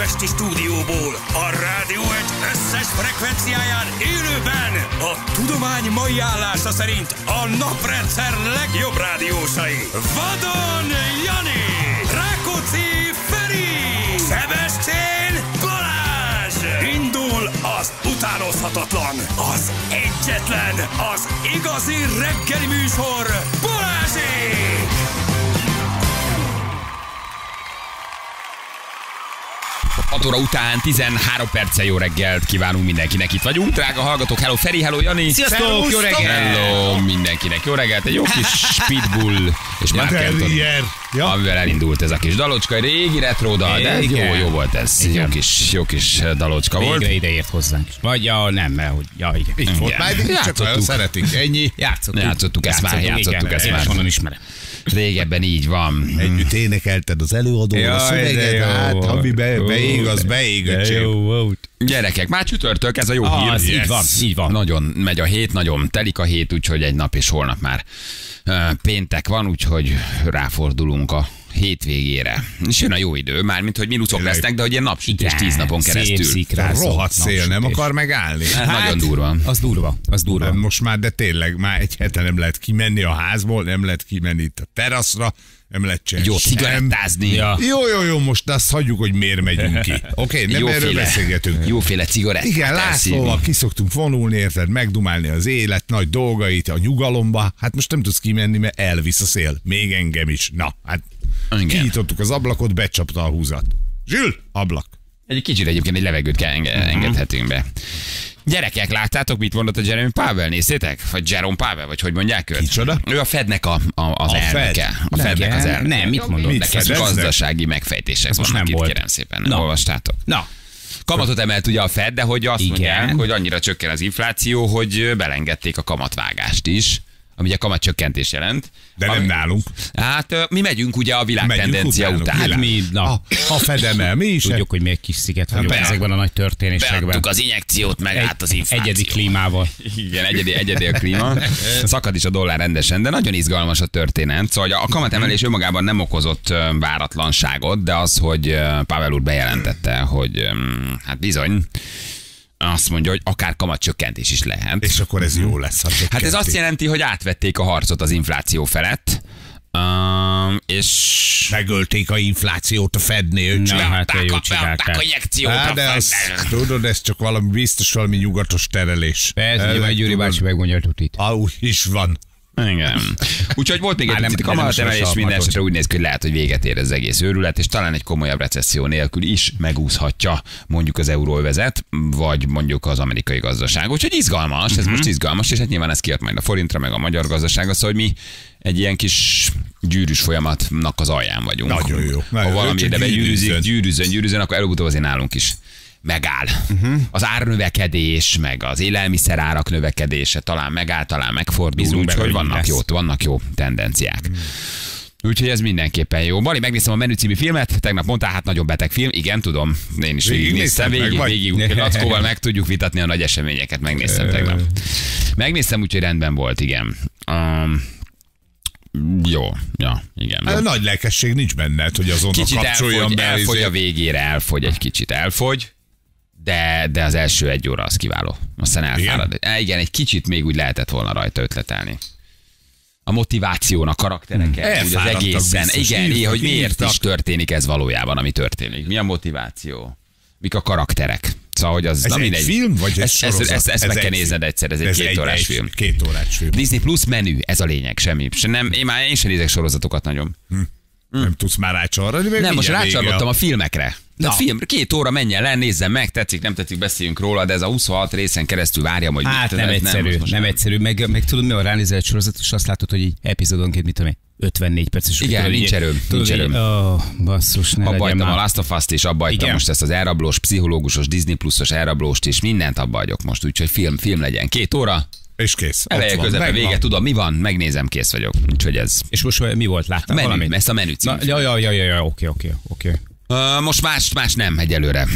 budapesti stúdióból, a rádió egy összes frekvenciáján élőben a tudomány mai állása szerint a naprendszer legjobb rádiósai. Vadon Jani, Rákóczi Feri, Szebestén Balázs! Indul az utánozhatatlan, az egyetlen, az igazi reggeli műsor, Balázsék! 6 óra után 13 perccel jó reggelt kívánunk mindenkinek. Itt vagyunk, drága hallgatók. Hello Feri, hello Jani. Sziasztok, jó reggelt! Hello mindenkinek. Jó reggelt. Egy jó kis Pitbull és Mark Anthony. Terrier. Ja. Amivel elindult ez a kis dalocska, egy régi retro dal, de jó, Igen. jó volt ez. Jó Igen. kis, jó kis dalocska volt. Végre ideért hozzánk. Vagy ja, nem, mert hogy, ja, igen. Így volt, Igen. már Játszottuk. szeretik. Ennyi. Játszottuk. Játszottuk ezt már, játszottuk ezt már. is onnan ismerem. Régebben így van. Együtt énekelted az előadóval a szöveget, jó hát ami be, Jó. beég, az beég. Gyerekek, már csütörtök, ez a jó Ah, hír. az így van, így van. Nagyon megy a hét, nagyon telik a hét, úgyhogy egy nap és holnap már péntek van, úgyhogy ráfordulunk a hétvégére. És jön a jó idő, mármint, hogy mínuszok Tényleg. lesznek, de hogy ilyen napsütés tíz napon szép, keresztül. Szikrázó rohadt szél nem akar megállni. Hát, nagyon durva. Az durva, az durva. Nem, Most már, de tényleg, már egy hete nem lehet kimenni a házból, nem lehet kimenni itt a teraszra, nem lehet csinálni Jó cigarettázni. Ja. Jó, jó, jó, most azt hagyjuk, hogy miért megyünk ki. Oké, okay, nem erről beszélgetünk. jóféle cigarettát Igen. Lászlóval kiszoktunk vonulni, érted, megdumálni az élet nagy dolgait, a nyugalomba. Hát most nem tudsz kimenni, mert elvisz a szél. Még engem is. Na, hát Igen. kinyitottuk az ablakot, becsapta a húzat. Zsül, ablak. Egy kicsit egyébként egy levegőt kell enge- Mhm. engedhetünk be. Gyerekek, láttátok, mit mondott a Jeremy Pavel? Néztétek? Vagy Jerome Pavel, vagy hogy mondják őt? Kicsoda? Ő a Fednek a, a, az A elnöke. Fed? A Fednek az elnöke. Nem, mit mondott? Mit Nekem fedeznek? gazdasági megfejtések most nem itt, volt. kérem szépen. Nem Na. olvastátok? Na, Kamatot emelt ugye a Fed, de hogy azt Igen. mondják, hogy annyira csökken az infláció, hogy belengedték a kamatvágást is, ami ugye kamatcsökkentés jelent. De nem Ami- nálunk. Hát mi megyünk ugye a világ Megyünk tendencia utánuk, után. világ. mi, na, Ha, ha mi is. tudjuk, hogy mi egy kis sziget vagyunk be- ezekben a nagy történésekben. Beadtuk az injekciót, meg át az infláció. Egyedi klímával. Igen, egyedi, egyedi a klíma. Szakad is a dollár rendesen, de nagyon izgalmas a történet. Szóval a kamatemelés önmagában nem okozott váratlanságot, de az, hogy Pavel úr bejelentette, hogy hát bizony, azt mondja, hogy akár kamatcsökkentés is lehet. És akkor ez jó lesz. Hát ez azt jelenti, hogy átvették a harcot az infláció felett, um, és Megölték a inflációt a Fednél, öcsém. Na, hát a, csinálták. a injekciót Á, a de az, Fednek. tudod, ez csak valami biztos valami nyugatos terelés. Persze, hogy majd Gyuri bácsi megmondja a tutit. Ah, is van. Igen. Úgyhogy volt még egy nem- kamatemelés, minden esetre úgy néz ki, hogy lehet, hogy véget ér az egész őrület, és talán egy komolyabb recesszió nélkül is megúszhatja mondjuk az euróvezet, vagy mondjuk az amerikai gazdaság. Úgyhogy izgalmas, ez most izgalmas, és hát nyilván ez kiad majd a forintra, meg a magyar gazdaságra, szóval hogy mi egy ilyen kis gyűrűs folyamatnak az alján vagyunk. Nagyon jó. Nagyon Ha valami ide gyűrűzzön. gyűrűzön, gyűrűzön, akkor előbb-utóbb azért nálunk is megáll. Uh-huh. Az árnövekedés, meg az élelmiszerárak növekedése talán megáll, talán megfordul, úgyhogy vannak lesz. jó, vannak jó tendenciák. Úgyhogy ez mindenképpen jó. Bali, megnéztem a menü című filmet, tegnap mondtál, hát nagyon beteg film. Igen, tudom, én is végignéztem, meg, végig, vagy? végig, Lackóval meg tudjuk vitatni a nagy eseményeket, megnéztem tegnap. Megnéztem, úgyhogy rendben volt, igen. Um, jó, ja, igen. Hát, Jó. nagy lelkesség nincs benned, hogy azonnal Kicsit kapcsoljon elfogy, be. elfogy izé. a végére, elfogy egy kicsit, elfogy, de, de az első egy óra az kiváló. Aztán elfárad. Igen? igen, egy kicsit még úgy lehetett volna rajta ötletelni. A motiváción, a karaktereken, úgy az egészen. biztos, Igen, írtak, hogy miért írtak. is történik ez valójában, ami történik. Mi a motiváció? Mik a karakterek? Szóval, hogy az, Ez na egy mindegy. film, vagy egy ezt, ezt, ezt, ezt Ez meg egy kell film. nézned egyszer, ez egy Ez két órás film. Két órás film. Disney Plus menü, ez a lényeg, semmi. Se nem, én már én sem nézek sorozatokat nagyon. Nem tudsz már rácsalni, Nem, most vége a filmekre. De a Na. film, két óra menjen le, nézzem meg, tetszik, nem tetszik, beszéljünk róla, de ez a 26 részen keresztül várjam, hogy Hát nem ez egyszerű, most nem, most nem egyszerű. Meg, meg tudod, mi van, ránézel egy sorozat, és azt látod, hogy így epizódonként, mit tudom én, 54 perc. És Igen, tudod, nincs erőm, tudod, nincs erőm. Ó, basszus, ne Abba hagytam a már. Last of Us-t is, abba most ezt az elrablós, pszichológusos, Disney pluszos elrablóst is, mindent abba hagyok most, úgyhogy film, film legyen. Két óra, És kész. Eleje, van, közepe, vége, tudom, mi van, megnézem, kész vagyok. Úgyhogy ez. És most mi volt? Láttam Menü, valamit? ezt a menü című Na, ja, ja, ja, ja, oké, oké, oké. Uh, most más, más nem egyelőre.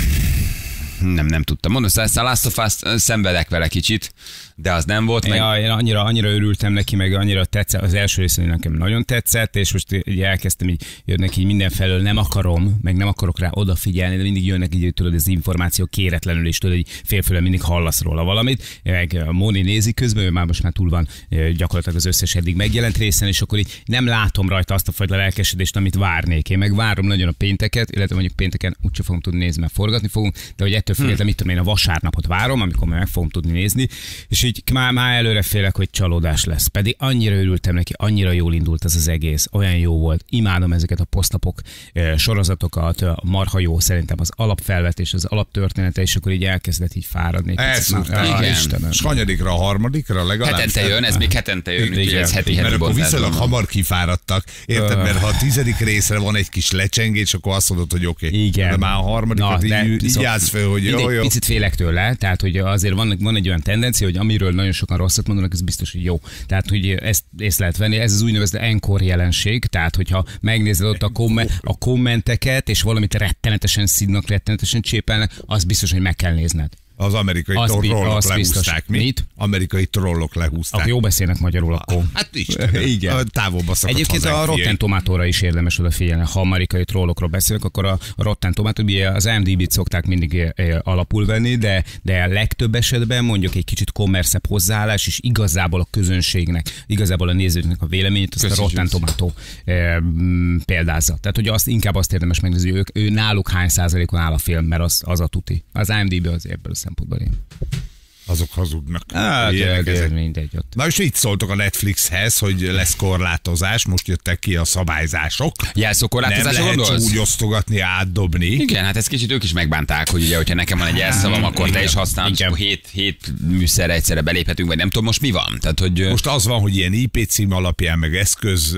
nem, nem tudtam. Mondom, a Last of Us szenvedek vele kicsit, de az nem volt meg. Ja, én annyira, annyira örültem neki, meg annyira tetszett, az első rész nekem nagyon tetszett, és most így elkezdtem így jönnek így mindenfelől, nem akarom, meg nem akarok rá odafigyelni, de mindig jönnek így, tudod, az információ kéretlenül, és tudod, hogy félfőle mindig hallasz róla valamit. Meg Móni nézi közben, ő már most már túl van gyakorlatilag az összes eddig megjelent részen, és akkor így nem látom rajta azt a fajta lelkesedést, amit várnék. Én meg várom nagyon a pénteket, illetve mondjuk pénteken úgyse fogom tudni nézni, mert forgatni fogunk, de hogy ettől függetlenül, mit tudom én, a vasárnapot várom, amikor meg fogom tudni nézni, és így már, már előre félek, hogy csalódás lesz. Pedig annyira örültem neki, annyira jól indult ez az egész, olyan jó volt. Imádom ezeket a posztapok sorozatokat, a marha jó szerintem az alapfelvetés, az alaptörténete, és akkor így elkezdett így fáradni. Elszúrtál. Már- Igen. Istenem. És hanyadikra, a harmadikra legalább? Hetente jön, ez még hetente jön, Igen, ez heti, Mert heti akkor bontás viszonylag van. hamar kifáradtak. Érted? Mert ha a tizedik részre van egy kis lecsengés, akkor azt mondod, hogy oké. Okay. Igen. De már a harmadikat de így, így viszont állsz fel, hogy jó, jó. Picit félek tőle, tehát hogy azért van, van egy olyan tendencia, hogy amiről nagyon sokan rosszat mondanak, ez biztos, hogy jó. Tehát, hogy ezt észre lehet venni. Ez az úgynevezett encore jelenség, tehát hogyha megnézed ott a, komme, a kommenteket, és valamit rettenetesen szidnak, rettenetesen csépelnek, az biztos, hogy meg kell nézned. Az amerikai Az bi- trollok az biztos. lehúzták. Mi? Mit? Amerikai trollok lehúzták. Akkor jó beszélnek magyarul, akkor. Hát Istenem, Igen. távolba szakadt Egyébként a. Rotten Tomatóra is érdemes odafigyelni. Ha amerikai trollokról beszélek, akkor a Rotten Tomato, ugye az IMDb-t szokták mindig eh, alapul venni, de, de a legtöbb esetben mondjuk egy kicsit kommerszebb hozzáállás, és igazából a közönségnek, igazából a nézőknek a véleményét, azt a. Rotten Tomato eh, mm, példázza. Tehát, hogy azt inkább azt érdemes megnézni, hogy ők, ő náluk hány százalékon áll a film, mert az, az a tuti. Az IMDb az ebből a szempontból ilyen. Azok hazudnak. Hát, ezek. mindegy ott. Na és itt szóltok a Netflixhez, hogy lesz korlátozás, most jöttek ki a szabályzások. Nem Jelszókorlátozásra lehet gondolsz? úgy osztogatni, átdobni. Igen, hát ezt kicsit ők is megbánták, hogy ugye, hogyha nekem van egy elszavam, akkor te is használod, és akkor hét, hét műszerre egyszerre beléphetünk, vagy nem tudom, most mi van? Tehát, hogy most az van, hogy ilyen IP cím alapján, meg eszköz,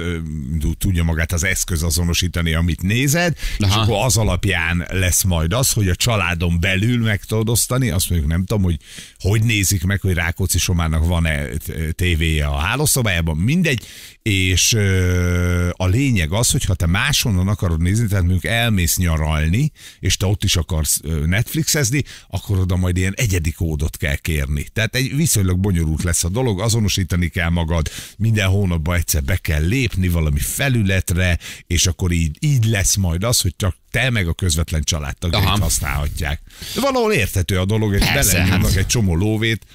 tudja magát az eszköz azonosítani, amit nézed, Aha. és akkor az alapján lesz majd az, hogy a családon belül meg tudod osztani, azt mondjuk nem tudom, hogy hogy nézik meg, hogy Rákóczi Somának van-e tévéje a hálószobájában, mindegy, és a lényeg az, hogy ha te máshonnan akarod nézni, tehát mondjuk elmész nyaralni, és te ott is akarsz Netflixezni, akkor oda majd ilyen egyedi kódot kell kérni. Tehát egy viszonylag bonyolult lesz a dolog, azonosítani kell magad, minden hónapban egyszer be kell lépni valami felületre, és akkor így, így lesz majd az, hogy csak te meg a közvetlen családtagjait Aha. használhatják. De valahol érthető a dolog, és Persze, belenyomnak hát. egy csomó lóvét,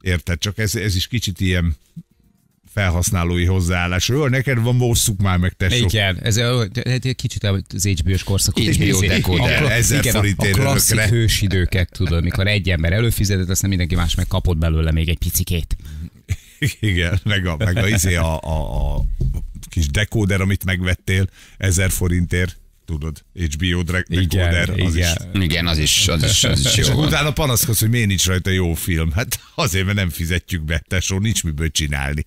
érted? Csak ez, ez is kicsit ilyen felhasználói hozzáállás. Ő, neked van, mosszuk már meg, tesó. Igen, ez a- egy kicsit az HBO-s korszakot. HBO kla- ezer forintért A klasszik örökre. hősidőket, tudod, mikor egy ember előfizetett, aztán mindenki más meg kapott belőle még egy picikét. Igen, meg a, meg a, izé a, a, a kis dekóder, amit megvettél, ezer forintért, tudod, HBO dre- dekóder, az is. igen. igen, az is, az is, az is És jó. utána panaszkodsz, hogy miért nincs rajta jó film. Hát azért, mert nem fizetjük be, tesó, nincs miből csinálni.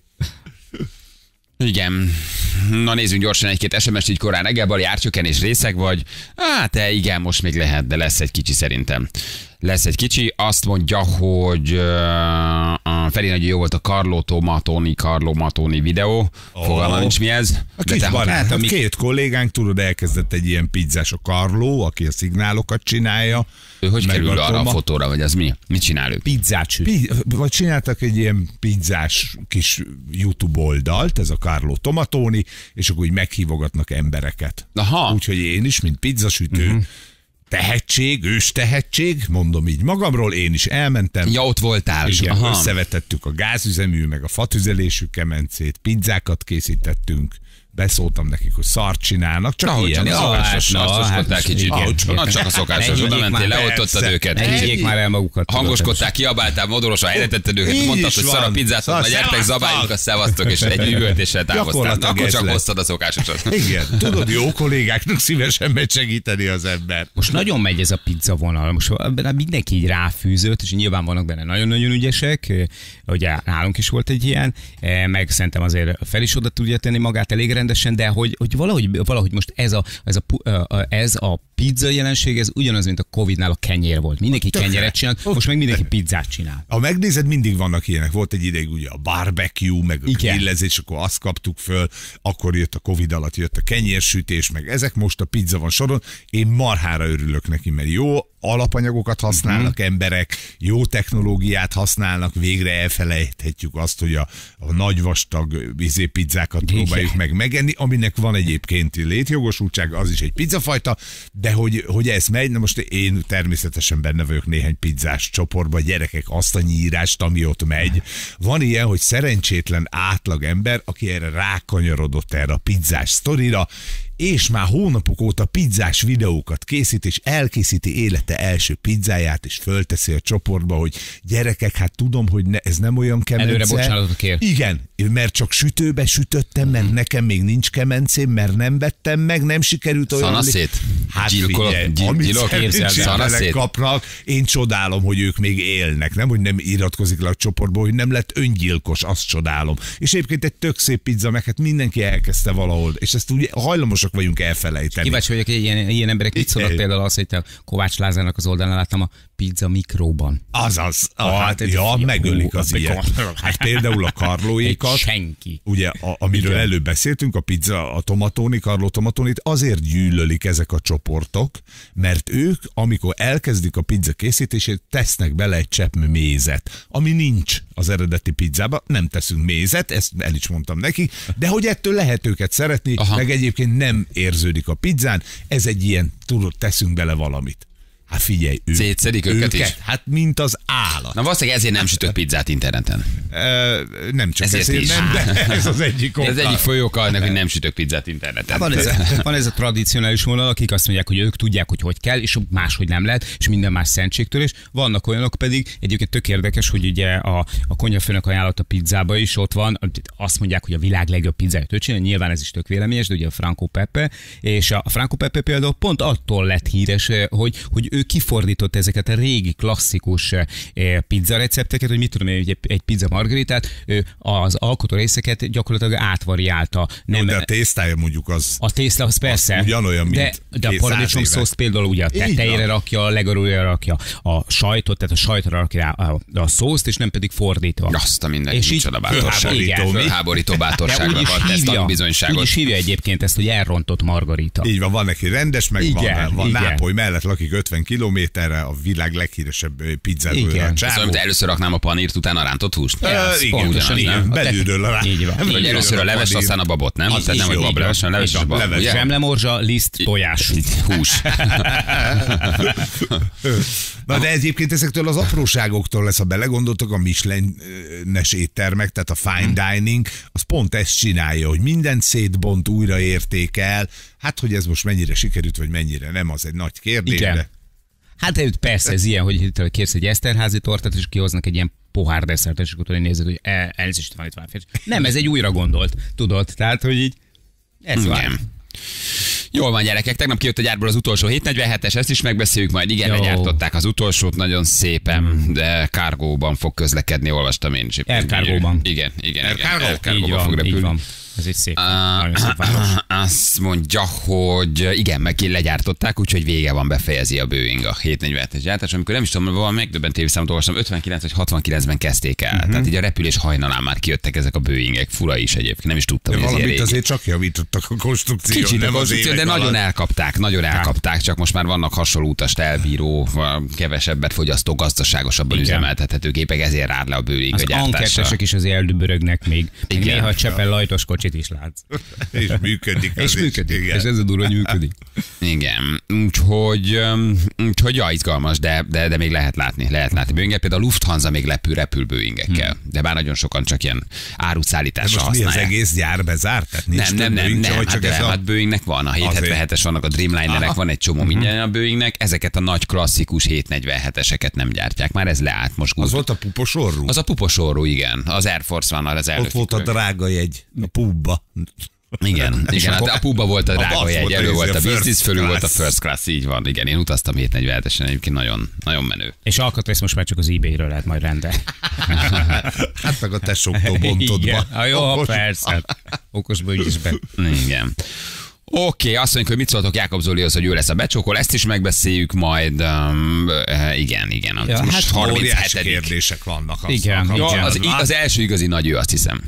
Igen. Na nézzünk gyorsan egy-két SMS-t így korán reggel, Bali árcsökkenés részek vagy? Hát te igen, most még lehet, de lesz egy kicsi szerintem. Lesz egy kicsi, azt mondja, hogy uh, a Feri nagyon jó volt a Carlo Tomatoni, Carlo Matoni videó. Ó. Fogalma nincs mi ez. A kis te- barát, hát, ami- két kollégánk, tudod, elkezdett egy ilyen pizzás, a Carlo, aki a szignálokat csinálja. Ő hogy kerül arra a fotóra, vagy az mi? Mit csinál ő? Pizzát. Pi- vagy csináltak egy ilyen pizzás kis YouTube oldalt, ez a Carlo Tomatoni, és akkor úgy meghívogatnak embereket. Aha. Úgyhogy én is, mint pizzasütő, uh-huh. Tehetség, ős tehetség, mondom így magamról, én is elmentem. Ja, ott voltál. Igen, Aha. összevetettük a gázüzemű, meg a fatüzelésű kemencét, pizzákat készítettünk, beszóltam nekik, hogy szart csinálnak, csak Ahogy ilyen. csak a szokásos, na, hát kicsit. igen. Na, csak a szokásos, oda mentél, leoltottad őket. Kicsit. már el magukat. tudod, Hangoskodtál, kiabáltál, modorosan elretetted őket, mondtad, hogy szar a pizzát, na gyertek, zabáljunk, a szevasztok, és egy üvöltéssel távoztál. Na, akkor csak hoztad a szokásosat. Igen, tudod, jó kollégáknak szívesen megy segíteni az ember. Most nagyon megy ez a pizza vonal, most mindenki így ráfűzött, és nyilván vannak benne nagyon-nagyon ügyesek, ugye nálunk is volt egy ilyen, eh, meg szerintem azért fel is oda tudja tenni magát elég rendesen, de hogy, hogy valahogy, valahogy most ez a, ez, a, ez a pizza jelenség, ez ugyanaz, mint a Covid-nál a kenyér volt. Mindenki Tökre. kenyeret csinál, most meg mindenki pizzát csinál. Ha megnézed, mindig vannak ilyenek. Volt egy ideig ugye a barbecue, meg a grillezés, akkor azt kaptuk föl, akkor jött a Covid alatt, jött a kenyérsütés, meg ezek most a pizza van soron. Én marhára örülök neki, mert jó, alapanyagokat használnak Mhm. emberek, jó technológiát használnak, végre elfelejthetjük azt, hogy a, a nagy vastag izé, pizzákat próbáljuk meg megenni, aminek van egyébként létjogosultság, az is egy pizzafajta, de hogy, hogy ez megy, na most én természetesen benne vagyok néhány pizzás csoportban, gyerekek azt a nyírást, ami ott megy. Van ilyen, hogy szerencsétlen átlag ember, aki erre rákanyarodott erre a pizzás sztorira, és már hónapok óta pizzás videókat készít, és elkészíti élete első pizzáját, és fölteszi a csoportba, hogy gyerekek, hát tudom, hogy ne, ez nem olyan kemence. Előre bocsánatot kér. Igen, mert csak sütőbe sütöttem, mert nekem még nincs kemencém, mert nem vettem meg, nem sikerült olyan... Szanaszét? Hát Gyilkolok- figyelj, gyil- amit gyilok? szerencsétlenek Szanaszét? kapnak, én csodálom, hogy ők még élnek, nem, hogy nem iratkozik le a csoportba, hogy nem lett öngyilkos, azt csodálom. És egyébként egy tök szép pizza, meg hát mindenki elkezdte valahol, és ezt ugye hajlamosak vagyunk elfelejteni. Kíváncsi vagyok, hogy ilyen, ilyen emberek mit szólnak például az, hogy te Kovács Lázának az oldalán láttam a pizza mikróban. Azaz, Ah, hát, ez ja, megölik az ilyet. Hát például a karlóékat, senki. ugye, a, amiről Igen. előbb beszéltünk, a pizza, a tomatoni, Carlo tomatonit, azért gyűlölik ezek a csoportok, mert ők, amikor elkezdik a pizza készítését, tesznek bele egy csepp mézet, ami nincs az eredeti pizzába, nem teszünk mézet, ezt el is mondtam neki, de hogy ettől lehet őket szeretni. Aha. meg egyébként nem érződik a pizzán, ez egy ilyen, tudod, teszünk bele valamit. Hát figyelj, ők, Szétszedik őket is? Hát mint az állat. Na valószínűleg ezért nem sütök pizzát interneten. Ö, nem csak Ezért ezért, is. nem, de ez az egyik Ez oka. egyik fő oka annak, hogy nem sütök pizzát interneten. Van ez, a, van ez a tradicionális vonal, akik azt mondják, hogy ők tudják, hogy hogy kell, és máshogy nem lehet, és minden más szentségtörés. Vannak olyanok pedig, egyébként tök érdekes, hogy ugye a, a konyhafőnök ajánlott a pizzába is ott van, azt mondják, hogy a világ legjobb pizzáját ő csinál, nyilván ez is tök véleményes, de ugye a Franco Pepe, és a Franco Pepe például pont attól lett híres, hogy, hogy ő kifordított ezeket a régi klasszikus eh, pizza recepteket, hogy mit tudom én, egy, egy pizza margaritát, ő az alkotó részeket gyakorlatilag átvariálta. Nem, De a tésztája mondjuk az... a tészta az persze. ugyanolyan, mint de, de a paradicsom szószt például ugye a tetejére rakja, a legaluljára rakja a sajtot, tehát a sajtra rakja a, a szószt, és nem pedig fordítva. Azt a mindenki, És így micsoda bátorság. De bátorságra úgy van, ezt hívja, úgy bizonyságot. is hívja egyébként ezt, hogy elrontott margarita. Így van, van neki rendes, meg Igen, van, van igen. Nápoly mellett lakik 50 kilométerre, a világ leghíresebb ö, pizzázója Igen. csávó. mint először raknám a panírt, utána a rántott húst. Ö, Ez igen, pontosan igen, ilyen. belülről a Így van. Vagy először a leves, aztán a babot, nem? Tehát nem, hogy jó. bableves, hanem leves bab. leves. ugye? Zsemlemorzsa, liszt, tojás. Hús. Na de egyébként ezektől az apróságoktól lesz, ha belegondoltok, a Michelin-es éttermek, tehát a fine dining, az pont ezt csinálja, hogy mindent szétbont, újra értékel. Hát, hogy ez most mennyire sikerült, vagy mennyire nem, az egy nagy kérdés, Igen. de Hát ez- persze ez ilyen, hogy kérsz egy eszterházi tortát, és kihoznak egy ilyen pohár desszertet, és akkor nézed, hogy e, elnézést van itt van. Nem, ez egy újra gondolt, tudod? Tehát, hogy így ez van. Jól van, gyerekek, tegnap kijött a gyárból az utolsó 747-es, ezt is megbeszéljük majd. Igen, Jó. legyártották az utolsót nagyon szépen, de kárgóban fog közlekedni, olvastam én is. Cargo-ban. Igen, igen, Air igen. Cargo? Air Így van, van. Ez egy szép, nagyon szép város. Azt mondja, hogy igen, meg legyártották, úgyhogy vége van, befejezi a Boeing a 747-es gyártás, amikor nem is tudom, valami megdöbbentő évszámot olvastam, 59 vagy 69-ben kezdték el. Uh-huh. Tehát így a repülés hajnalán már kijöttek ezek a Boeingek, fura is egyébként, nem is tudtam, de hogy ez valamit régi. azért csak javítottak a konstrukció. Kicsit, nem a konstrukció, de nagyon alatt. elkapták, nagyon elkapták, csak most már vannak hasonló utast elbíró, kevesebbet fogyasztó, gazdaságosabban Igen. üzemeltethető gépek, ezért rád le a Boeing Az a gyártásra. is az eldübörögnek még. még Igen. Néha Csepel lajtos kocsit is látsz. És működik. És is, működik. igen. És ez a durva, hogy működik. Igen, úgyhogy, úgyhogy ja, izgalmas, de, de, de még lehet látni, lehet látni Boeinget. Például a Lufthansa még lepül, repül Boeingekkel, de bár nagyon sokan csak ilyen De áruszállításra most mi az használják. egész gyár bezárt? Tehát nincs Nem, nem, nem, Boeing, nem, hát, csak de, ez a... hát Boeingnek van, a 777-es vannak, a Dreamlinerek, van egy csomó minden a Boeingnek, ezeket a nagy klasszikus 747-eseket nem gyártják, már ez leállt most. Az Az, volt a puposorú? az a puposorú, igen, az Air Force van, az Ott volt a drága jegy a pubba. Igen, igen hát a puba volt a drága az jegy, a elő volt a a first business, fölül volt a class. first class, így van, igen, én utaztam 747-esen, egyébként nagyon, nagyon menő. És alkatrész most már csak az eBay-ről lehet majd rendelni. Hát meg a tesóktól bontod Igen. jó, Okos- persze. Okosba ügyes be. Igen. Oké, okay, azt mondjuk, hogy mit szóltok Jákob Zolihoz, hogy ő lesz a becsókol, ezt is megbeszéljük majd. Um, uh, igen, igen. Ja, most hát Óriási 37 kérdések vannak. Igen. Ja, igen. az, az első igazi nagy ő, azt hiszem.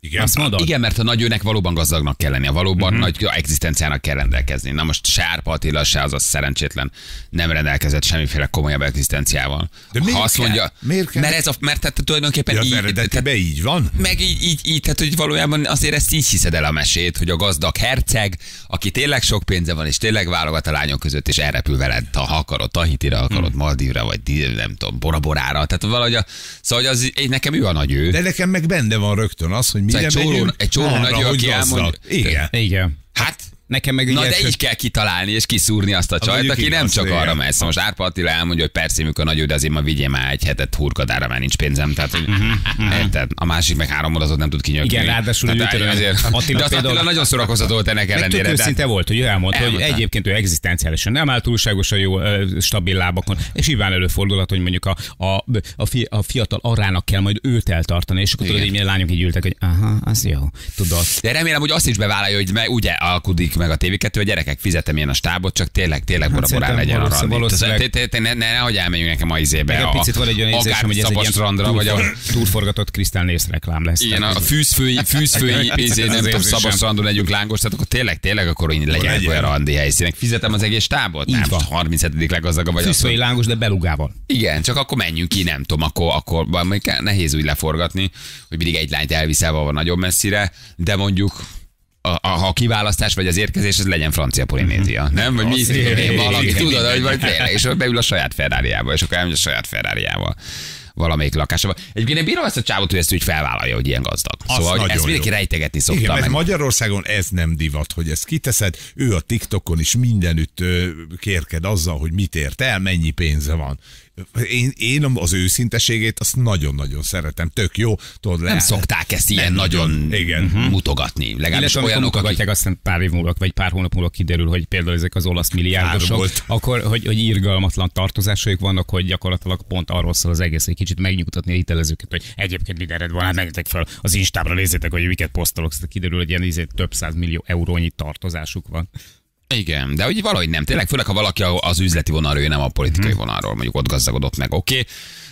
Igen. Azt mondod? Igen, mert a nagy őnek valóban gazdagnak kell lennie, valóban uh-huh. nagy egzisztenciának kell rendelkezni. Na most se Árpa Attila, se az a szerencsétlen nem rendelkezett semmiféle komolyabb egzisztenciával. De miért ha azt kell? mondja, Miért kell? mert ez a, mert tehát tulajdonképpen Ja, így, eredetiben így van? meg így, így, így, tehát hogy valójában azért ezt így hiszed el a mesét, hogy a gazdag herceg, aki tényleg sok pénze van, és tényleg válogat a lányok között, és elrepül veled, ha akarod, Tahitira, akarod, Hmm. Maldívra, vagy nem tudom, Bora Borára. Tehát valahogy a, szóval az, nekem ő a nagy ő. De nekem meg benne van rögtön az, hogy mire egy csóró- egy csóró nagy, aki elmondja- Igen. Igen. Hát, Nekem meg Na de így kell kitalálni és kiszúrni azt a csajt, aki nem csak arra megy. Szóval most Árpa Attila elmondja, hogy persze, mikor nagy de azért ma vigyél már egy hetet hurkadára, mert nincs pénzem. Tehát, hogy, érted? A másik meg három mondatot nem tud kinyögni. Igen, ráadásul Tehát ő- azért, Attila de az Attila nagyon szórakoztató volt ennek tök ellenére. de- őszinte volt, hogy elmondta, hogy egyébként ő egzisztenciálisan nem áll túlságosan jó, stabil lábakon, és nyilván előfordulhat, hogy mondjuk a, a, a, fi, a fiatal arának kell majd őt eltartani, és akkor tudod, hogy milyen lányok így ültek, hogy aha, az jó, tudod. De remélem, hogy azt is bevállalja, hogy ugye alkudik meg a TV2, a gyerekek fizetem én a stábot, csak tényleg, tényleg Hát szerintem legyen a randi. valószínűleg- te- Ne, nehogy elmenjünk nekem a izébe. Egy picit van egy olyan érzésem, hogy ez egy strandra, vagy a túlfor- túlforgatott Krisztál Nész reklám lesz. Igen, a hogy- fűzfői, fűzfői izé, nem tudom, strandon legyünk lángos, tehát akkor tényleg, tényleg akkor így legyen olyan randi helyszínek. Fizetem az egész tábot? Így Nem, van. most 37. leggazdagabb vagy. mondom. lángos, de belugával. Igen, csak akkor menjünk ki, nem tudom, akkor, akkor nehéz úgy leforgatni, hogy mindig egy lányt elviszel valahol nagyon messzire, de mondjuk a, a, a kiválasztás vagy az érkezés, ez legyen francia polinézia. Nem? Vagy mi? Én igen, tudod, hogy vagy tényleg, és ott beül a saját ferrari és akkor elmegy a saját ferrari valamelyik lakásába. Egyébként én bírom ezt a csávot, hogy ezt úgy felvállalja, hogy ilyen gazdag. Az Szóval hogy ezt mindenki jó. rejtegetni szokta. Igen, mert. Magyarországon ez nem divat, hogy ezt kiteszed. Ő a TikTokon is mindenütt kérked azzal, hogy mit ért el, mennyi pénze van. Én, én az őszinteségét azt nagyon-nagyon szeretem. Tök jó. Tudod, nem szokták ezt ilyen Nem nagyon Igen. mutogatni. Legalábbis Illetve olyanok, akik... aztán pár év múlva, vagy pár hónap múlva kiderül, hogy például ezek az olasz milliárdosok, akkor hogy, hogy irgalmatlan tartozásaik vannak, hogy gyakorlatilag pont arról szól az egész, hogy kicsit megnyugtatni a hitelezőket, hogy egyébként mindened van, hát menjetek fel az Instábra, nézzétek, hogy miket posztolok, aztán kiderül, hogy ilyen izé, több száz millió eurónyi tartozásuk van. Igen, de hogy valahogy nem. Tényleg, főleg, ha valaki az üzleti vonalról, ő nem a politikai Mhm. vonalról, mondjuk ott gazdagodott meg, oké. Okay.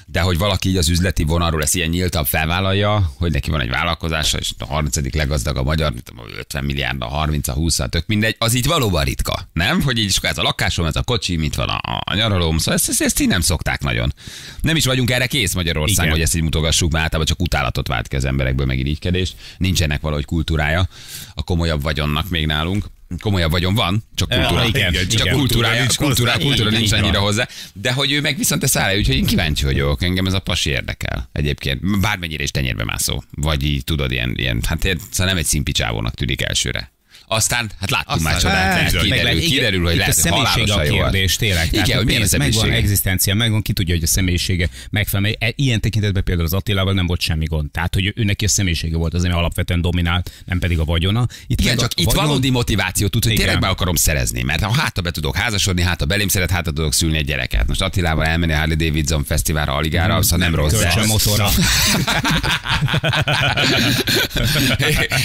De hogy valaki így az üzleti vonalról ezt ilyen nyíltabb felvállalja, hogy neki van egy vállalkozása, és a 30. leggazdagabb magyar, tudom, 50 milliárd, a 30, a 20, a tök mindegy, az így valóban ritka. Nem? Hogy így sokkal ez a lakásom, ez a kocsi, mit van a, a nyaralóm, szóval ezt, ezt, ezt, így nem szokták nagyon. Nem is vagyunk erre kész Magyarország, Igen. hogy ezt így mutogassuk, mert általában csak utálatot vált ki az emberekből, meg irigykedés. Nincsenek valahogy kultúrája a komolyabb vagyonnak még nálunk. Komolyabb vagyon van, csak kultúra. Ah, igen, csak igen. kultúrája, nincs kultúra, hozzá. kultúra Így nincs van. annyira hozzá, de hogy ő meg viszont ezt állja, úgyhogy én kíváncsi vagyok, engem ez a pasi érdekel egyébként, bármennyire is tenyérbe mászó, vagy így tudod, ilyen, ilyen hát szóval nem egy szimpicsávónak tűnik elsőre. Aztán, hát láttunk már csodát, meg kiderül, kiderül, hogy lehet, a személyisége a kérdés, tényleg. Igen, hogy milyen a pénz megvan, személyisége. egzisztencia megvan, ki tudja, hogy a személyisége megfelel. Mert Ilyen tekintetben például az Attilával nem volt semmi gond. Tehát, hogy ő neki a személyisége volt az, ami alapvetően dominált, nem pedig a vagyona. Itt Igen, csak itt vagyon- valódi motiváció tud, hogy Igen. tényleg be akarom szerezni, mert ha hátra be tudok házasodni, hát a belém szeret, hát tudok szülni egy gyereket. Most Attilával elmenni a Harley Davidson fesztiválra, Aligára, az nem rossz. Kölcsön de- motorra.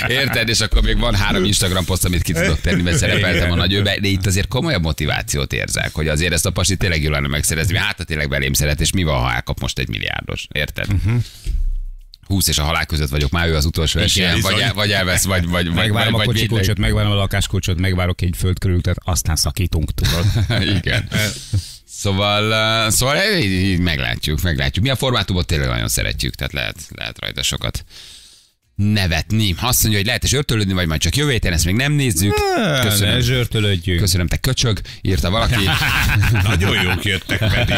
Érted? És akkor még van három Instagram poszt, amit ki tudok tenni, mert szerepeltem a nagyőbe, de itt azért komolyabb motivációt érzek, hogy azért ezt a pasi tényleg jól lenne megszerezni, hát ha tényleg belém szeret, és mi van, ha elkap most egy milliárdos? Érted? 20 és a halál között vagyok, már ő az utolsó esélyen, vagy, el, vagy elvesz, vagy, vagy, vagy, Megvárom a vagy, vagy kocsikulcsot, megvárom a lakáskulcsot, megvárok egy földkörültet, aztán szakítunk, tudod. Igen. Szóval, uh, szóval így, így meglátjuk, meglátjuk. Mi a formátumot tényleg nagyon szeretjük, tehát lehet, lehet rajta sokat nevetni. Azt mondja, hogy lehet zsörtölődni, vagy majd csak jövő héten, ezt még nem nézzük. Ne Köszönöm. zsörtölődjünk. Köszönöm, te köcsög, írta valaki. Nagyon jók jöttek pedig.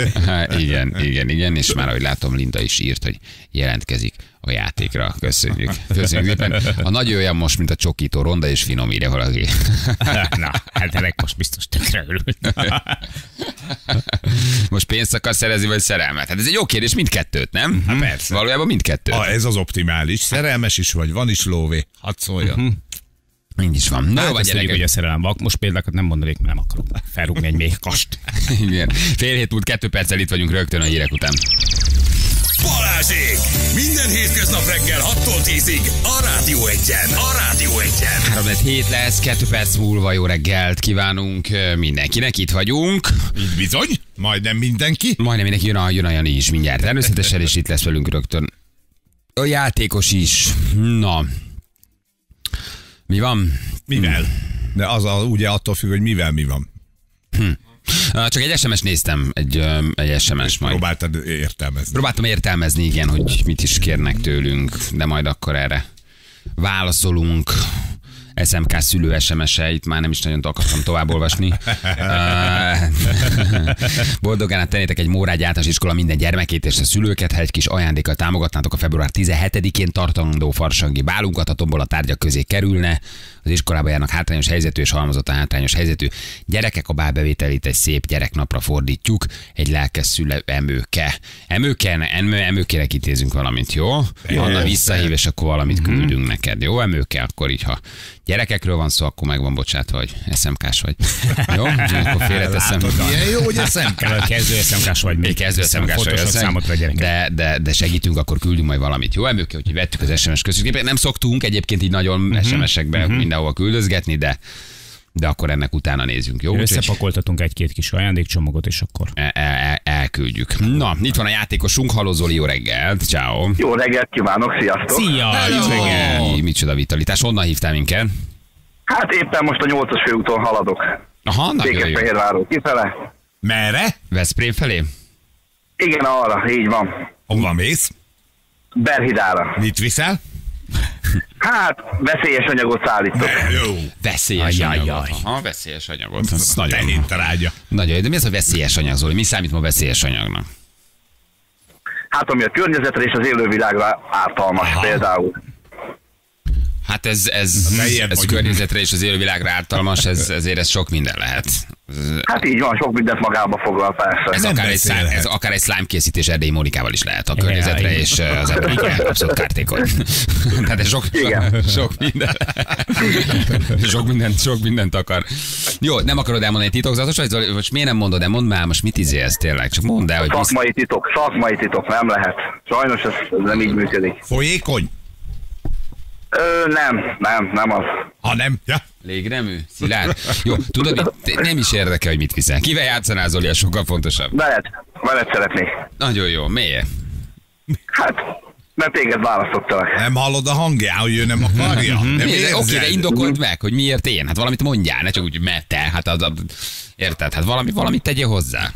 Igen, igen, igen, és már ahogy látom, Linda is írt, hogy jelentkezik a játékra. Köszönjük. Köszönjük szépen. A nagy olyan most, mint a csokító, ronda és finom, írja valaki. Na, hát ennek most biztos tökre örült. Most pénzt akar szerezni, vagy szerelmet? Hát ez egy jó kérdés, mindkettőt, nem? Hát persze. Valójában mindkettőt. Ah, ez az optimális. Szerelmes is vagy, van is lóvé. Hadd szóljon. Így is van. Na Hát ezt tudjuk, hogy a szerelem vak. Most példákat nem mondanék, mert nem akarok felrúgni egy méhkast. Igen. Fél hét múlt, kettő perccel itt vagyunk rögtön a hírek után. Balázsék! Minden hétköznap reggel 6-tól 10-ig a Rádió Egyen. A Rádió Egyen. 3 hét lesz, kettő perc múlva jó reggelt kívánunk mindenkinek, itt vagyunk. Így bizony, majdnem mindenki. Majdnem mindenki jön a, jön a Jani is mindjárt természetesen, és itt lesz velünk rögtön a játékos is. Na. Mi van? Mivel? De az a, ugye attól függ, hogy mivel mi van. Ah, Csak egy SMS néztem, egy, egy SMS majd. Próbáltad értelmezni. Próbáltam értelmezni, igen, hogy mit is kérnek tőlünk, de majd akkor erre válaszolunk. SMK szülő SMS-e, itt már nem is nagyon akartam tovább olvasni. Boldogán tennétek egy Mórágy általános iskola minden gyermekét és a szülőket, ha egy kis ajándékkal támogatnátok a február 17-én tartandó farsangi bálunkat, a tombol a tárgyak közé kerülne. Az iskolába járnak hátrányos helyzetű és halmozottan hátrányos helyzetű gyerekek, a bálbevételét egy szép gyereknapra fordítjuk, egy lelkes szüle emőke. Emőke, emő, emőkének intézünk valamit, jó? Anna visszahív, és akkor valamit küldünk neked, jó? Emőke, akkor így, ha gyerekekről van szó, akkor meg van bocsátva, hogy SMK-s vagy. Jó? Akkor félreteszem. Látod, ilyen jó, hogy szemkár. Kezdő SMK-s vagy még. Kezdő számodra a gyerekek. de, de, de, segítünk, akkor küldünk majd valamit. Jó, emőke, hogy vettük az SMS köszönjük. Nem szoktunk egyébként így nagyon Mhm. SMS-ekbe mindenhova küldözgetni, de de akkor ennek utána nézzünk, jó? Összepakoltatunk egy-két kis ajándékcsomagot, és akkor el, el, elküldjük. Na, itt van a játékosunk, Haló Zoli, jó reggelt, ciao. Jó reggelt kívánok, sziasztok! Szia! Jó reggelt! Micsoda vitalitás, honnan hívtál minket? Hát éppen most a 8-as főúton haladok. Aha, nagyon jó. Székesfehérváról kifele. Merre? Veszprém felé? Igen, arra, így van. Hova mész? Berhidára. Mit viszel? Hát, veszélyes anyagot szállítok. Jó. Veszélyes Ajajaj. anyagot. Aha, veszélyes anyagot. Ez nagyon, Tehéntarágya. nagyon. De mi az a veszélyes anyag, Zoli? Mi számít ma veszélyes anyagnak? Hát, ami a környezetre és az élővilágra ártalmas Aha. például. Hát ez, ez, ez környezetre és az élővilágra ártalmas, ez, ezért ez sok minden lehet. Ez, Hát így van, sok mindent magába foglal persze. ez, nem akár egy, slime, beszélhet. ez akár egy slime készítés Erdély Mónikával is lehet a környezetre igen. és az emberekre abszolút kártékony. Tehát ez sok, Igen. sok minden. sok mindent, sok mindent akar. Jó, nem akarod elmondani titokzatos, vagy most miért nem mondod el? Mondd már, most mit izélsz tényleg? Csak mondd el, hogy. Szakmai titok, szakmai titok, nem lehet. Sajnos ez, ez nem így működik. Folyékony? Ö, nem, nem, nem az. Ha nem, ja. Légremű? Szilárd? Jó, tudod, nem is érdekel, hogy mit viszel. Kivel játszanál, Zoli, sokkal fontosabb. Veled, veled szeretnék. Nagyon jó, miért? Hát, mert téged választottalak. Nem hallod a hangján, hogy ő nem akarja? Nem Miért? érzed? Oké, de indokold meg, hogy miért én. Hát valamit mondjál, ne csak úgy, mert te. Hát az, az, érted? Hát valami, valamit tegyél hozzá.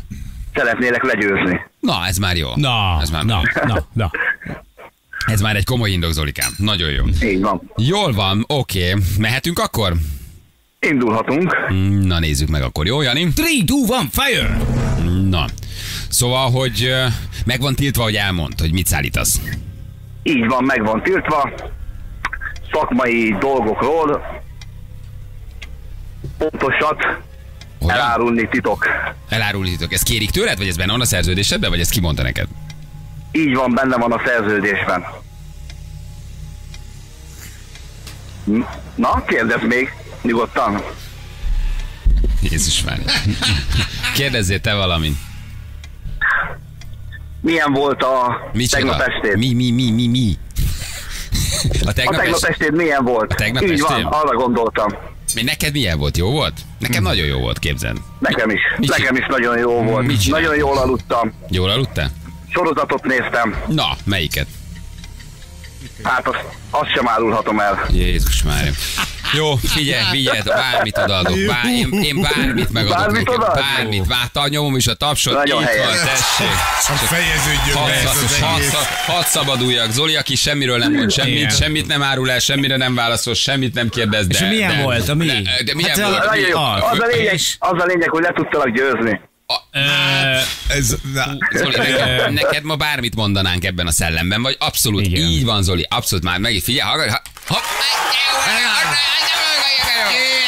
Szeretnélek legyőzni. Na, ez már jó. Na, ez már, na, na, na. Ez már egy komoly indok, Zolikám. Nagyon jó. Így van. Jól van, oké. Mehetünk akkor? Indulhatunk. Na, nézzük meg akkor. Jó, Jani? 3, 2, 1, fire! Na. Szóval, hogy meg van tiltva, hogy elmond, hogy mit szállítasz. Így van, meg van tiltva. Szakmai dolgokról pontosat Hogyan? elárulni titok. Elárulítok. Ezt kérik tőled, vagy ez benne van a szerződésedben, vagy ezt kimondta neked? Így van, benne van a szerződésben. Na, kérdezz még, nyugodtan. Jézus már. Kérdezzél te valamit. Milyen volt a Micsoda? tegnap estét? Mi, mi, mi, mi, mi? A A tegnap, tegnap est... estét milyen volt? A tegnap Így estén? van, arra gondoltam. Mi, neked milyen volt? Jó volt? Nekem nagyon jó volt, képzeld. Nekem is. Mit Nekem is nagyon jó volt. Nagyon jól aludtam. Jól aludtál? Sorozatot néztem. Na, melyiket? Hát azt, azt sem árulhatom el. Jézus már. Jó, figyelj, figyelj, bármit odaadok. Bár, én, én bármit megadok Bármit neked. odaadsz? Bármit. Várta a nyomom is a tapsot. Nagyon Itt helyes. van, tessék. Csak fejeződjön Hadd, be ez az hadd, egész. hadd, hadd szabaduljak. Zoli, aki semmiről nem mond semmit, Igen. semmit nem árul el, semmire nem válaszol, semmit nem kérdez. De, És milyen de, volt? A mi? De, de milyen Hát a- volt? Jó. az. A lényeg, az a lényeg hogy le tudtalak győzni. A- Ez, na, Zoli, neked, neked ma bármit mondanánk ebben a szellemben, vagy abszolút Igen. így van, Zoli, abszolút már meg, figyelj, hallgass, ha, ha, Megadjuk.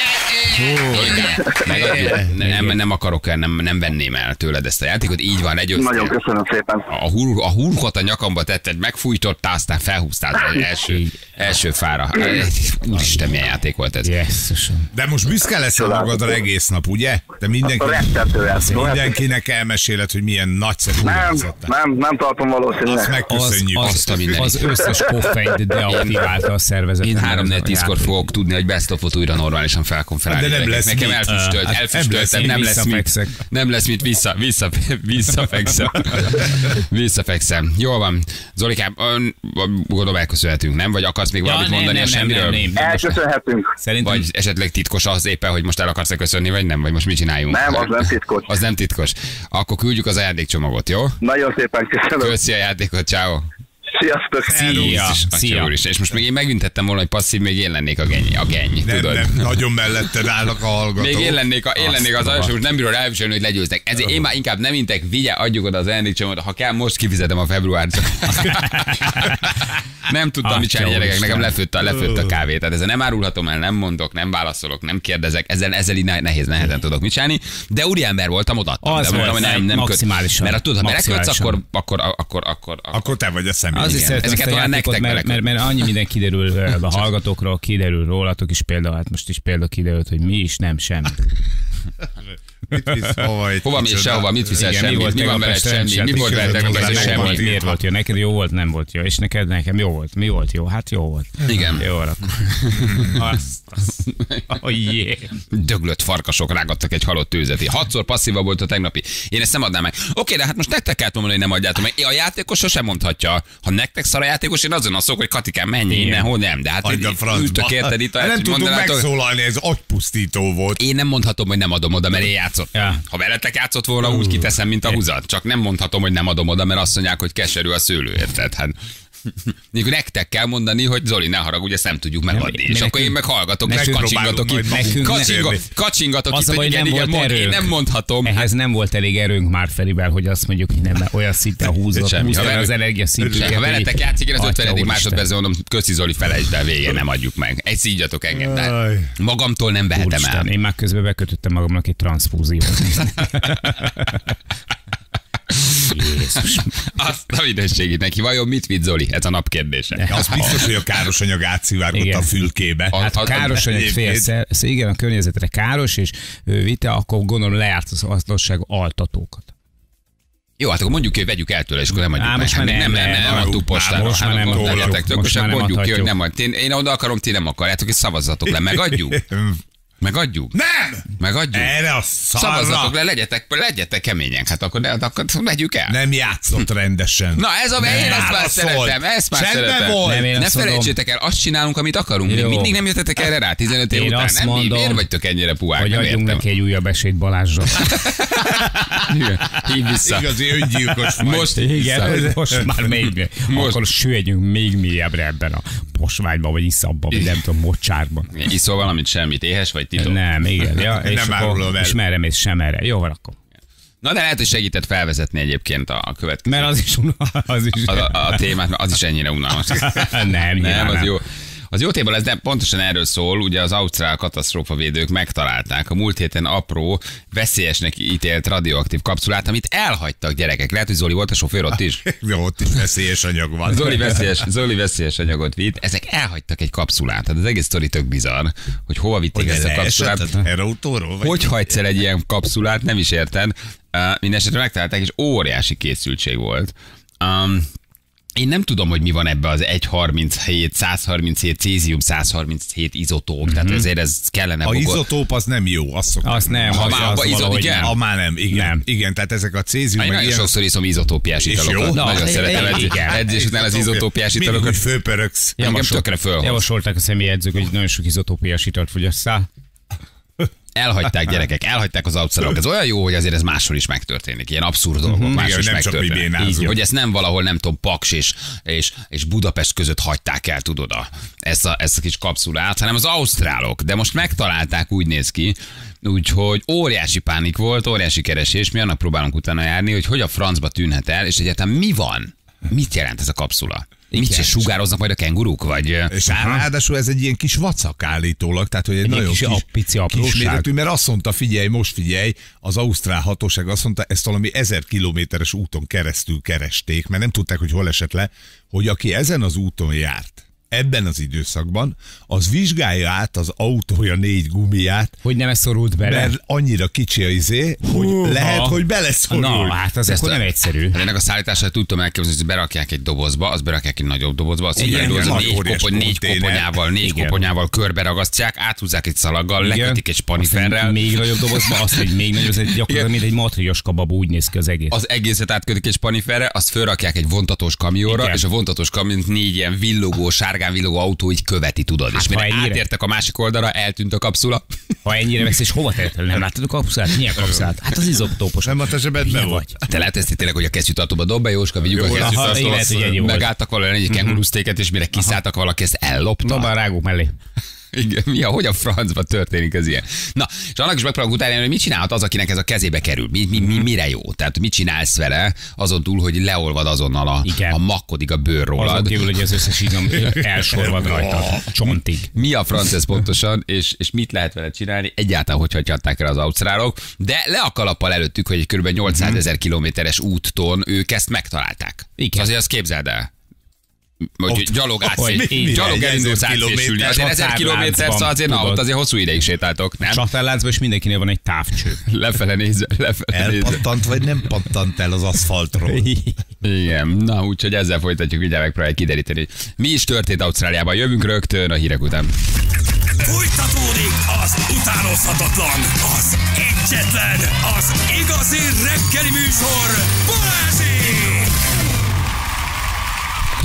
Nem, nem akarok el, nem, nem venném el tőled ezt a játékot, így van, Nagyon legyőztél. köszönöm szépen. A, hur, a hurkot a nyakamba tetted, megfújtottál, aztán felhúztál az első, első fára. Úristen, milyen játék volt ez. Jesszusom. de most büszke leszel magadra egész nap, ugye? De mindenki, Rettentően. mindenkinek elmeséled, hogy milyen nagyszerű Nem, nem, nem tartom Azt valószínűleg. megköszönjük. Az, Azt a mindenit. az összes koffeint deaktiválta a szervezet. Én 3 4 10 kor fogok tudni, hogy best of újra normálisan felkonferálni. De nem lesz Nekem mit. elfüstölt, Hát elfüstöltem, nem nem lesz, lesz mit, nem lesz mit, vissza, vissza, visszafekszem. Visszafekszem. Jól van. Zolikám, gondolom elköszönhetünk, nem? Vagy akarsz még valamit mondani a semmiről? Elköszönhetünk. Szerintem Vagy esetleg titkos az éppen, hogy most el akarsz köszönni, vagy nem? Vagy most mit csináljunk? Nem, az nem titkos. Az nem titkos. Akkor küldjük az ajándékcsomagot, jó? Nagyon szépen köszönöm. Köszi a játékot, ciao. Sziasztok. Szia. Szia. úristen, És most még én megbüntettem volna, hogy passzív, még én lennék a geny, a geny Nem, tudod? nem, nagyon melletted állnak a hallgatók. Még én lennék, a, én lennék az első, most nem bírod elviselni, hogy legyőztek. Ezért én már inkább nem intek, vigye, adjuk oda az ajándékcsomót, ha kell, most kifizetem a februárt. nem tudtam mit csinálni gyerekek, nekem lefőtt a, lefőtt a kávé. Tehát ezzel nem árulhatom el, nem mondok, nem válaszolok, nem kérdezek, ezzel, ezzel így ne- nehéz, nehezen tudok mit csinálni. De úriember voltam, odaadtam. Az de mondtam, volt, hogy nem, nem köt. maximálisan. Mert ha tudod, ha belekötsz, akkor, akkor, akkor, akkor, akkor, Akkor te vagy a személy. Azért Igen. szeretem Ezeket ezt a játékot, nektek mert, mert, mert, annyi minden kiderül a hallgatókról, kiderül rólatok is például, hát most is például kiderült, hogy mi is nem semmi. Mit visz, hova, egy Hova mész sehova, mit viszel Igen, semmit, mi van tegnap veled este? semmi, Semmi. mi volt veled Semmi. Semmi. Miért semmi. volt, volt jó? Neked jó volt, nem volt jó. És neked nekem jó volt. Mi volt jó? Hát jó volt. Igen. Jó volt. Azt, azt. Oh, yeah. döglött farkasok rágattak egy halott tőzeti. Hatszor passzíva volt a tegnapi. Én ezt nem adnám meg. Oké, de hát most nektek kell mondani, hogy nem adjátok meg. A játékos sosem mondhatja. Ha nektek szar a játékos, én azon a szok, hogy Katikám, menj Igen. innen, hogy nem. De hát ültök érted itt, Nem mondanátok- megszólalni, ez agypusztító volt. én nem mondhatom, hogy nem adom oda, mert én játszott. Ja. Ha veletek játszott volna, úgy kiteszem, mint a húzat. Csak nem mondhatom, hogy nem adom oda, mert azt mondják, hogy keserű a szőlő, érted? Hát Mondjuk nektek kell mondani, hogy Zoli, ne haragudj, ezt nem tudjuk megadni. és akkor én nekünk- meg hallgatok, és nekünk kacsingatok itt. kacsingatok Az itt, hogy igen, nem igen, volt mond, én nem mondhatom. Ehhez nem volt elég erőnk már Ferivel, hogy azt mondjuk, hogy nem, olyan szinten húzott, Semmi. húzta az energia szintünket. Ha veletek játszik, én az Atya 50. úristen. másodpercben mondom, köszi Zoli, felejtsd el, végén nem adjuk meg. Egy szígyatok engem, de magamtól nem vehetem el. én már közben bekötöttem magamnak egy transfúziót. Jézus. Azt a minőségét neki. Vajon mit vitt Zoli? Ez a nap kérdése. Az biztos, hogy a káros anyag átszivárgott Igen. a fülkébe. A- Hát a- a káros anyag félszer, igen, a környezetre káros, és ő vitte, akkor gondolom lejárt az hasznosság altatókat. Jó, hát akkor mondjuk ki, hogy vegyük el tőle, és akkor nem adjuk Á, meg. most Hát nem, nem, nem, nem, nem, nem, adtuk postára. most már Hát nem tök, Most már nem mondjuk ki, hogy nem ad. Én, én oda akarom, ti nem akarjátok, és szavazzatok le. Megadjuk? Megadjuk? Nem! Megadjuk? Erre a szarra! Szavazzatok le, legyetek, legyetek keményen. Hát akkor, de, akkor vegyük el. Nem játszott rendesen. Na ez a én ezt már szeretem, ezt már Csendben szeretem. volt. Nem, ne felejtsétek el, azt csinálunk, amit akarunk. Még Jó. mindig nem jöttetek erre rá, 15 év Én után. azt Nem, mondom, miért vagytok ennyire puhák? Hogy Nem adjunk értem. neki egy újabb esélyt Balázsra. Igen, Hívj vissza. Igazi öngyilkos vagy. Most Igen, vissza. most már még, Most. most. akkor süllyedjünk még mélyebbre ebben a posványban, vagy iszabban, vagy nem tudom, mocsárban. Iszol valamit, semmit, éhes vagy titok? Nem, igen. Ja, és, Nem árulom akkor, és merre mész, sem erre. Jó, van akkor. Na de lehet, hogy segített felvezetni egyébként a, a következő. Mert az is, az is. A, a, a témát, mert az is ennyire unalmas. nem, Nem, az nem. jó. Az jó téma lesz, de pontosan erről szól, ugye az ausztrál katasztrófavédők megtalálták a múlt héten apró, veszélyesnek ítélt radioaktív kapszulát, amit elhagytak gyerekek. Lehet, hogy Zoli volt a sofőr ott is. Jó, ott is veszélyes anyag van. Zoli veszélyes, Zoli veszélyes anyagot vitt. Ezek elhagytak egy kapszulát. Tehát az egész sztori tök bizarr, hogy hova vitték ezt a kapszulát. Erre autóról? Hogy hagysz el egy ilyen kapszulát, nem is érted. Uh, Mindenesetre megtalálták, és óriási készültség volt. Um, én nem tudom, hogy mi van ebbe az 137, 137, cézium 137 izotóp, tehát ezért ez kellene A bogol- izotóp az nem jó, azt szokták. Azt nem, Ha az, már az izot- igen? Ha már nem, igen. Nem. Igen, tehát ezek a cézium, Én nagyon ilyen... sokszor iszom izotópiás italokat. jó? Nagyon Na, szeretem edzés, után az izotópiás Mindig italokat. úgy főpöröksz. Engem tökre fölhoz. Javasolták a személyedzők, hogy nagyon sok izotópiás italt fogyasszál. Elhagyták gyerekek, elhagyták az outszalok. Ez olyan jó, hogy azért ez máshol is megtörténik. Ilyen abszurd dolgok máshol Mhm. Igen, is nem csak mi bénázunk. Hogy ezt nem valahol, nem tudom, Paks és, és, és Budapest között hagyták el, tudod, a, ezt, a, ezt a kis kapszulát, hanem az ausztrálok. De most megtalálták, úgy néz ki, úgyhogy óriási pánik volt, óriási keresés. Mi annak próbálunk utána járni, hogy hogy a francba tűnhet el, és egyáltalán mi van? Mit jelent ez a kapszula? Mit se sugároznak majd a kenguruk? Vagy... És ráadásul ez egy ilyen kis vacak állítólag, tehát hogy egy, Egy nagyon kis kis, pici apróság. kisméretű, mert azt mondta, figyelj, most figyelj, az ausztrál hatóság azt mondta, ezt valami ezer kilométeres úton keresztül keresték, mert nem tudták, hogy hol esett le, hogy aki ezen az úton járt, ebben az időszakban, az vizsgálja át az autója négy gumiját, Hogy nem szorult bele. mert annyira kicsi a izé, hogy Húha. lehet, hogy beleszorul. Na, hát az akkor a- nem egyszerű. Hát ennek a szállítását tudtam elképzelni, hogy berakják egy dobozba, az berakják egy nagyobb dobozba, az eldolgoz, nagy négy, kopony, négy koponyával, négy Igen. koponyával körbe ragasztják, áthúzzák egy szalaggal, Igen. lekötik egy spaniferrel, Még nagyobb dobozba, azt egy még nagyobb, egy gyakorlatilag mint egy matrioska baba, úgy néz ki az egész. az egészet átkötik egy spaniferre, azt fölrakják egy vontatós Igen. és a vontatós kamiont négy ilyen villogó, sárgán villogó autó így követi, tudod. Hát, és mire ha ennyire- átértek a másik oldalra, eltűnt a kapszula. Ha ennyire vesz, és hova tetted? Nem láttad a kapszulát? Milyen kapszulát? Hát az izoptópos. Nem a te zsebedben vagy. Te lehet ezt tényleg, hogy a kesztyűtartóba dob be, Jóska, vigyük a Jó, ennyi volt. megálltak valami egy kengurusztéket, és mire kiszálltak valaki, ezt ellopta. Dobba a rágók mellé. Igen, mi a, hogy a francba történik ez ilyen? Na, és annak is megpróbálok utáni, hogy mit csinálhat az, akinek ez a kezébe kerül? Mi, mi, mi, mire jó? Tehát mit csinálsz vele, azon túl, hogy leolvad azonnal a, Igen. a makkodik a bőr Azon rólad. kívül, hogy az összes izom elsorvad rajta. Csontig. Mi a franc ez pontosan, és, és mit lehet vele csinálni? Egyáltalán hogy hagyhatták el az ausztrálok, de le a kalappal előttük, hogy egy kb. 800 ezer kilométeres úton ők ezt megtalálták. Igen. Azért azt képzeld el. Hogy Ott- gyalog átszé, hogy így gyalog elindulsz átszésülni. kilométer Azért ezer kilométer, szóval azért, na, ott azért hosszú ideig sétáltok, nem? Csatárláncban is mindenkinél van egy távcső. Lefele nézve, lefele nézve. Elpattant, vagy nem pattant el az aszfaltról? Igen, na úgyhogy ezzel folytatjuk, ugye megpróbáljuk kideríteni. Mi is történt Ausztráliában? Jövünk rögtön a hírek után. Fújtatódik az utánozhatatlan, az egyetlen, az igazi reggeli műsor,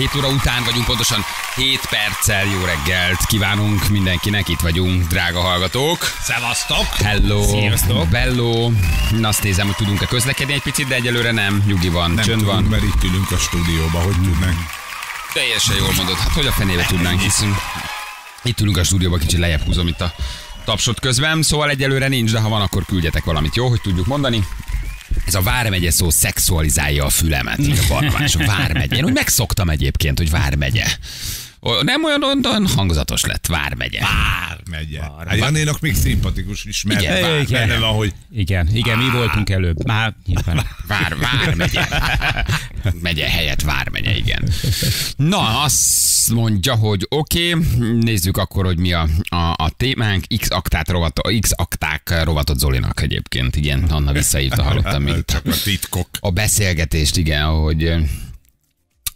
7 óra után vagyunk, pontosan 7 perccel jó reggelt kívánunk mindenkinek, itt vagyunk, drága hallgatók. Szevasztok! Hello, Sziasztok. bello. Na, Azt nézem, hogy tudunk-e közlekedni egy picit, de egyelőre nem, nyugi van, Nem csönd tudunk, van. mert itt ülünk a stúdióba, hogy tudnánk. Teljesen jól mondod, hát hogy a fenébe tudnánk, hiszünk. Itt ülünk a stúdióban, kicsit lejjebb húzom itt a tapsot közben, szóval egyelőre nincs, de ha van, akkor küldjetek valamit, jó, hogy tudjuk mondani. Ez a Vármegye szó szexualizálja a fülemet, így a barnabás. A Vármegye. Én úgy megszoktam egyébként, hogy Vármegye. Nem olyan, olyan hangzatos lett, Vármegye. Vár megye. Hát Janénak még szimpatikus is, mert Igen, vár, igen. benne van, hogy Igen, igen, mi voltunk előbb. Már nyilván. Vár, Vármegye. Megye helyett Vármegye, igen. Na, azt mondja, hogy oké, okay, nézzük akkor, hogy mi a, a, a témánk. X-aktát rovat, X-akták rovatot Zolinak egyébként. Igen, Anna visszaírta, hallottam még. csak a titkok. a beszélgetést, igen, hogy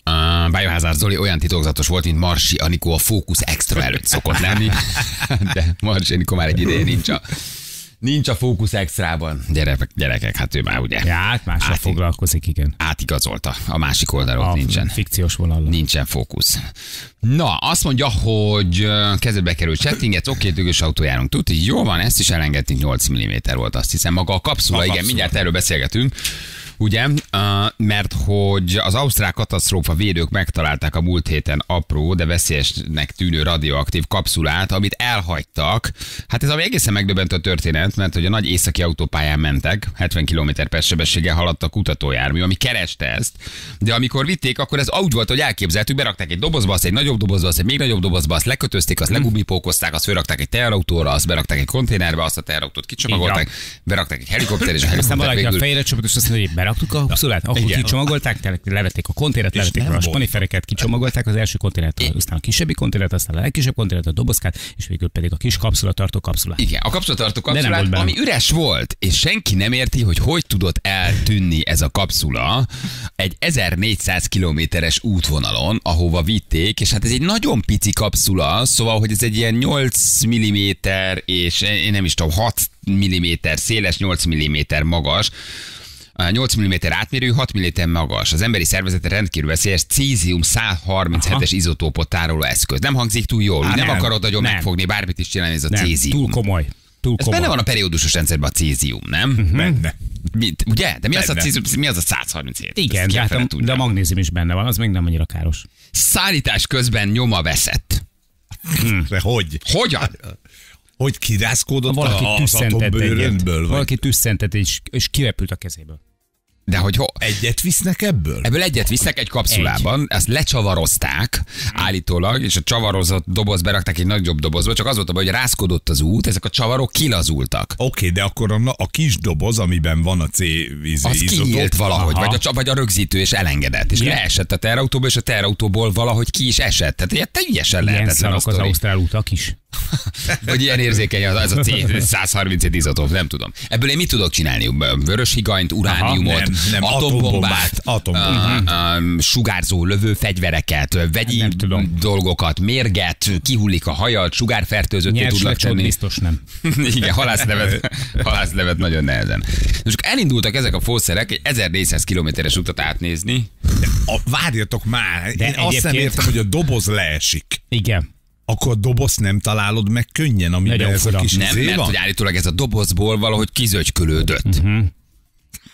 uh, Biohazard Zoli olyan titokzatos volt, mint Marsi Anikó a Focus Extra előtt szokott lenni, de Marsi Anikó már egy ideje nincs a, nincs a Focus Extrában. Gyerekek, gyerekek, hát ő már ugye Ja, hát mással Átig- foglalkozik, igen. átigazolta a másik oldalról, A nincsen. fikciós vonallal. Nincsen fókusz. Na, azt mondja, hogy kezedbe került chattinget, oké, dögös autójárunk tudni, jó van, ezt is elengedtünk, 8 mm volt, azt hiszem. Maga a kapszula, A igen, kapszula. mindjárt erről beszélgetünk. Ugye, mert hogy az ausztrál katasztrófa védők megtalálták a múlt héten apró, de veszélyesnek tűnő radioaktív kapszulát, amit elhagytak. Hát ez ami egészen megdöbbentő történet, mert hogy a nagy északi autópályán mentek, 70 km per sebességgel haladt a kutatójármű, ami kereste ezt, de amikor vitték, akkor ez úgy volt, hogy elképzeltük, berakták egy dobozba, azt egy nagyobb dobozba, azt egy még nagyobb dobozba, azt lekötözték, azt legumipókozták, azt felrakták egy teherautóra, azt berakták egy konténerbe, azt a teherautót kicsomagolták, berakták egy helikopter, és a helikopter valaki a végül fejére csapott, és azt mondja, hogy beraktuk a kapszulát, akkor Igen. kicsomagolták, levették a konténert, levették a spanifereket, kicsomagolták az első konténert, aztán a kisebbi konténert, aztán a legkisebb konténert, a dobozkát, és végül pedig a kis kapszulatartó kapszulát. Igen, a volt kapszulát, ami üres volt, és senki nem érti, hogy hogy tudott eltűnni ez a kapszula egy 1400 kilométeres útvonalon, ahova vitték, és hát ez egy nagyon pici kapszula, szóval, hogy ez egy ilyen 8 mm és én nem is tudom, 6 mm széles, 8 mm magas, 8 mm átmérő, 6 mm magas. Az emberi szervezete rendkívül veszélyes cézium 137-es izotópot tároló eszköz. Nem hangzik túl jól, Á, nem, nem akarod nagyon nem. megfogni, bármit is csinálni, ez a Nem, cézium. túl komoly. Túl Ez komoly. benne van a periódusos rendszerben a cézium, nem? Benne. Mit, ugye? De mi az a cézium? Mi az a 137? Igen, de, hát a, de a magnézium is benne van, az még nem annyira káros. Szállítás közben nyoma veszett. De hogy? Hogyan? Hogy kirázkódott Valaki a, az atombőrönből? Vagy? Valaki tüsszentett és, és kirepült a kezéből. De hogy ho? egyet visznek ebből? Ebből egyet visznek egy kapszulában, ezt lecsavarozták állítólag, és a csavarozott doboz berakták egy nagyobb dobozba, csak az volt a baj, hogy rászkodott az út, ezek a csavarok kilazultak. Oké, de akkor a, a kis doboz, amiben van a C vízi Az izotóp, kinyílt valahogy, Aha. vagy a, vagy a rögzítő, és elengedett, és Igen. leesett a terautóból, és a terautóból valahogy ki is esett. Tehát ilyen teljesen Ilyen lehetetlen a szarok az ausztrál utak is. Vagy ilyen érzékeny az, az a C137 izotóp, nem tudom. Ebből én mit tudok csinálni? Vörös higanyt, urániumot, Aha, nem, nem, atombombát, atombombát, a- a- sugárzó lövő fegyvereket, vegyi Nem tudom. dolgokat, mérget, kihullik a hajad, sugárfertőzötté tudnak Nyersleten csodni. biztos nem. Igen, halászlevet, halászlevet nagyon nehezen. Akkor elindultak ezek a fószerek egy 1400 kilométeres utat átnézni. A, várjatok már, De én azt nem egyébként- értem, hogy a doboz leesik. Igen. Akkor a dobozt nem találod meg könnyen, amiben ez fura. a kis Nem, izé mert van? hogy állítólag ez a dobozból valahogy kizögykölődött. Mhm.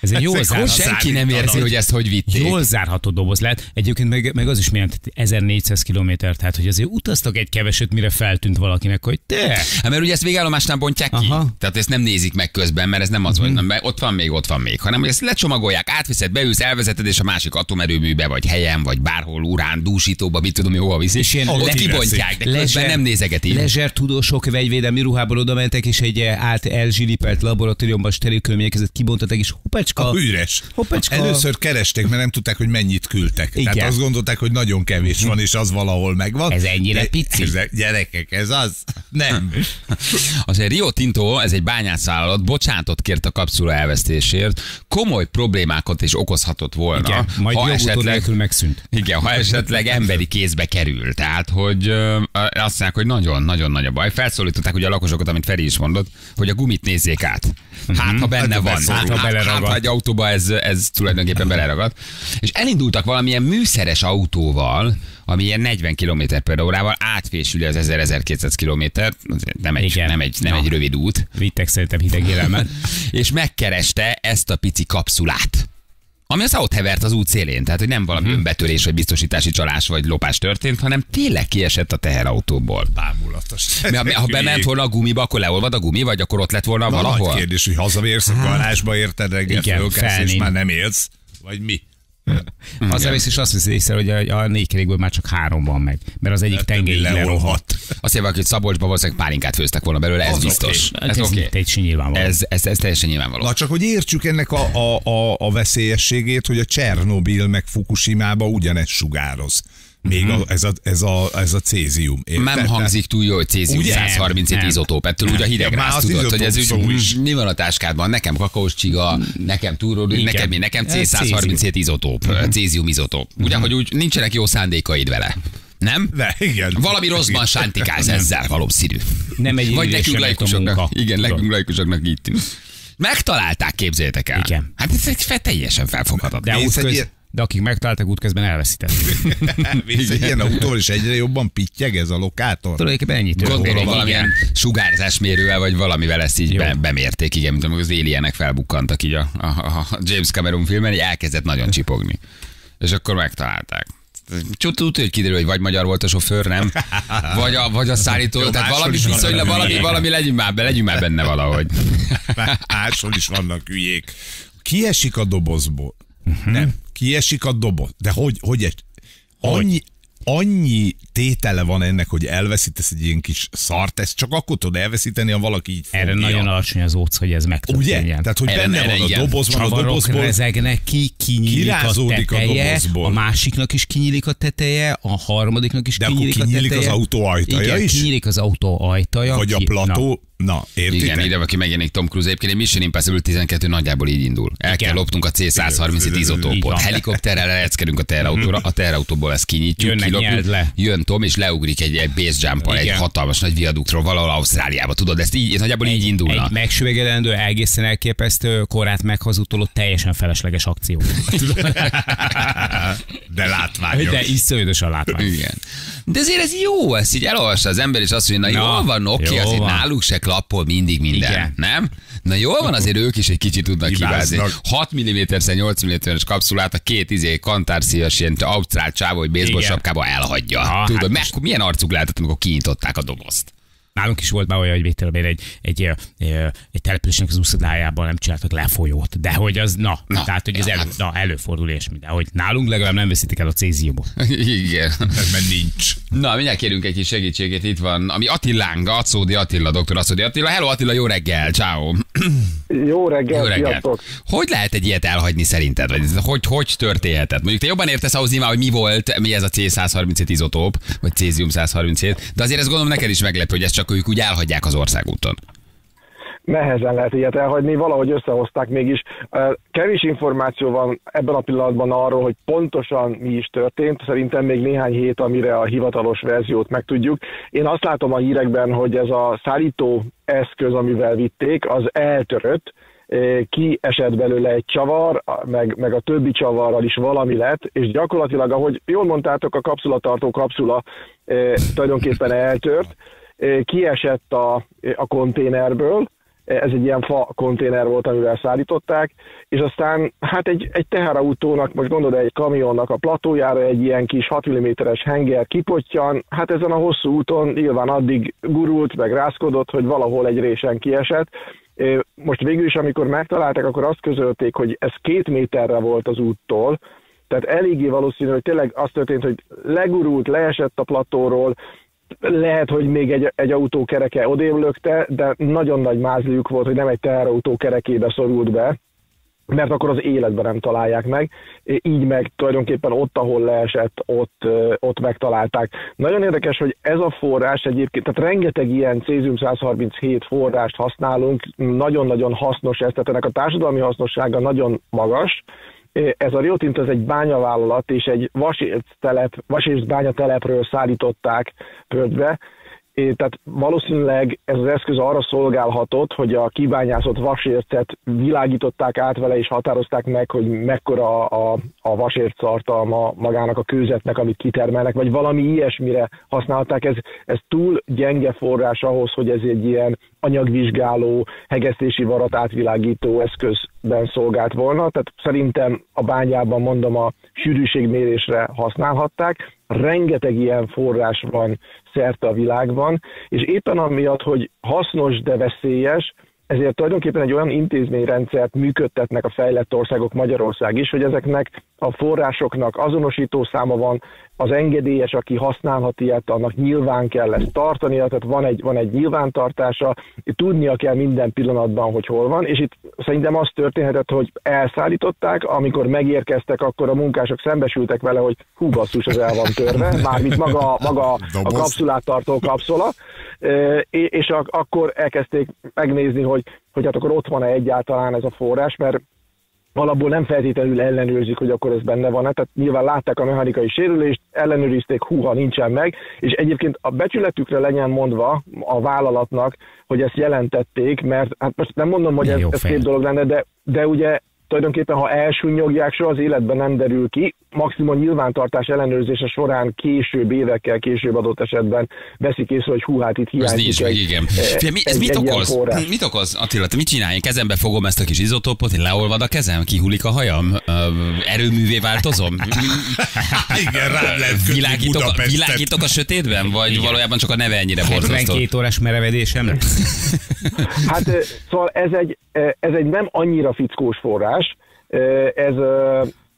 Ez egy jól Ezek Hogy zárható, senki nem érzi, hogy ezt hogy vitték. jól zárható doboz lehet. Egyébként meg, meg az is milyen, tehát 1400 kilométer, tehát hogy azért utaztak egy keveset, mire feltűnt valakinek, hogy te, Hát mert ugye ezt végállomásnál bontják ki. Aha. Tehát ezt nem nézik meg közben, mert ez nem az, hogy nem, ott van még, ott van még, hanem hogy ezt lecsomagolják, átviszed, beülsz, elvezeted, és a másik atomerőműbe, vagy helyen, vagy bárhol urán, dúsítóba, mit tudom, hova viszi. És ilyen ott le- kibontják, de közben nem nézegeti. Lezser tudósok vegyvédelmi ruhából oda mentek, és egy eh, át elzsilipelt laboratóriumban steril körülmények között kibontották, és hoppecska, A üres. Hoppacska. Először keresték, mert nem tudták, hogy mennyit küldtek. Igen. Tehát azt gondolták, hogy nagyon kevés van, és az valahol megvan. Ez ennyire De pici? Ez, gyerekek, ez az? Nem. Azért Rio Tinto, ez egy bányászvállalat, bocsánatot kért a kapszula elvesztésért, komoly problémákat is okozhatott volna. Igen, majd ha esetleg, megszűnt. igen, ha esetleg emberi kézbe kerül. Tehát, hogy ö, azt mondják, hogy nagyon-nagyon nagy a baj. Felszólították ugye a lakosokat, amit Feri is mondott, hogy a gumit nézzék át. Hát, ha benne Hát, van. beszorul. Hát, Ha hát, hát, beleragad. ha egy autóba ez, ez tulajdonképpen beleragad. És elindultak valamilyen műszeres autóval, ami ilyen 40 km per órával átfésüli az 1000-1200 kilométert, nem egy, Igen. nem egy, nem Na. egy rövid út, Vittek szerintem hideg élelmet. és megkereste ezt a pici kapszulát. Ami az ott hevert az út szélén, tehát hogy nem valami Mhm. önbetörés, vagy biztosítási csalás, vagy lopás történt, hanem tényleg kiesett a teherautóból. Bámulatos. Mi- Ha bement volna a gumiba, akkor leolvad a gumi, vagy akkor ott lett volna Na, valahol? nagy kérdés, hogy hazamérsz a garázsba, érted reggel, Igen, fölkelsz, és már nem élsz? Vagy mi? Hazamész, és azt veszi észre, hogy a, a négy kerékből már csak három van meg, mert az egyik Hát, tengely leolvadt. Azt mondja, hogy Szabolcsba valószínűleg pálinkát főztek volna belőle, ez Az biztos. Ez, Ez ez okay. nyilvánvaló. Ez, ez, ez teljesen nyilvánvaló. Na csak, hogy értsük ennek a, a, a, a veszélyességét, hogy a Csernobil meg Fukushima-ba ugyanez sugároz. Még a, ez, a, ez, a, ez a cézium. Érted? Nem hangzik túl jó, hogy cézium Ugye? 137 Nem. izotóp, ettől úgy a Ja, hidegrász már az tudod, hogy ez úgy, is. mi van a táskádban, nekem kakaós csiga, nekem Igen. nekem mi, nekem Ez C137 izotóp, cézium izotóp. Ugye, hogy úgy nincsenek jó szándékaid vele. Nem? De, igen. Valami rosszban sántikáz ezzel, valószínű. Nem egy Vagy nekünk laikusoknak, igen, nekünk laikusoknak így tűnik. Megtalálták, képzeljétek el. Igen. Hát ez egy fe- teljesen felfoghatatlan. De, útköz, ilyen- de akik megtaláltak útközben elveszítették. Mész egy ilyen autóval, és egyre jobban pittyeg ez a lokátor. Tulajdonképpen ennyit. Gondolom valamilyen sugárzásmérővel, vagy valamivel ezt így be, bemérték, igen, mint amikor az alienek felbukkantak így a, a, a James Cameron filmen, így elkezdett nagyon csipogni. És akkor megtalálták. Csutút, hogy kiderül, hogy vagy magyar volt a sofőr, nem? Vagy a, vagy a szállító, Jó, tehát valami viszonylag, valami, valami legyünk már, be, legyünk már benne valahogy. Máshol is vannak hülyék. Kiesik a dobozból. Nem. Kiesik a doboz. De hogy, hogy, egy, annyi, annyi tétele van ennek, hogy elveszítesz egy ilyen kis szart, ezt csak akkor tudod elveszíteni, ha valaki így Erre fogja. nagyon alacsony az óc, hogy ez megtörténjen. Ugye? Tehát, hogy Erre- benne erre van a dobozban, a dobozból rezegnek ki, kinyílik a a teteje, a, dobozból. másiknak is kinyílik a teteje, a harmadiknak is De akkor kinyílik a kinyílik teteje. az autó ajtaja Igen, is? kinyílik az autó ajtaja. vagy a ki- plató. Na, értitek? Igen, ide, aki megjelenik Tom Cruise, egyébként egy Mission Impossible 12 nagyjából így indul. El kell Igen. lopnunk a C-137 Így izotópot. van. Helikopterrel leeckedünk a terautóra, a terautóból ezt kinyitjuk, Jönnek, kilopjuk, le. jön Tom, és leugrik egy, egy base jump egy hatalmas nagy viaduktról valahol Ausztráliába. Tudod, ezt így, nagyjából így indulna. Egy megsüvegelendő, egészen elképesztő, korát meghazudtoló, teljesen felesleges akció. De látványos. De iszonyatosan látvány. Igen. De azért ez jó, ezt így elolvassa az ember, és azt mondja, na, Na, jól van, oké, jó azért van. náluk se klappol mindig minden, Igen. nem? Na jól van, azért ők is egy kicsit tudnak hibázni. Hibáznak. 6 mm 8 mm-es kapszulát a két izé kantárszíjas ilyen ausztrál csávó, hogy baseball sapkába elhagyja. Ah, Tudod, hát meg, milyen arcuk lehetett, amikor kinyitották a dobozt? Nálunk is volt már olyan, hogy vételben egy, egy, egy, egy településnek az úszodájában nem csináltak lefolyót, de hogy az, na, na tehát hogy ez elő, hát. na, előfordul és de hogy nálunk legalább nem veszitek el a céziumot. Igen. Ez mert nincs. Na, mindjárt kérünk egy kis segítséget, itt van, ami Attilánk, Acódi Attila, doktor Acódi Attila. Hello Attila, jó reggel, ciao. Jó reggel, Jó reggel. Hogy lehet egy ilyet elhagyni szerinted? Vagy ez hogy, hogy történhetett? Mondjuk te jobban értesz ahhoz nyilván, hogy mi volt, mi ez a C137 izotóp, vagy cézium 137, de azért ezt gondolom neked is meglepő, hogy ezt csak ők úgy elhagyják az országúton. Nehezen lehet ilyet elhagyni, valahogy összehozták mégis. Kevés információ van ebben a pillanatban arról, hogy pontosan mi is történt. Szerintem még néhány hét, amire a hivatalos verziót megtudjuk. Én azt látom a hírekben, hogy ez a szállító eszköz, amivel vitték, az eltörött, Ö, ki esett belőle egy csavar, meg, meg a többi csavarral is valami lett, és gyakorlatilag, ahogy jól mondtátok, a kapszulatartó kapszula ö, tulajdonképpen eltört, kiesett a, a konténerből, ez egy ilyen fa konténer volt, amivel szállították, és aztán hát egy, egy teherautónak, most gondolod egy kamionnak a platójára egy ilyen kis 6 mm-es henger kipottyan, hát ezen a hosszú úton nyilván addig gurult, meg rászkodott, hogy valahol egy résen kiesett. Most végül is, amikor megtalálták, akkor azt közölték, hogy ez két méterre volt az úttól, tehát eléggé valószínű, hogy tényleg az történt, hogy legurult, leesett a platóról, lehet, hogy még egy, egy autó kereke odébb lökte, de nagyon nagy mázliuk volt, hogy nem egy teherautó kerekébe szorult be, mert akkor az életben nem találják meg. Így meg tulajdonképpen ott, ahol leesett, ott, ott megtalálták. Nagyon érdekes, hogy ez a forrás egyébként, tehát rengeteg ilyen cézium-137 forrást használunk, nagyon-nagyon hasznos ez, tehát ennek a társadalmi hasznossága nagyon magas, ez a Rio Tinto ez egy bányavállalat, és egy vasérc telep, vasérc bányatelepről szállították Pördbe, É, tehát valószínűleg ez az eszköz arra szolgálhatott, hogy a kibányászott vasércet világították át vele, és határozták meg, hogy mekkora a, a vasérc tartalma magának a kőzetnek, amit kitermelnek, vagy valami ilyesmire használták. Ez, ez túl gyenge forrás ahhoz, hogy ez egy ilyen anyagvizsgáló, hegesztési varat átvilágító eszközben szolgált volna. Tehát szerintem a bányában, mondom, a sűrűségmérésre használhatták. Rengeteg ilyen forrás van szerte a világban, és éppen amiatt, hogy hasznos, de veszélyes, ezért tulajdonképpen egy olyan intézményrendszert működtetnek a fejlett országok, Magyarország is, hogy ezeknek a forrásoknak azonosító száma van, az engedélyes, aki használhat ilyet, annak nyilván kell ezt tartania, tehát van egy, van egy nyilvántartása, tudnia kell minden pillanatban, hogy hol van, és itt szerintem az történhetett, hogy elszállították, amikor megérkeztek, akkor a munkások szembesültek vele, hogy hú basszus, az el van törve, mármint maga, maga a kapszulát tartó kapszula, Ö, és és ak- akkor elkezdték megnézni, hogy, hogy hát akkor ott van-e egyáltalán ez a forrás, mert alapból nem feltétlenül ellenőrzik, hogy akkor ez benne van-e, tehát nyilván látták a mechanikai sérülést, ellenőrizték, húha nincsen meg, és egyébként a becsületükre legyen mondva a vállalatnak, hogy ezt jelentették, mert hát most nem mondom, hogy ez, ez szép dolog lenne, de, de ugye tulajdonképpen, ha elsúnyogják, soha az életben nem derül ki, maximum nyilvántartás ellenőrzése során később, évekkel később adott esetben veszik észre, hogy hú, hát itt Ez hiányzik nincs meg, egy- igen. egy- Figyelj, mi, ez egy- mit okoz? Mit okoz, Attila, te mit csinálj? Én kezembe fogom ezt a kis izotópot, én leolvad a kezem, kihullik a hajam, Ö, erőművé változom, Igen, rád lehet világítok, Budapestet. világítok a sötétben, vagy valójában csak a neve ennyire borzasztó? 72 órás merevedésem. Hát ö, szóval ez egy, ez egy nem annyira fickós forrás, ez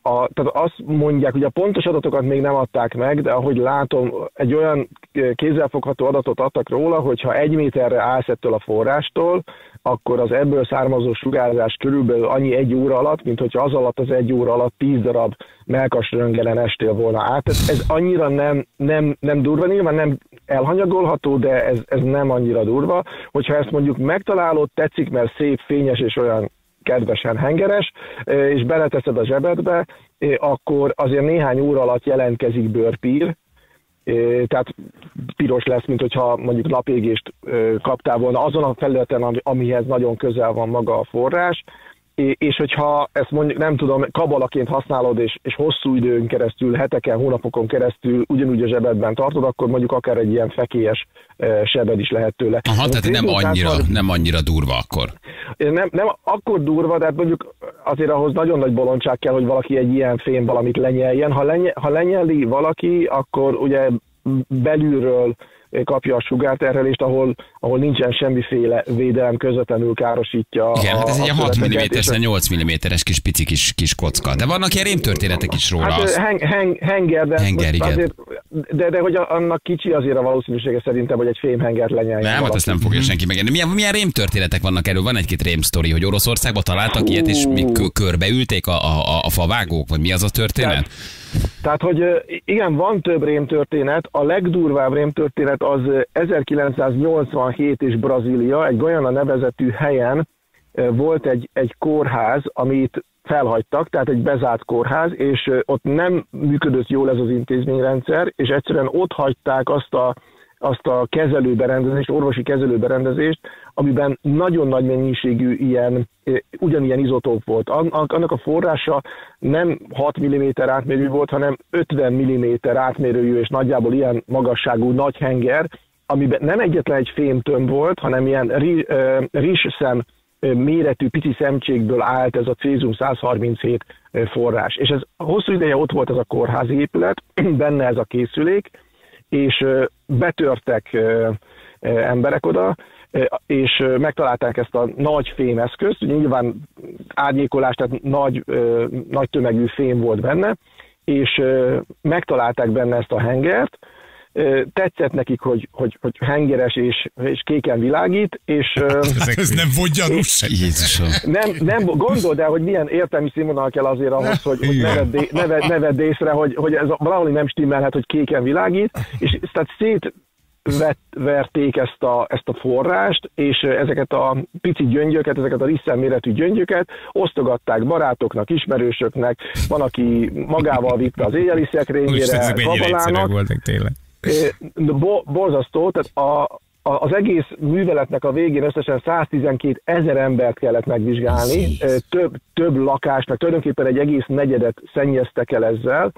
a, tehát azt mondják, hogy a pontos adatokat még nem adták meg, de ahogy látom, egy olyan kézzelfogható adatot adtak róla, hogyha egy méterre állsz ettől a forrástól, akkor az ebből származó sugárzás körülbelül annyi egy óra alatt, mint hogyha az alatt az egy óra alatt tíz darab melkas röngelen estél volna át. Ez, ez annyira nem, nem, nem durva, nyilván nem elhanyagolható, de ez, ez nem annyira durva. Hogyha ezt mondjuk megtalálod, tetszik, mert szép, fényes és olyan kedvesen hengeres, és beleteszed a zsebedbe, akkor azért néhány óra alatt jelentkezik bőrpír, tehát piros lesz, mint hogyha mondjuk napégést kaptál volna azon a felületen, ami- amihez nagyon közel van maga a forrás, és hogyha ezt mondjuk, nem tudom, kabalaként használod, és, és hosszú időn keresztül, heteken, hónapokon keresztül ugyanúgy a zsebedben tartod, akkor mondjuk akár egy ilyen fekélyes ö, sebed is lehet tőle. Aha, tehát nem annyira, van- nem annyira durva akkor. nem, nem akkor durva, de hát mondjuk azért ahhoz nagyon nagy bolondság kell, hogy valaki egy ilyen fém valamit lenyeljen. Ha, lenye, ha lenyeli valaki, akkor ugye belülről kapja a sugárterhelést, ahol, ahol nincsen semmiféle védelem közvetlenül károsítja. Igen, a, hát ez egy 6 mm-es, 8 mm-es kis pici kis, kis kocka. De vannak ilyen rémtörténetek is róla. Hát, heng, heng, henger, de, henger igen. Azért, de, de hogy annak kicsi azért a valószínűsége szerintem, hogy egy fémhengert lenyeljen. Nem, hát ezt nem fogja senki megenni. Milyen, milyen rémtörténetek vannak erről? Van egy-két rémsztori, hogy Oroszországban találtak ilyet, és mi körbeülték a, a, a favágók, vagy mi az a történet? Tehát, tehát, hogy igen, van több rémtörténet. A legdurvább rémtörténet az 1980 7 és Brazília, egy Gajana nevezetű helyen volt egy, egy kórház, amit felhagytak, tehát egy bezárt kórház, és ott nem működött jól ez az intézményrendszer, és egyszerűen ott hagyták azt a, azt a kezelőberendezést, orvosi kezelőberendezést, amiben nagyon nagy mennyiségű ilyen, ugyanilyen izotóp volt. Annak a forrása nem 6 mm átmérő volt, hanem 50 mm átmérőjű és nagyjából ilyen magasságú nagy henger, amiben nem egyetlen egy fémtömb volt, hanem ilyen ri, eh, rizsszem méretű pici szemcsékből állt ez a cézium 137 eh, forrás. És ez hosszú ideje ott volt ez a kórházi épület, benne ez a készülék, és betörtek emberek oda, és megtalálták ezt a nagy fémeszközt, nyilván árnyékolás, tehát nagy, nagy tömegű fém volt benne, és megtalálták benne ezt a hengert, tetszett nekik, hogy, hogy, hogy hengeres és, és kéken világít, és Ez nem volt gyanús. Jézusom. nem, nem gondold el, hogy milyen értelmi színvonal kell azért ahhoz, hogy, hogy ne, vedd, ne, vedd, ne vedd észre, hogy, hogy ez valahol nem stimmelhet, hogy kéken világít, és tehát szét verték ezt a, ezt a forrást, és ezeket a pici gyöngyöket, ezeket a risszem méretű gyöngyöket osztogatták barátoknak, ismerősöknek, van, aki magával vitte az éjjeli szekrényére, mennyire egyszerűek kabalának, voltak tényleg. Bo- borzasztó, tehát a, a, az egész műveletnek a végén összesen 112 ezer embert kellett megvizsgálni, több, több lakást, meg tulajdonképpen egy egész negyedet szennyeztek el ezzel.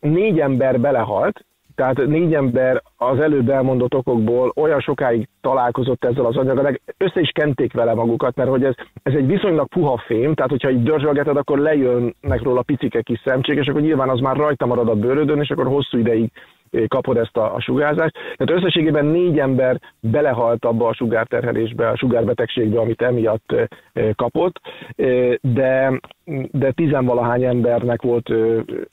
Négy ember belehalt, tehát négy ember az előbb elmondott okokból olyan sokáig találkozott ezzel az anyaggal, meg össze is kenték vele magukat, mert hogy ez, ez egy viszonylag puha fém, tehát hogyha így dörzsölgeted, akkor lejönnek róla picike kis szemcsék, és akkor nyilván az már rajta marad a bőrödön, és akkor hosszú ideig kapod ezt a, a sugárzást. Tehát összességében négy ember belehalt abba a sugárterhelésbe, a sugárbetegségbe, amit emiatt kapott, de, de tizenvalahány embernek volt eh,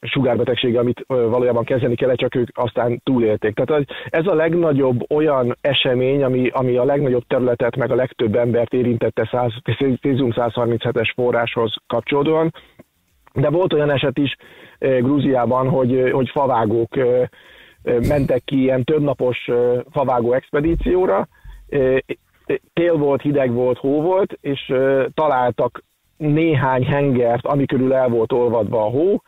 sugárbetegsége, amit valójában kezelni kellett, csak ők aztán túlélték. Tehát ez a legnagyobb olyan esemény, ami, ami a legnagyobb területet, meg a legtöbb embert érintette 100, cézium 137-es forráshoz kapcsolódóan, de volt olyan eset is eh, Grúziában, hogy, hogy favágók mentek ki ilyen többnapos favágó expedícióra. Tél volt, hideg volt, hó volt, és találtak néhány hengert, ami körül el volt olvadva a hó.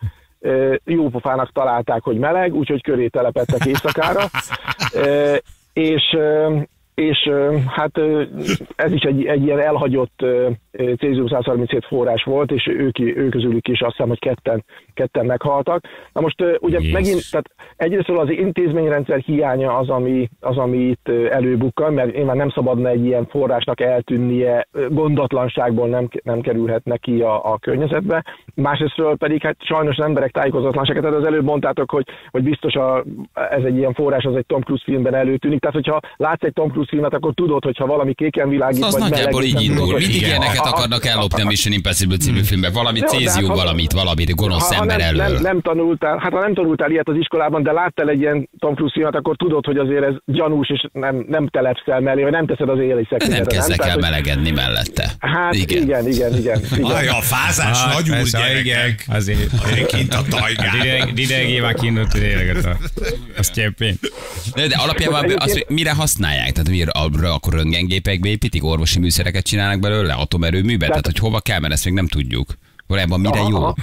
Jópofának találták, hogy meleg, úgyhogy köré telepettek éjszakára. És és hát ez is egy, egy ilyen elhagyott cézium 137 forrás volt, és ők, ők közülük is azt hiszem, hogy ketten, ketten meghaltak. Na most ugye Jézus. megint, tehát egyrészt az intézményrendszer hiánya az, ami, az, ami itt előbukkan, mert én már nem szabadna egy ilyen forrásnak eltűnnie, gondatlanságból nem, nem kerülhetne ki a, a környezetbe. Másrésztről pedig hát sajnos az emberek tájékozatlansága, tehát az előbb mondtátok, hogy, hogy biztos a, ez egy ilyen forrás, az egy Tom Cruise filmben előtűnik, tehát hogyha látsz egy Tom Cruise filmet, akkor tudod, hogyha valami kéken világít, Az vagy nagyjából meleg, így nem indul. hogy- Mindig ilyeneket A- a- akarnak ellopni a Mission Impossible című. Valami Jó, de hát cézium, ha- valamit, valamit, gonosz ha, ha ember nem, elől. nem, nem, tanultál, hát ha nem tanultál ilyet az iskolában, de láttál egy ilyen Tom Cruise filmet, akkor tudod, hogy azért ez gyanús, és nem, nem telepsz el mellé, vagy nem teszed az éjjeli Nem szekrényedre. kezdek el hogy- melegedni mellette. Hát igen, igen, igen. igen, igen. Aj, a fázás Ah, nagy úr gyerekek. azért. Kint a A tajgán. dideg, dideg már kínult tényleg a. De, alapjában hogy mire használják? Tehát arra akkor röntgengépekbe építik, orvosi műszereket csinálnak belőle, atomerőműbe? Tehát, hogy hova kell, mert ezt még nem tudjuk. Valójában mire Aha, jó? aha.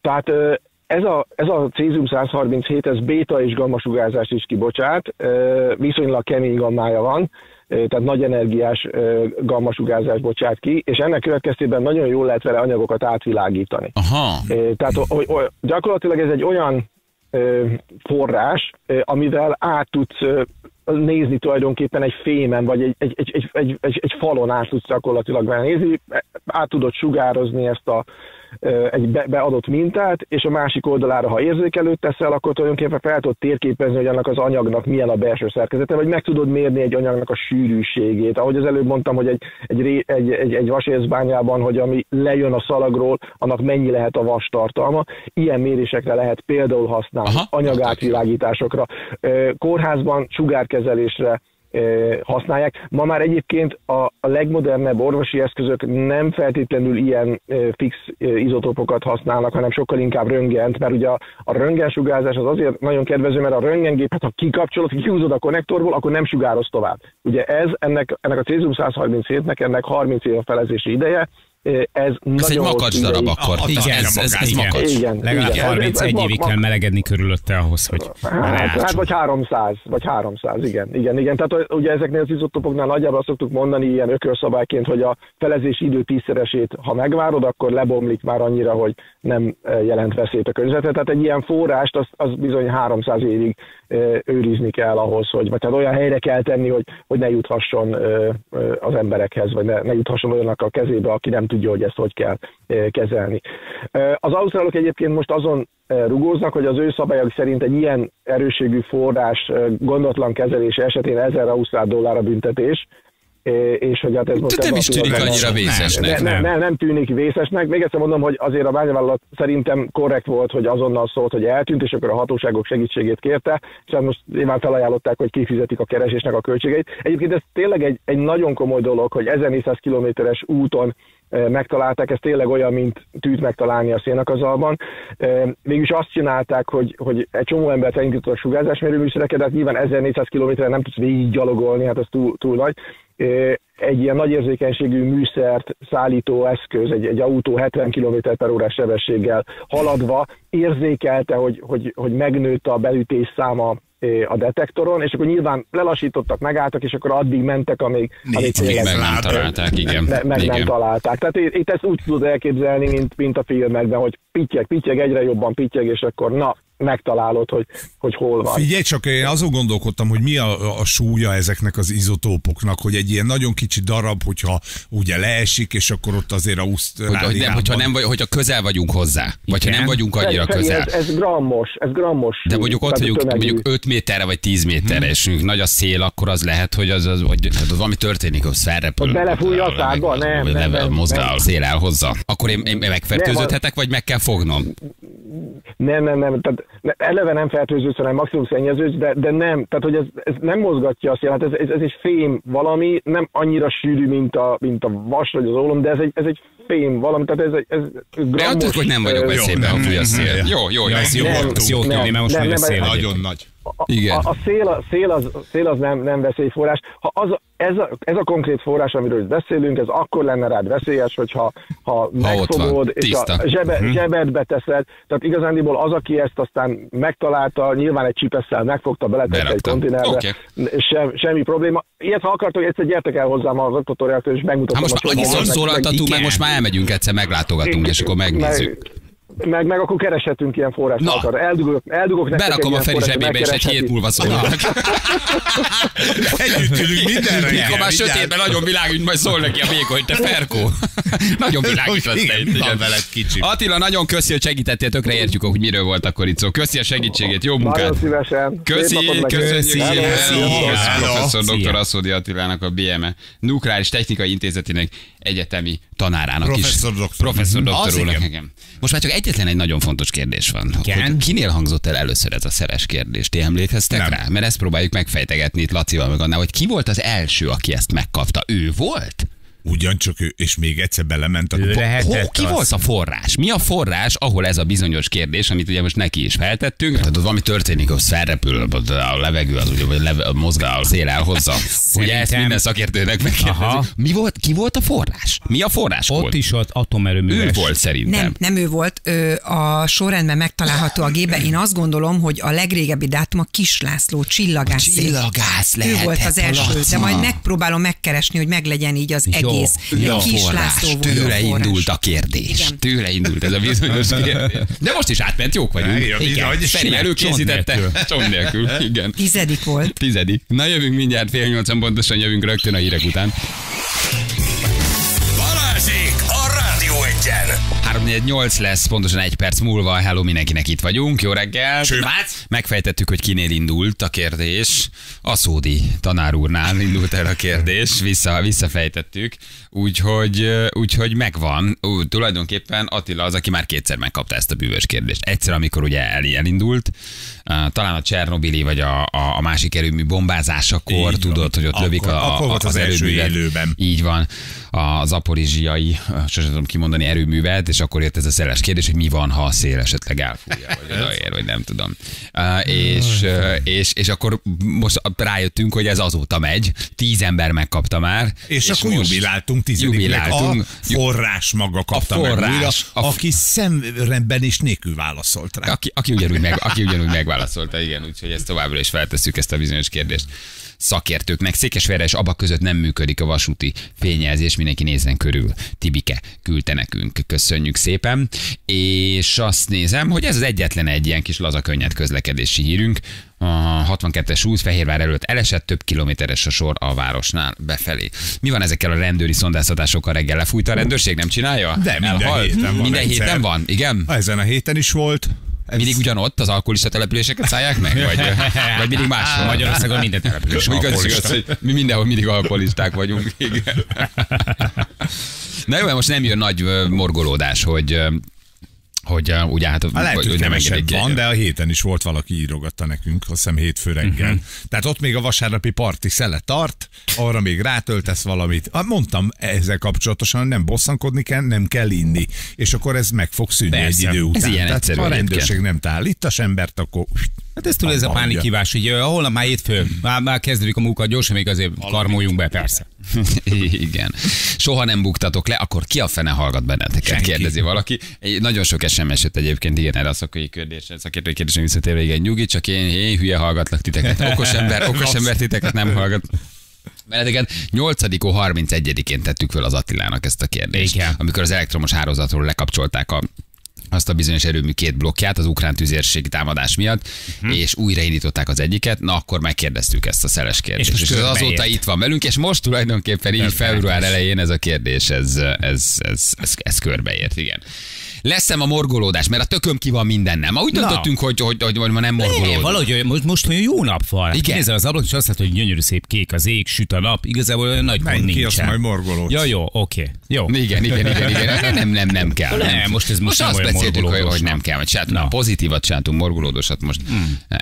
Tehát ez a, ez a cézium 137, ez béta és gamma sugárzást is kibocsát, viszonylag kemény gammája van, tehát nagy energiás ö, gamma sugárzást bocsát ki, és ennek következtében nagyon jól lehet vele anyagokat átvilágítani. Aha. Tehát hogy, hogy gyakorlatilag ez egy olyan forrás, amivel át tudsz nézni tulajdonképpen egy fémen, vagy egy, egy, egy, egy, egy, egy, egy falon át tudsz gyakorlatilag nézni, át tudod sugározni ezt a, egy be, beadott mintát, és a másik oldalára, ha érzékelőt teszel, akkor tulajdonképpen fel tudod térképezni, hogy annak az anyagnak milyen a belső szerkezete, vagy meg tudod mérni egy anyagnak a sűrűségét. Ahogy az előbb mondtam, hogy egy, egy, egy, egy, egy vasérzbányában, hogy ami lejön a szalagról, annak mennyi lehet a vas tartalma. Ilyen mérésekre lehet például használni, Aha. anyagátvilágításokra, kórházban sugárkezelésre, használják. Ma már egyébként a, legmodernebb orvosi eszközök nem feltétlenül ilyen fix izotópokat használnak, hanem sokkal inkább röntgent, mert ugye a, röntgensugárzás az azért nagyon kedvező, mert a röntgengépet, ha kikapcsolod, kihúzod a konnektorból, akkor nem sugároz tovább. Ugye ez, ennek, ennek a cézium 137-nek ennek 30 év a felezési ideje, ez, Ez egy makacs darab akkor. A- Igen, ez, ez, ez igen. makacs. Igen, Legalább igen. Ez- ez- 31 ez évig kell melegedni körülötte ahhoz, hogy Hát, hát, vagy 300, vagy 300, igen, igen, igen. Tehát ugye ezeknél az izotopoknál nagyjából azt szoktuk mondani ilyen ökörszabályként, hogy a felezési idő tízszeresét, ha megvárod, akkor lebomlik már annyira, hogy nem jelent veszélyt a környezetre. Tehát egy ilyen forrást, az, az bizony 300 évig őrizni kell ahhoz, hogy, vagy tehát olyan helyre kell tenni, hogy, hogy ne juthasson az emberekhez, vagy ne, ne juthasson olyannak a kezébe, aki nem tudja, hogy ezt hogy kell eh, kezelni. Eh, Az ausztrálok egyébként most azon eh, rugóznak, hogy az ő szabályok szerint egy ilyen erőségű forrás gondotlan kezelése esetén 1000 ausztrál dollár a büntetés, és hogy hát ez most nem is tűnik annyira vészesnek. ne, nem, nem, nem tűnik vészesnek. Még egyszer mondom, hogy azért a bányavállalat szerintem korrekt volt, hogy azonnal szólt, hogy eltűnt, és akkor a hatóságok segítségét kérte, és hát most nyilván felajánlották, hogy kifizetik a keresésnek a költségeit. Egyébként ez tényleg egy, egy nagyon komoly dolog, hogy 1400 kilométeres úton megtalálták, ez tényleg olyan, mint tűt megtalálni a szénakazalban. Végülis azt csinálták, hogy, hogy egy csomó embert elindítottak sugárzásmérőműszereket, de hát nyilván 1400 kilométerre nem tudsz végig gyalogolni, hát ez túl, túl nagy. Egy ilyen nagy érzékenységű műszert szállító eszköz, egy, egy autó 70 km per órás sebességgel haladva érzékelte, hogy, hogy, hogy megnőtt a belütés száma a detektoron, és akkor nyilván lelassítottak, megálltak, és akkor addig mentek, amíg, amíg Négy tényleg Meg nem találták, igen. me, meg nem igen. találták. Tehát itt, itt ezt úgy tudod elképzelni, mint, mint a filmekben, hogy pittyeg, pittyeg, egyre jobban pittyeg, és akkor na, megtalálod, hogy, hogy hol van. Figyelj csak, én azon gondolkodtam, hogy mi a, a súlya ezeknek az izotópoknak, hogy egy ilyen nagyon kicsi darab, hogyha ugye leesik, és akkor ott azért Hogy, Ausztráliában... hogy nem, hogyha nem vagy, hogyha közel vagyunk hozzá, vagy ha nem vagyunk annyira Feri, közel. Ez, ez grammos, ez grammos. De mondjuk ott vagyunk tömegű. mondjuk 5 méterre vagy 10 méterre, és mondjuk nagy a szél, akkor az lehet, hogy az, az vagy, hát az valami történik, hogy felrepül. Hogy belefújja a szádba? Nem, nem, nem, Mozdál, nem. a szél elhozza. Akkor én, én megfertőződhetek, vagy meg kell fognom? Nem, nem, nem, tehát eleve nem fertőződsz, hanem maximum szennyeződsz, de, de nem, tehát hogy ez, ez nem mozgatja a szél, hát ez, ez, ez egy fém valami, nem annyira sűrű, mint a, mint a vas vagy az ólom, de ez egy, ez egy fém valami, tehát ez, egy- ez attól, hogy nem vagyok jó, szépen, ha fúj a szél. Jó, jó, jó. Ez jó. Ez jó tudni, mert most nem, megy a nem, szél. Nagyon nagy. A, Igen. a, a, szél, a, szél, az, szél az nem, nem veszélyforrás. Ha az, a- ez, a, ez a konkrét forrás, amiről beszélünk, ez akkor lenne rád veszélyes, hogyha ha megfogod, van, és tiszta. a zsebe, Mhm. zsebedbe teszed. Tehát igazándiból az, aki ezt aztán megtalálta, nyilván egy csipesszel megfogta, beletette egy Berakta. konténerbe, Oké. sem, semmi probléma. Ilyet, ha akartok, egyszer gyertek el hozzám az oktatóreaktor, és megmutatom. Hát most a már annyiszor szólaltatunk, meg most már elmegyünk egyszer, meglátogatunk, és akkor megnézzük. Meg, meg, meg akkor kereshetünk ilyen forrást. Na. akar. Eldugok, eldugok nektek Berakom a Feri zsebébe, és egy hét múlva szólnak. Együtt ülünk minden reggel. Mikor már sötétben nagyon világít, majd szól neki a vékony, hogy te Ferkó. nagyon világít lesz te Igen, itt, van veled kicsi. Attila, nagyon köszi, hogy segítettél, tökre értjük, hogy miről volt akkor itt szó. Köszi a segítségét, jó munkát! Nagyon szívesen. Köszi. Hello. Professzor dr. Aszódi Attilának a BME Nukleáris Technikai Intézetének egyetemi tanárának Professzor is. doktor. Professzor Mhm. doktor úrnak, igen. igen. Most már csak egyetlen egy nagyon fontos kérdés van. Igen? Hogy kinél hangzott el először ez a szeres kérdés? Ti emlékeztek Nem. rá? Mert ezt próbáljuk megfejtegetni itt Lacival meg annál, hogy ki volt az első, aki ezt megkapta? Ő volt? Ugyancsak ő, és még egyszer belement a... Ő Hol, ki volt a forrás? Mi a forrás, ahol ez a bizonyos kérdés, amit ugye most neki is feltettünk? Tehát ott valami történik, az felrepül, a levegő, az ugye, vagy leve, a mozgál, a szél elhozza. Ugye ezt Szerintem- minden szakértőnek megkérdezik. Mi volt, ki volt a forrás? Mi a forrás Ott volt? is ott Ő atomerőműves. volt szerintem. Nem, nem ő volt. Ő a sorrendben megtalálható a gépben. Én azt gondolom, hogy a legrégebbi dátum a Kis László csillagász. Csillagász Ő lehetett volt az a első, Laca. de majd megpróbálom megkeresni, hogy meglegyen így az Jó, egész. Ő De a Kis forrás. László volt a Tőle forrás. indult a kérdés. Igen. Tőle indult ez a bizonyos kérdés. De most is átment, jók vagyunk. Igen, bizony. Feri előkészítette. Csont nélkül. Igen. Tizedik volt. Tizedik. Na jövünk mindjárt fél nyolcan pontosan jövünk rögtön a hírek után. Balázsék a Rádió egyen. 348 lesz, pontosan egy perc múlva. Hello, mindenkinek itt vagyunk. Jó reggel. Sővác. Megfejtettük, hogy kinél indult a kérdés. A Szódi tanár úrnál indult el a kérdés. Vissza, visszafejtettük. Úgyhogy, úgyhogy megvan. Ú, tulajdonképpen Attila az, aki már kétszer megkapta ezt a bűvös kérdést. Egyszer, amikor ugye el, elindult, talán a Csernobili vagy a, a, a másik erőmű bombázásakor, Így van. tudod, hogy ott Akkor- lövik a, akkor a, volt az első erőművet. élőben. Így van, a zaporizsiai, sosem tudom kimondani, erőművet, és akkor jött ez a szeles kérdés, hogy mi van, ha a szél esetleg elfújja, vagy odaér, vagy nem tudom. És, és, és akkor most rájöttünk, hogy ez azóta megy, tíz ember megkapta már. És, és akkor jubiláltunk tizediknek. jubiláltunk. A forrás maga kapta meg forrás, újra, a- aki szemreben és nélkül válaszolt rá. Aki, aki, ugyanúgy meg, aki ugyanúgy megválaszolta, igen, úgyhogy ezt továbbra is feltesszük ezt a bizonyos kérdést szakértőknek. Székesfehérre és abak között nem működik a vasúti fényjelzés, mindenki nézzen körül. Tibike küldte nekünk, köszönjük szépen. És azt nézem, hogy ez az egyetlen egy ilyen kis laza könnyed közlekedési hírünk. A 62-es út Fehérvár előtt elesett, több kilométeres a sor a városnál befelé. Mi van ezekkel a rendőri szondáztatásokkal reggel? Lefújta a rendőrség, nem csinálja? De minden Elhalt? héten van Minden egyszer. héten van, igen? Ezen a héten is volt. Ez Mindig ugyanott az alkoholista településeket szállják meg? Vagy, vagy mindig máshol? Magyarországon minden település Igaz, igaz, hogy mi mindenhol mindig alkoholisták vagyunk. Igen. Na jó, most nem jön nagy morgolódás, hogy hogy ö, ugye hát Hát lehet, hogy, nem engedik van, de a héten is volt valaki írogatta nekünk, azt hiszem hétfő reggel. Uh-huh. Tehát ott még a vasárnapi parti szele tart, arra még rátöltesz valamit. Hát mondtam ezzel kapcsolatosan, nem bosszankodni kell, nem kell inni. És akkor ez meg fog szűnni Persze. egy idő után. ilyen Tehát ha a egyébként. rendőrség nem találítas embert, akkor... Hát ez tudod, ez a pánikívás, hogy ö, holnap már hétfő, már, már kezdődik a munka, gyorsan még azért karmoljunk be, persze. Igen. Soha nem buktatok le, akkor ki a fene hallgat benneteket? Senki. Kérdezi valaki. Egy, nagyon sok SMS jött egyébként igen erre a szakmai kérdésre, szakértői kérdésre visszatérve, igen, nyugi, csak én, én hülye hallgatlak titeket. Okos ember, okos ember titeket nem hallgat. Benneteket 8 31-én tettük föl az Attilának ezt a kérdést. Igen. Amikor az elektromos hálózatról lekapcsolták a azt a bizonyos erőmű két blokkját az ukrán tüzérségi támadás miatt, uh-huh. és újraindították az egyiket, na akkor megkérdeztük ezt a szeles kérdést. És, és körbeért. azóta itt van velünk, és most tulajdonképpen így február elején ez a kérdés, ez, ez, ez, ez, ez körbeért, igen. Lesz-e a morgolódás? Mert a tököm ki van mindennem. Ma úgy döntöttünk, hogy, hogy, hogy, hogy ma nem Ne, morgolódunk. valahogy olyan- most, most olyan jó nap van. Igen. Nézel az ablakon, és azt látod, hogy gyönyörű szép kék az ég, süt a nap. Igazából olyan nagy Menj gond ki, nincsen. azt majd morgolódsz. Ja, jó, oké. Jó. Igen, igen, igen, igen. Nem, nem, nem, nem kell. Nem, most ez most nem azt olyan beszéltük, hogy, hogy nem kell. Vagy csináltunk Na. pozitívat, csináltunk morgolódósat, most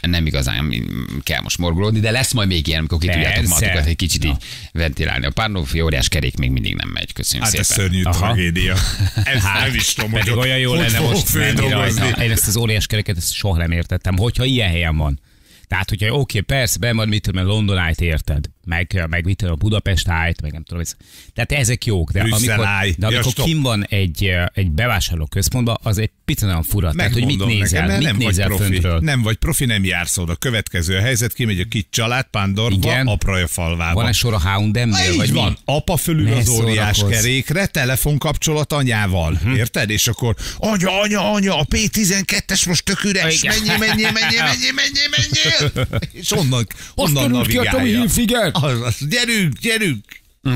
nem igazán kell most morgolódni, de lesz majd még ilyen, amikor ki tudjátok magatokat egy kicsit így ventilálni. A Párnófi óriás kerék még mindig nem megy. Köszönjük Hát ez szépen. szörnyű Aha. tragédia. Ez nem is tudom, hogy olyan jó hogy lenne most menni rajta. Én ezt az óriás kereket ezt soha nem értettem. Hogyha ilyen helyen van. Tehát, hogyha oké, persze, be van, mit tudom, én, London Eye-t érted, meg, meg mit tudom, a Budapest Eye-t, meg nem tudom, ez, tehát ezek jók, de Brüsszel amikor, Eye. de Ja, amikor stop. kim van egy, egy bevásárló központban, az egy picit olyan fura. Tehát, hogy mit nézel, neked, mit nem vagy nézel profi. föntről. Nem vagy profi, nem jársz oda. Következő a helyzet, kimegy a kis család, Pándorba, Igen. apraja falvába. Van egy sor a Houndemnél, vagy van. mi? Apa fölül Ne az óriás szórakozz. kerékre, telefonkapcsolat anyával. Uh-huh. Érted? És akkor anya, anya, anya, a P12-es most tök üres. Igen. Menjél, menjél, menjél, menjél, menjél, menjél. És onnan, onnan ki a navigálja. Hilfiger. Az, az, gyerünk, gyerünk.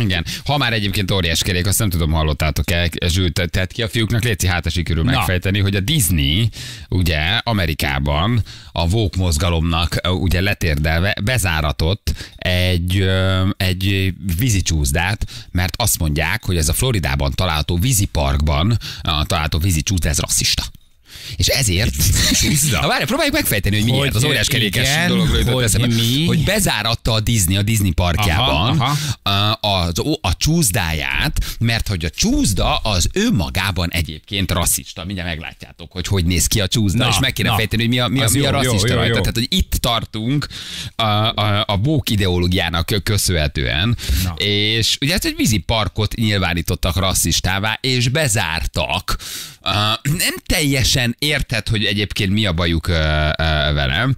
Igen. Ha már egyébként óriás kerék, azt nem tudom, hallottátok-e, Zsült, tehát ki a fiúknak léci hátasi körül Na. megfejteni, hogy a Disney, ugye, Amerikában a Vogue mozgalomnak ugye letérdelve bezáratott egy, egy vízicsúszdát, mert azt mondják, hogy ez a Floridában található víziparkban található vízicsúszda, ez rasszista. És ezért... Csúszda? Na várj, próbáljuk megfejteni, hogy miért Hogy, az óriás kerékes igen, dologról jutott hogy eszembe. mi? Hogy bezáratta a Disney a Disney parkjában Aha, a, az, a csúszdáját, mert hogy a csúszda az önmagában egyébként rasszista. Mindjárt meglátjátok, hogy hogy néz ki a csúszda, Na, és meg kéne na. fejteni, hogy mi a, mi a, mi a jó, jó, rasszista jó, rajta. jó. Tehát, hogy itt tartunk a, a, a bók ideológiának köszönhetően, Na. és ugye hát egy vízi parkot nyilvánítottak rasszistává, és bezártak. Uh, nem teljesen érted, hogy egyébként mi a bajuk uh, uh, velem,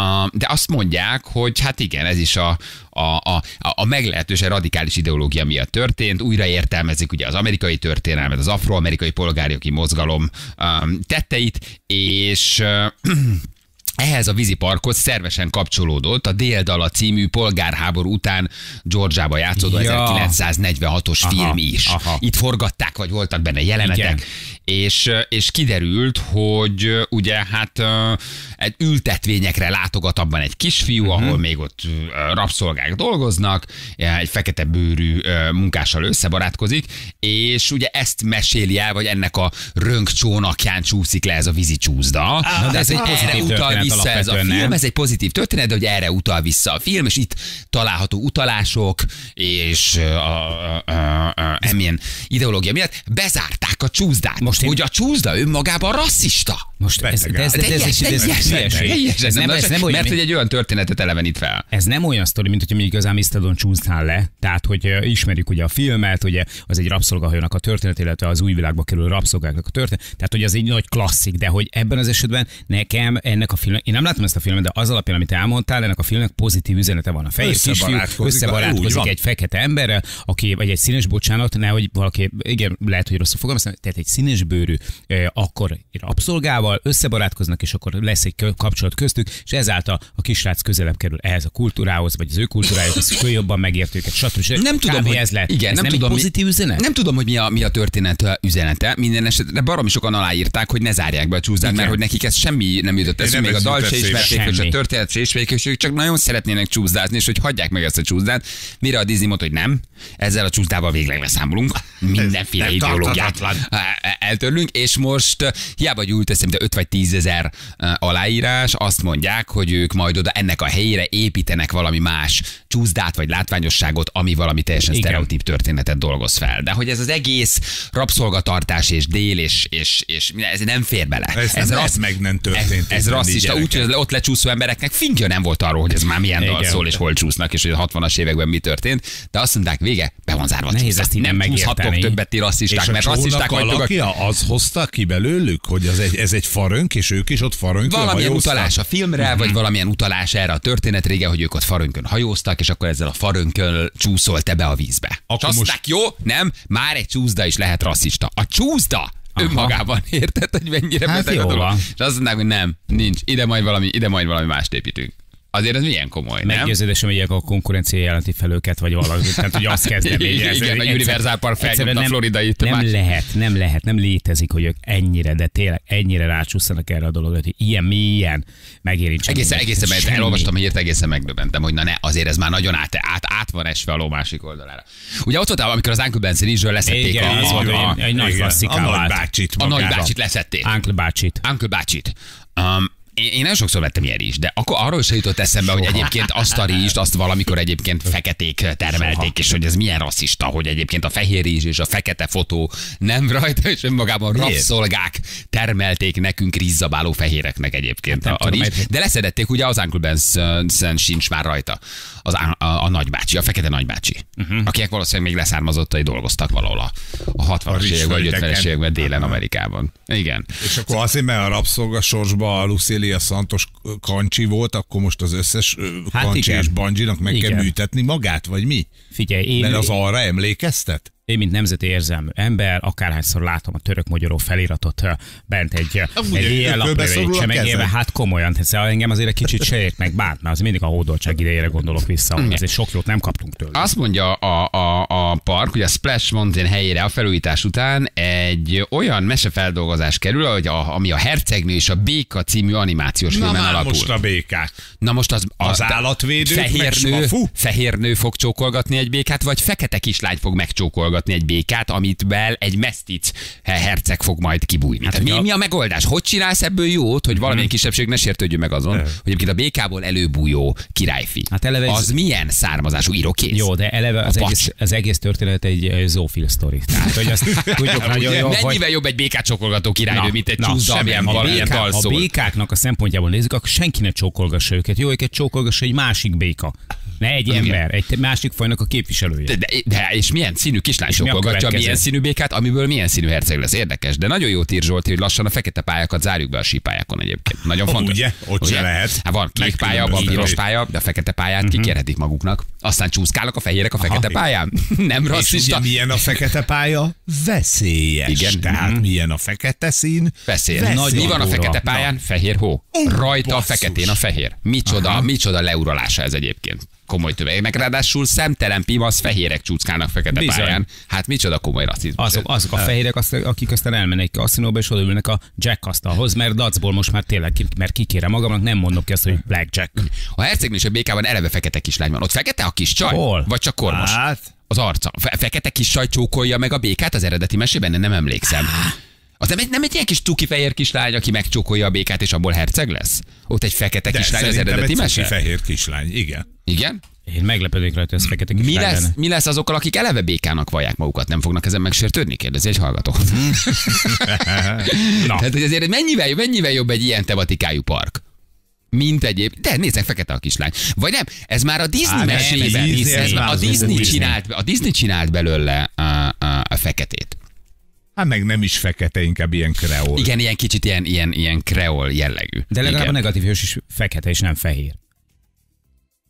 Uh, de azt mondják, hogy hát igen, ez is a, a, a, a meglehetősen radikális ideológia miatt történt. Újra értelmezik ugye az amerikai történelmet, az afroamerikai polgárjogi mozgalom um, tetteit, és uh, ehhez a víziparkhoz szervesen kapcsolódott a Déldala című polgárháború után Georgiába játszódó Ja. 1946-os Aha, film is. aha. Itt forgatták, vagy voltak benne jelenetek, Igen. és, és kiderült, hogy ugye hát egy ültetvényekre látogat abban egy kisfiú, uh-huh. ahol még ott rabszolgák dolgoznak, egy fekete bőrű munkással összebarátkozik, és ugye ezt meséli el, vagy ennek a rönkcsónakján csúszik le ez a vízi csúszda. Na, de ez egy erre utal vissza ez a film, nem? ez egy pozitív történet, de hogy erre utal vissza a film, és itt található utalások, és uh, uh, uh, uh, milyen ideológia miatt bezárták a csúszdát. Most én- hogy a csúszda önmagában rasszista. Most ez, Beteg ez, ez, ez, ez, ez, ez. Ez nem, ez nem olyan, mert hogy egy olyan történetet elevenít fel. Ez nem olyan sztori, mint hogy mondjuk az Amistadon csúsznál le. Tehát, hogy ismerjük ugye a filmet, ugye az egy rabszolgahajónak a történet, illetve az új világba kerülő rabszolgáknak a történet. Tehát, hogy az egy nagy klasszik, de hogy ebben az esetben nekem ennek a filmnek, én nem látom ezt a filmet, de az alapján, amit elmondtál, ennek a filmnek pozitív üzenete van. A fehér kisfiú Összebarátkozik, egy fekete emberrel, aki, vagy egy színes, bocsánat, nehogy valaki, igen, lehet, hogy rosszul fogalmaztam, tehát egy színes bőrű, ö, akkor rabszolgával összebarátkoznak, és akkor lesz egy kapcsolat köztük, és ezáltal a kisrác közelebb kerül ehhez a kultúrához, vagy az ő kultúrájuk, az ő jobban megért őket, stb. Nem tudom, hogy ez lett. Igen, ez nem, nem tudom, egy pozitív üzenet? Nem tudom, hogy mi a, mi a történet üzenete. Minden esetre baromi sokan aláírták, hogy ne zárják be a csúszdát, mert hogy nekik ez semmi nem jutott eszükbe, nem még a ez dal jut se ismerték, és a történet se ismerik, és ők csak nagyon szeretnének csúszdázni, és hogy hagyják meg ezt a csúszdát. Mire a Disney mondta, hogy nem, ezzel a csúszdával végleg leszámolunk, mindenféle ideológiát tarthatatlan. eltörlünk, és most hiába gyűlt eszem, de 5 vagy 10 ezer aláírás, azt mondják, hogy ők majd oda ennek a helyére építenek valami más csúszdát vagy látványosságot, ami valami teljesen Igen. sztereotíp történetet dolgoz fel. De hogy ez az egész rabszolgatartás és dél és, és, és ez nem fér bele. Ez nem- ez meg nem történt Ez, ez itt, rasszista, így úgyhogy az ott lecsúszó embereknek fingja nem volt arról, hogy ez már milyen dal szól és hol csúsznak, és hogy a 60-as években mi történt. De azt mondták, vége, be van zárva Nehéz ezt Nem megérteni. többet ti rasszisták, mert rasszisták alakja, az hozta ki belőlük, hogy az egy, ez egy farönk, és ők is ott farönkön Valamilyen utalás a filmre, Mhm. vagy valamilyen utalás erre a történet rége, hogy ők ott farönkön hajóztak, és akkor ezzel a farönkön csúszolt be a vízbe. Akkor most- jó, nem, már egy csúszda is lehet rasszista. A csúszda önmagában érted, hogy mennyire Hát beteg a dolog. És azt mondták, hogy nem, nincs, ide majd valami, ide majd valami mást építünk. Azért ez milyen komoly, nem? Meggyőződésem, hogy a konkurencia jelenti fel őket, vagy valami. Tehát, hogy azt kezdem így. Igen, ez- a egyszer- Universal Park felnyomta nem- Floridait, Nem más- lehet, nem lehet, nem létezik, hogy ők ennyire, de tényleg ennyire rácsúszanak erre a dologra, hogy ilyen mélyen megérintsen. Egészen, egészen, mert elolvastam a hírt, egészen megdöbentem, hogy na ne, azért ez már nagyon át, át, át van esve a ló másik oldalára. Ugye ott voltál, amikor az Uncle Ben Series-ről leszették Igen, a, az volt, a, hogy a, egy nagy A vált. nagybácsit a magára. nagybácsit leszették. Uncle bácsit. Uncle bácsit. Um, én, én nagyon sokszor vettem ilyen is, de akkor arról se jutott eszembe, hogy egyébként azt a rizst, azt valamikor egyébként feketék termelték, és hogy ez milyen rasszista, hogy egyébként a fehér rizs és a fekete fotó nem rajta, és önmagában Miért? rabszolgák termelték nekünk rízzabáló fehéreknek egyébként Hát a, a rizs. mert- De leszedették, ugye az Uncle Benson sincs már rajta, az, a, a, a nagybácsi, a fekete nagybácsi, uh-huh. akinek valószínűleg még leszármazottai dolgoztak valahol a, a 60-as A években, vagy rizsföldeken. 50-es években Délen-Amerikában. Igen. És akkor azért, mert a rabszolgasorsban a Lucélia Santos kancsi volt, akkor most az összes Hát kancsi igen. és banjinak meg Igen. kell műtetni magát, vagy mi? Figyelj, én, Mert az arra emlékeztet? Én, mint nemzeti érzelmű ember, akárhányszor látom a török magyaró feliratot bent egy, Amúgy egy ilyen lapra, hát komolyan, tesz, engem azért egy kicsit sejt meg bánt, mert az mindig a hódoltság idejére gondolok vissza, hogy azért sok jót nem kaptunk tőle. Azt mondja a, a, a park, hogy a Splash Mountain helyére a felújítás után egy olyan mesefeldolgozás kerül, hogy a, ami a Hercegnő és a Béka című animációs Na filmen alapul. most a békák. Na most az, Az a, állatvédők meg fehér nő, smafu? fehér nő fog csókolgatni egy békát, vagy fekete kislány fog megcsókolgatni egy békát, amit bel egy mesztic herceg fog majd kibújni. Hát, mi, hogyha- mi a megoldás? Hogy csinálsz ebből jót, hogy valamilyen kisebbség ne sértődjön meg azon, hogy egyébként a békából előbújó királyfi. Hát eleve az milyen származású írókész? Jó, de eleve az A egész, az egész történet egy ö, zoofil sztori. Tehát, hogy azt tudjuk nagyon jó, hogy... Mennyivel jobb egy békát csokolgató királynő, mint egy csúszda, ha, valamilyen ha békáknak a szempontjából nézzük, akkor senki ne csókolgassa őket. Jó, őket csókolgassa egy másik béka. Ne egy Igen. ember, egy másik fajnak a képviselője. De, de, de, és milyen színű kislány És mi sokolgatja, következő? milyen színű békát, amiből milyen színű herceg lesz. Érdekes, de nagyon jó tír Zsolti, hogy lassan a fekete pályákat zárjuk be a sípályákon egyébként. Nagyon fontos. ugye? Ott se lehet. Hát van kék pálya, van piros pálya, de a fekete pályát kikérhetik maguknak. Aztán csúszkálnak a fehérek a fekete igen. pályán. Nem És ugye rasszista. milyen a fekete pálya? Veszélyes. Igen. Tehát Mhm. milyen a fekete szín? Veszélyes. Veszélyes. Mi van a fekete pályán? Fehér hó. Rajta a feketén a fehér. Micsoda, micsoda leuralása ez egyébként. Komoly tömegnek, ráadásul szemtelen pimasz fehérek csúszkálnak fekete Bizony. pályán. Hát micsoda komoly rasszizmus. Azok, azok a fehérek, azt, akik aztán elmennek a kaszinóba, és odaülnek a Jack asztalhoz, mert dacból most már tényleg, ki- mert kikérem magamnak, nem mondok ki azt, hogy Black Jack. A hercegnő és a békában eleve fekete kislány van. Ott fekete a kis csaj? Hol? Vagy csak kormos? Hát, Az arca. Fe- fekete kis csaj csókolja meg a békát az eredeti mesében? Nem emlékszem. Az nem egy, nem egy ilyen kis cuki fehér kislány, aki megcsókolja a békát, és abból herceg lesz? Ott egy fekete de kislány az eredeti egy mese? fehér kislány, igen. Igen? Én meglepődnék rajta, hogy ez fekete kis Mi lesz, lenne. mi lesz azokkal, akik eleve békának vallják magukat? Nem fognak ezen megsértődni? Kérdezi egy hallgató. Na. Tehát, hogy azért mennyivel, mennyivel jobb egy ilyen tematikájú park? Mint egyéb. De nézzek, fekete a kislány. Vagy nem, ez már a Disney Á, mesében. ez Ez, a Disney. csinált, a Disney csinált belőle a, a, a feketét. Hát meg nem is fekete, inkább ilyen kreol. Igen, ilyen kicsit ilyen, ilyen, ilyen kreol jellegű. De legalább Igen. a negatív hős is fekete, és nem fehér.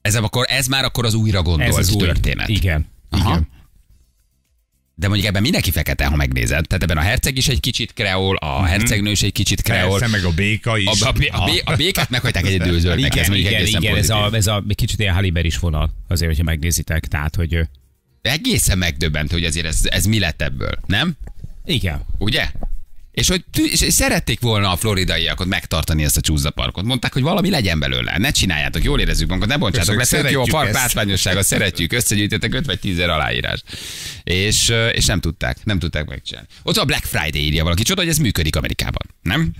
ez, akkor, ez már akkor az újra gondolt Ez az új. történet. Igen. Aha. Igen. De mondjuk ebben mindenki fekete, ha megnézed. Tehát ebben a herceg is egy kicsit kreol, a hercegnő is egy kicsit kreol. Persze, meg a béka is. A, a, a, a békát meghagyták egyedül zöldnek, ez Igen, mondjuk igen, egészen igen ez, a, ez a kicsit ilyen Haliber is vonal, azért, hogyha megnézitek. Tehát, hogy Egészen megdöbbentő, hogy azért ez, ez mi lett ebből, nem? Igen. Ugye? És hogy tű, és szerették volna a floridaiakot megtartani ezt a csúszdaparkot. Mondták, hogy valami legyen belőle. Ne csináljátok, jól érezzük magunkat, ne bontsátok le. Tök jó a park látványossága, szeretjük, összegyűjtöttek 5 vagy 10 aláírás. És, és nem tudták, nem tudták megcsinálni. Ott a Black Friday írja valaki, csoda, hogy ez működik Amerikában. Nem?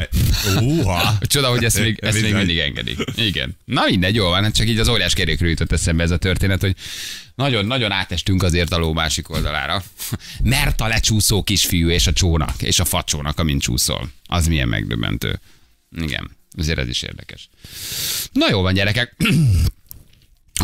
Uha. Csoda, hogy ezt még, ezt még mindig engedik. Igen. Na mindegy, jól van, hát csak így az óriás kerékről jutott eszembe ez a történet, hogy nagyon, nagyon átestünk azért a ló másik oldalára. Mert a lecsúszó kisfiú és a csónak, és a facsónak, amint csúszol. Az milyen megdöbbentő. Igen, azért ez is érdekes. Na jó van, gyerekek.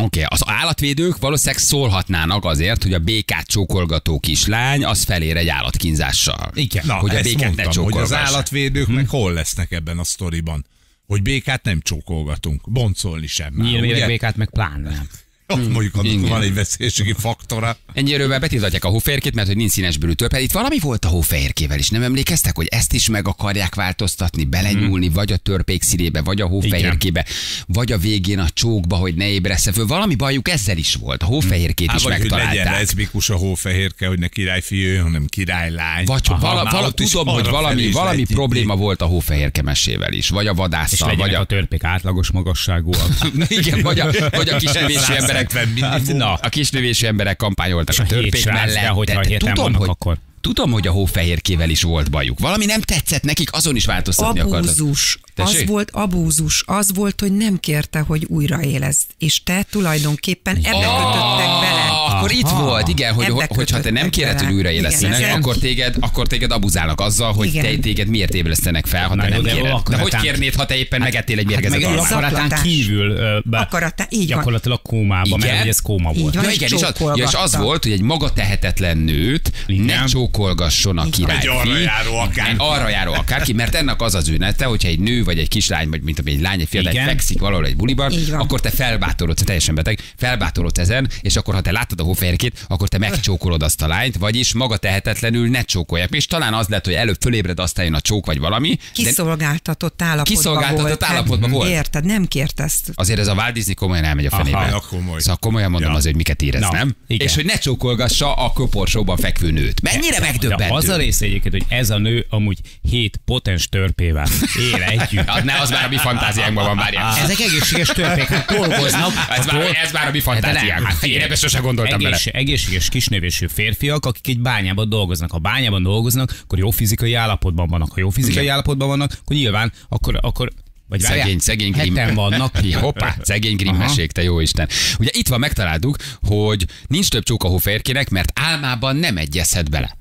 Oké, okay, az állatvédők valószínűleg szólhatnának azért, hogy a békát csókolgató kislány az felér egy állatkínzással. Igen. Na, hogy a békát ne mondtam, hogy az állatvédők meg hol lesznek ebben a sztoriban. Hogy békát nem csókolgatunk, boncolni sem. ugye? békát meg pláne nem. Ott mondjuk annak Igen. van egy veszélységi faktora. Ennyi örömmel betiltatják a hófehérkét, mert hogy nincs színes bőrűtől. Pedig itt valami volt a hófehérkével is, nem emlékeztek, hogy ezt is meg akarják változtatni, belenyúlni, Hmm. vagy a törpék színébe, vagy a hófehérkébe, vagy a végén a csókba, hogy ne ébresze föl. Valami bajuk ezzel is volt. A hófehérkét Hát is vagy, hogy legyen megtalálták. leszbikus a hófehérke, hogy ne királyfiú, hanem királylány. Vagy Aha, vala, vala, tudom, hogy valami, valami probléma volt a hófehérke mesével is, vagy a vadásszal, vagy a a, törpék átlagos magasságúak. igen, vagy a, vagy a kisnövésű emberek, 170 minimum. Na, a kisnövésű emberek kampányoltak És a a törpék mellett. hogyha héten tudom, vannak, hogy, akkor- tudom, hogy a hófehérkével is volt bajuk. Valami nem tetszett nekik, azon is változtatni akartak. Abúzus. Az volt abúzus. Az volt, hogy nem kérte, hogy újraélezd. És te tulajdonképpen ebbe kötöttek bele. Akkor itt volt, igen, hogy, Ebbe hogy, hogyha te nem kéred, hogy újraélesztenek, akkor téged, akkor téged abuzálnak azzal, hogy Igen. te, téged miért ébresztenek fel, ha Na te nem de kéred. De hogy kérnéd, ha te éppen megettél egy Hát mérgezett almát. akaratán kívül be, Akaratán, így gyakorlatilag kómába, mert Igen. hogy ez kóma volt. van. Ja, igen, és az, ja, és az volt, hogy egy maga tehetetlen nőt Igen. ne csókolgasson a királyfi. Egy arra járó akárki. Arra járó akárki, mert ennek az az ünnete, hogyha egy nő vagy egy kislány, vagy mint egy lány, egy fiatal fekszik valahol egy buliban, akkor te felbátorodsz, teljesen beteg, felbátorodsz ezen, és akkor ha te láttad a hófehérkét, akkor te megcsókolod azt a lányt, vagyis maga tehetetlenül ne csókolják. És talán az lett, hogy előbb fölébred, aztán jön a csók vagy valami. Kiszolgáltatott állapotban Kiszolgáltatott volt. Hát, állapotban volt. Érted, nem kért ezt. azért ez a Walt Disney komolyan elmegy a fenébe. Aha, komoly. Szóval komolyan mondom Ja. azért, hogy miket érez, Na, nem? igen. És hogy ne csókolgassa a koporsóban fekvő nőt. Mennyire megdöbbentő. az a része egyébként, hogy ez a nő amúgy hét potens törpével él együtt. Az, ne, az már a mi fantáziánkban van, várjál. Ezek egészséges törpék, hát dolgoznak. Ez már, ez már a mi Hát fantáziánk. hát Én ebbe sose gondoltam bele. egész, Egészséges kisnövésű férfiak, akik egy bányában dolgoznak. Ha bányában dolgoznak, akkor jó fizikai állapotban vannak. Ha jó fizikai Igen. állapotban vannak, akkor nyilván, akkor, akkor vagy Szegény, várjál, szegény Grimm. heten vannak. Hoppá, szegény Grimm Aha. mesék, te jó Isten. Ugye itt van, megtaláltuk, hogy nincs több csók a hófehérkének, mert álmában nem egyezhet bele.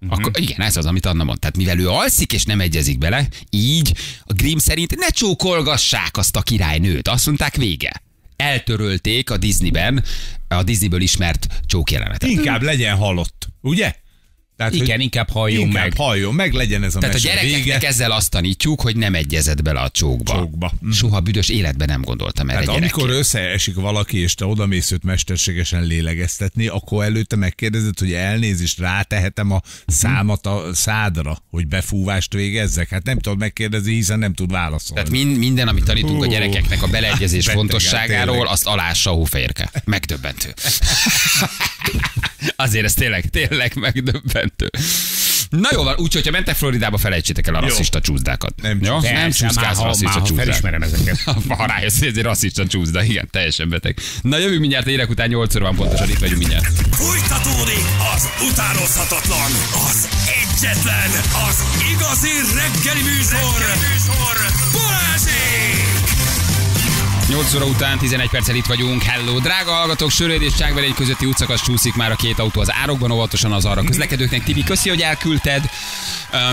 Mhm. Akkor igen, ez az, amit Anna mond. Tehát mivel ő alszik és nem egyezik bele, így a Grimm szerint ne csókolgassák azt a királynőt. Azt mondták vége. eltörölték a Disneyben a Disneyből ismert csókjelenetet. Inkább legyen halott, ugye? Tehát, Igen, inkább halljon inkább meg. halljon meg, legyen ez a Tehát a gyerekeknek vége. ezzel azt tanítjuk, hogy nem egyezett bele a csókba. Csókba. Mhm. Soha büdös életben nem gondoltam erre Tehát amikor összeesik valaki, és te odamész őt mesterségesen lélegeztetni, akkor előtte megkérdezed, hogy elnézést rátehetem a számat a szádra, hogy befúvást végezzek. Hát nem tudod megkérdezni, hiszen nem tud válaszolni. Tehát mind, minden, amit tanítunk a gyerekeknek a beleegyezés Betegen, fontosságáról, tényleg. azt alássa a hófehérke. Megdöbbentő. Azért ez tényleg, tényleg megdöbbentő. Na jó van, úgyhogy ha mentek Floridába, felejtsétek el a rasszista csúszdákat. Nem jó? nem Persze, már csúszkálsz ha- rasszista csúszdák. felismerem ezeket. Ha rájössz, hogy ez egy rasszista csúszda, igen, teljesen beteg. Na jövünk mindjárt érek után 8 óra van pontosan, itt vagyunk mindjárt. Fújtatódik az utánozhatatlan, az egyetlen, az igazi reggeli műsor, reggeli műsor. 8 óra után 11 perccel itt vagyunk. Hello, drága hallgatók, Söröd és Cságverény közötti útszakasz csúszik már a két autó az árokban, óvatosan az arra közlekedőknek. Tibi, köszi, hogy elküldted.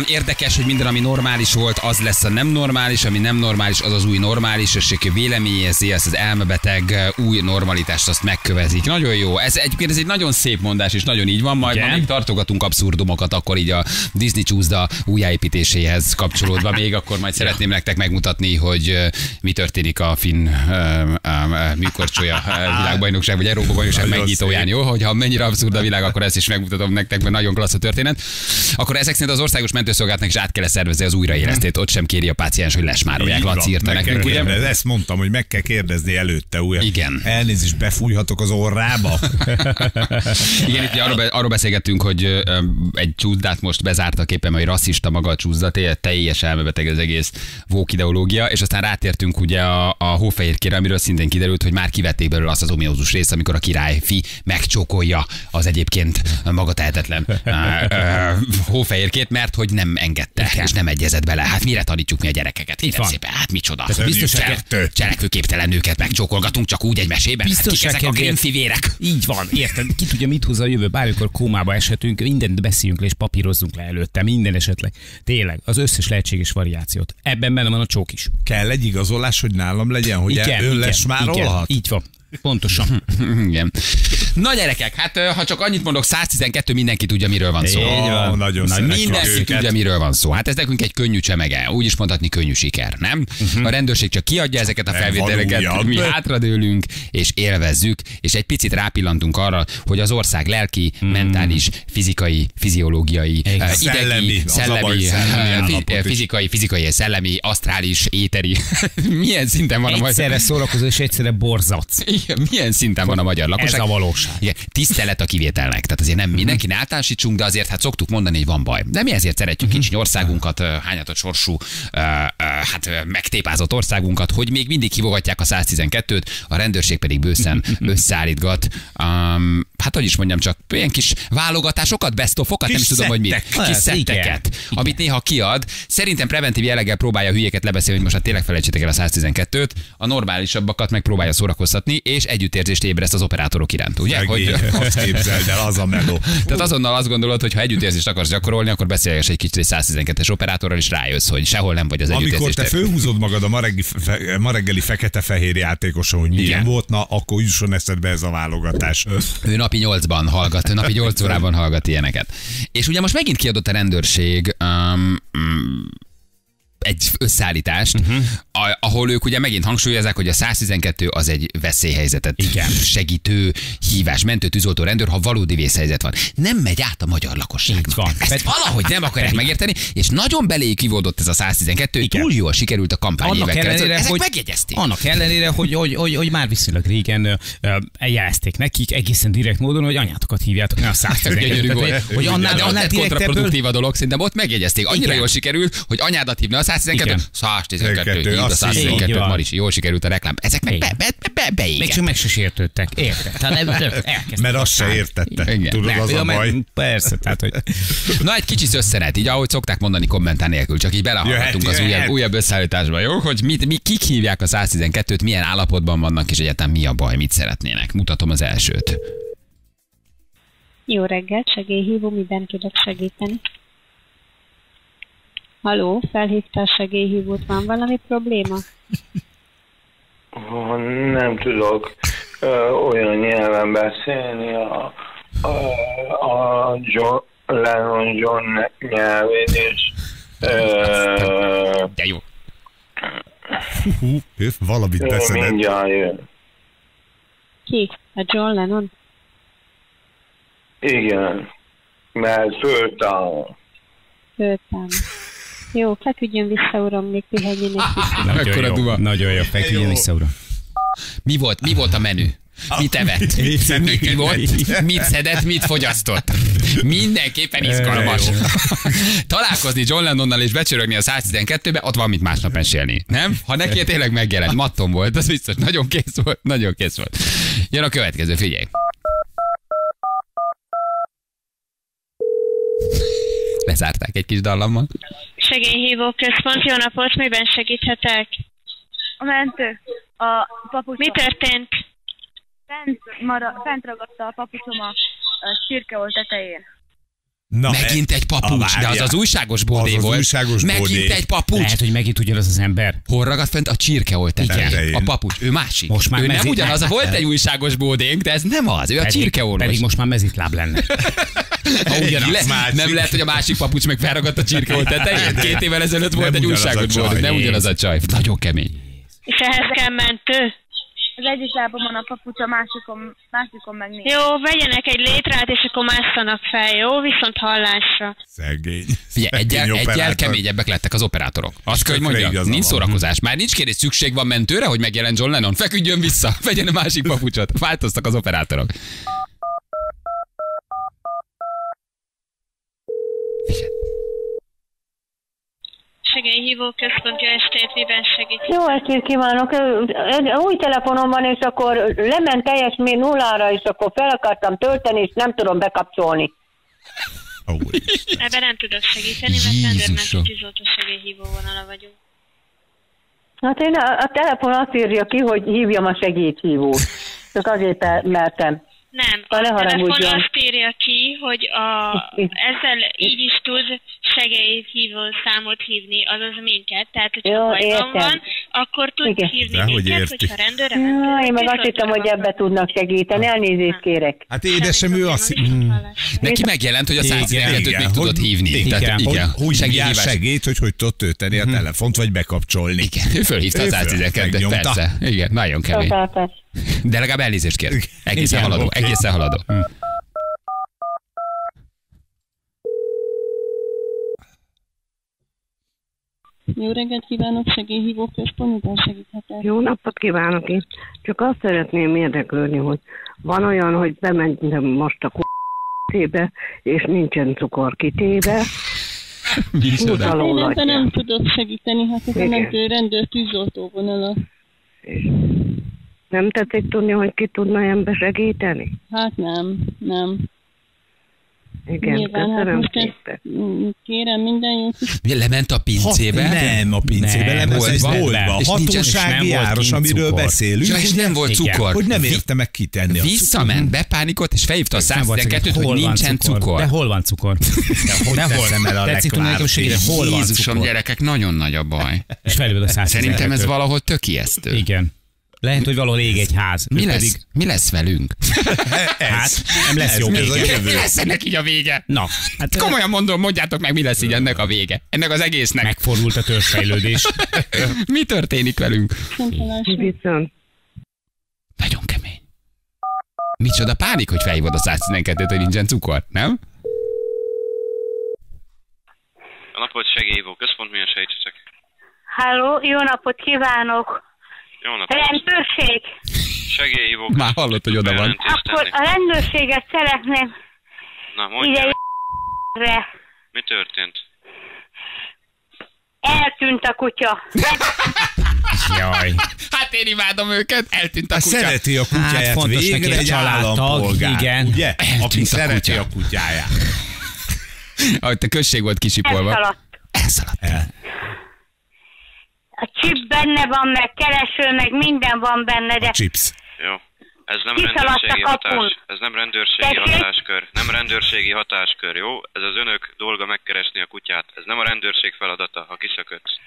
Érdekes, hogy minden, ami normális volt, az lesz a nem normális, ami nem normális, az az új normális, és aki véleményezi ezt az elmebeteg új normalitást, azt megkövezik. Nagyon jó. Ez egyébként ez egy nagyon szép mondás, és nagyon így van. Majd Igen. ma még tartogatunk abszurdumokat, akkor így a Disney csúszda újjáépítéséhez kapcsolódva még, akkor majd szeretném nektek megmutatni, hogy mi történik a finn műkorcsolya ö, világbajnokság, vagy Európa bajnokság megnyitóján, jó? Hogyha mennyire abszurd a világ, akkor ezt is megmutatom nektek, mert nagyon klassz a történet. Akkor ezek szerint az országos mentőszolgálatnak is át kell szervezni az újraélesztést, ott sem kéri a páciens, hogy lesmárolják. Laci írta nekünk, ugye? Ezt mondtam, hogy meg kell kérdezni előtte újra. Igen. Elnézést, befújhatok az orrába? Igen, itt arról, arról beszélgettünk, hogy egy csúszdát most bezártak éppen, hogy rasszista maga a csúszda, té- teljes elmebeteg az egész vók ideológia, és aztán rátértünk ugye a, a hófehérkére, amiről szintén kiderült, hogy már kivették belőle azt az ominózus részt, amikor a királyfi megcsókolja az egyébként maga tehetetlen hófehérkét, mert hogy nem engedte, és nem egyezett bele. Hát mire tanítjuk mi a gyerekeket? Kérem szépen, hát micsoda. biztos, Cselek- Cselekvőképtelen nőket megcsókolgatunk csak úgy egy mesében. Hát Biztos kik ezek a kedvéért. grimfivérek? Így van, érted? Ki tudja, mit húz a jövő, bármikor kómába eshetünk, mindent beszéljünk le és papírozzunk le előtte, minden esetleg. Tényleg, az összes lehetséges variációt. Ebben benne van a csók is. Kell egy igazolás, hogy nálam legyen, hogy Igen, ön igen, lesmárolhat? igen, így van. Pontosan. Igen. Na gyerekek, hát ha csak annyit mondok, 112 mindenki tudja, miről van szó. Így van. Nagyon Nagy szeretjük Mindenki őket. tudja, miről van szó. Hát ez nekünk egy könnyű csemege, úgy is mondhatni könnyű siker, nem? A rendőrség csak kiadja ezeket a felvételeket, mi hátradőlünk, és élvezzük, és egy picit rápillantunk arra, hogy az ország lelki, mentális, fizikai, fiziológiai, Igen. eh, Szellemi, idegi, szellemi, szellemi is. fizikai, fizikai, szellemi, asztrális, éteri. Milyen szinten van a magyar... Egyszerre szórakozó és egyszerre borzatsz. Igen, milyen szinten van a magyar lakosság? Ez a valóság. Igen, tisztelet a kivételnek. Tehát azért nem mindenki általánosítsunk, de azért hát szoktuk mondani, hogy van baj. De mi ezért szeretjük kicsiny országunkat, ö, hányatott sorsú, hát megtépázott országunkat, hogy még mindig hívogatják a 112-t, a rendőrség pedig bőszen összeállítgat. Um, hát hogy is mondjam, csak ilyen kis válogatásokat, best of-okat, nem is tudom, hogy mit. Kis szetteket, amit néha kiad. Szerintem preventív jelleggel próbálja a hülyéket lebeszélni, hogy most hát tényleg felejtsétek el a 112-t, a normálisabbakat meg próbálja szórakoztatni, és együttérzést ébreszt az operátorok iránt, ugye? Hogy... Azt képzeld el, az a meló. Tehát azonnal azt gondolod, hogy ha együttérzést akarsz gyakorolni, akkor beszélgess egy kicsit egy 112-es operátorral, és rájössz, hogy sehol nem vagy az Amikor együttérzés. te terén. fölhúzod magad a ma, reggi, fe, ma reggeli fekete-fehér játékoson, hogy milyen Igen. volt, na, akkor jusson eszedbe ez a válogatás. Ő napi 8-ban hallgat, napi 8 órában hallgat ilyeneket. És ugye most megint kiadott a rendőrség um, um, egy összeállítást, uh-huh. a, ahol ők ugye megint hangsúlyozzák, hogy a 112 az egy veszélyhelyzetet Igen. segítő hívás, mentő, tűzoltó, rendőr, ha valódi vészhelyzet van. Nem megy át a magyar lakosságnak. Így van. Ezt Pedig- valahogy nem akarják megérteni, és nagyon beléjük kivódott ez a 112, hogy Igen. túl jól sikerült a kampány Annak évekkel. ellenére, Ezek hogy, megjegyezték. annak ellenére, hogy, hogy, hogy, hogy már viszonylag régen ö, ö, jelezték nekik egészen direkt módon, hogy anyátokat hívjátok, ne a 112 Gyönyörű Tehát, volt. hogy, annál, annál kontraproduktív a dolog, szerintem ott megjegyezték. Annyira jól sikerült, hogy anyádat hívna a 112 Igen. 112, hívd a azt 112 így van. Maris, jól sikerült a reklám. Ezek meg be, be, be, be, még csak meg se sértődtek. Érted? Mert azt se használni. értette. Tudod, az a baj. Persze, tehát, hogy Na, egy kicsi összenet, így ahogy szokták mondani kommentár nélkül, csak így belehallgatunk az újabb, újabb összeállításba, jó? Hogy mit, mi, kik hívják a 112-t, milyen állapotban vannak, és egyáltalán mi a baj, mit szeretnének. Mutatom az elsőt. Jó reggelt, segélyhívó, miben tudok segíteni? Haló, felhívta a segélyhívót, van valami probléma? Nem tudok ö, olyan nyelven beszélni a, a, a John, Lennon John nyelvén, és ö, De jó. Hú, ő valamit beszedett. mindjárt jön. Ki? A John Lennon? Igen, mert föltállom. Föltállom. Jó, feküdjön vissza, uram, még pihenjen egy kicsit. Nagyon Mekkora jó, duma. nagyon jó, feküdjön Jó. vissza, uram. Mi volt, mi volt a menü? Mit evett? Mi, mi volt? Mit szedett, mit fogyasztott? Mindenképpen izgalmas. Találkozni John Lennonnal és becsörögni a 112-be, ott van mit másnap mesélni. Nem? Ha neki tényleg megjelent, mattom volt, az biztos. Nagyon kész volt, nagyon kész volt. Jön a következő, figyelj. Lezárták egy kis dallammal. Segélyhívó központ, jó napot, miben segíthetek? A mentő. A papucsom. Mi történt? Fent, mara, fent ragadta a papucsom a, a csirkeol tetején. Na, Megint egy a papucs, de az az újságos bódé Az az volt. újságos Megint bódé. egy papucs. Lehet, hogy megint ugyanaz az ember. Hol ragadt fent a csirkeol tetején? Tetején. A papucs, ő másik. Most már ő nem mezi- ugyanaz, ne- volt egy újságos bódénk, de ez nem az, ő a csirkeorvos. pedig most már mezitláb lenne. Ha ugyanaz. Egy másik. Nem lehet, hogy a másik papucs meg felragadt a csirkeol tetején? Két évvel ezelőtt volt egy a újságos bódénk, nem ugyanaz a csaj. Nagyon kemény. És ehhez kell mentő? Az egyik lábamon a papucs, a másikon, másikon meg nincs. Jó, vegyenek egy létrát, és akkor másszanak fel, jó? Viszont hallásra. Szegény. Figyelj, egyel, egyel keményebbek lettek az operátorok. Azt kell, hogy igaza nincs van. szórakozás. Már nincs kérdés, szükség van mentőre, hogy megjelent John Lennon. Feküdjön vissza, vegyen a másik papucsot. Változtak az operátorok. Segélyhívó központ, jó estét, miben segít? Jó estét kívánok! Új telefonom van, és akkor lement teljes mély nullára, és akkor fel akartam tölteni, és nem tudom bekapcsolni. Ebben nem tudok segíteni, mert rendőrmenti tűzoltó segélyhívó vonala vagyunk. Hát én a, a telefon azt írja ki, hogy hívjam a segédhívót. Csak azért mertem. Nem, a ne telefon azt írja ki, hogy a, ezzel így is tud segélyhívó számot hívni, azaz minket. Tehát, hogyha Jó, bajban értem. van, akkor tud Igen. hívni minket, érti. hogyha rendőre Ja, mentőre, én meg azt hittem, hogy ebbe tudnak segíteni. Elnézést kérek. Hát édesem, ő azt... Neki megjelent, hogy a Igen, 112-t igen, még tudod hogy- hívni. igen, Tehát, hogy- igen. Hogy Segélyhívás. segít, hogy hogy tudod tölteni a telefont, vagy bekapcsolni. Igen, ő fölhívta Ő az föl- 112 megnyomta. persze. Igen, nagyon kemény. De legalább elnézést kér. Egészen haladó, egészen haladó. Jó reggelt kívánok, segélyhívó központban segíthetek. Jó napot kívánok én. Csak azt szeretném érdeklődni, hogy van olyan, hogy bementem most a k***tébe, és nincsen cukor. Utaló Én ebben nem tudok segíteni, hát ez a Igen. mentő rendőr tűzoltó vonala. Nem tetszik tudni, hogy ki tudna ebbe segíteni? Hát nem, nem. Igen, Nyilván, hát köszönöm most ezt szépen. kérem minden Lement a pincébe? Nem, a pincébe, Nem, nem, ez egy boltba. boltba. És nincsen- és nem Hatósági volt áros, amiről cukor. beszélünk. Ja, és hogy nem volt Igen. cukor. Hogy nem érte meg kitenni a Visszament, bepánikolt, és felhívta a Nem volt 112-t, hogy hol van nincsen cukor. De hol van cukor? De hol, de teszem el a Tetszik tudni segíteni, hol van Jézusom, cukor? gyerekek, nagyon nagy a baj. És felülöd a 112 Szerintem ez valahol tök ijesztő. Igen. Lehet, hogy valahol ég egy ház. Mi lesz, Pedig, mi lesz velünk? hát nem lesz Ez jó mi az a vége. Mi lesz ennek így a vége? Na, hát Komolyan mondom, mondjátok meg, mi lesz így ennek a vége. Ennek az egésznek. megfordult a törzsfejlődés. Mi történik velünk? Viszont. Nagyon kemény. Micsoda pánik, hogy felhívod a 112-t, hogy nincsen cukor, nem? A napot segélyhívó központ, milyen segítsetek? Halló, jó napot kívánok! Jó napot. Rendőrség! Segélyhívó Már hallott, hogy oda van. Akkor a rendőrséget szeretném Na, mondja, ide mi történt? Eltűnt a kutya. Jaj. Hát én imádom őket, eltűnt a Hát kutya. szereti a kutyáját Hát fontos neki végre a egy állampolgár, igen. ugye? Eltűnt Aki a szereti kutya. a kutyáját. Ahogy a község volt kisipolva. Elszaladt. Elszaladt. El. A chip benne van, meg kereső, meg minden van benne, de Chips. Jó. Ez nem rendőrségi hatás. Ez nem rendőrségi Tessék? hatáskör. Nem rendőrségi hatáskör, jó? Ez az önök dolga megkeresni a kutyát. Ez nem a rendőrség feladata, ha kiszökött.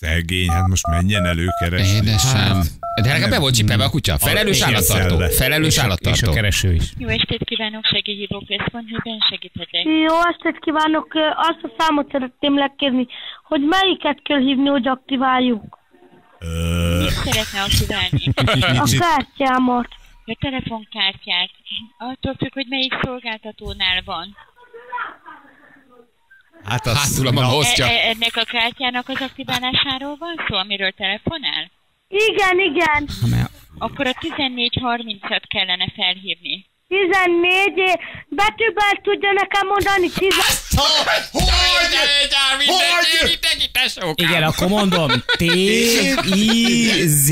Szegény, hát most menjen előkeresni. Édesem. De legalább be volt csipelve a kutya. Felelős állattartó. Felelős És a állattartó. kereső is. Jó estét kívánok, segélyhívó központ, miben segíthetek? Jó estét kívánok! Azt a számot szeretném legkérni, hogy melyiket kell hívni, hogy aktiváljuk. Mit szeretne aktiválni? A kártyámat. A telefonkártyát. Attól függ, hogy melyik szolgáltatónál van. Hát az, Hátul a maga E- e- ennek a kártyának az aktiválásáról van szó, amiről telefonál? Igen, igen. Akkor a 14.30-at kellene felhívni. 14 é- betűvel tudja nekem mondani. 10... Igen, akkor mondom. T, I, Z,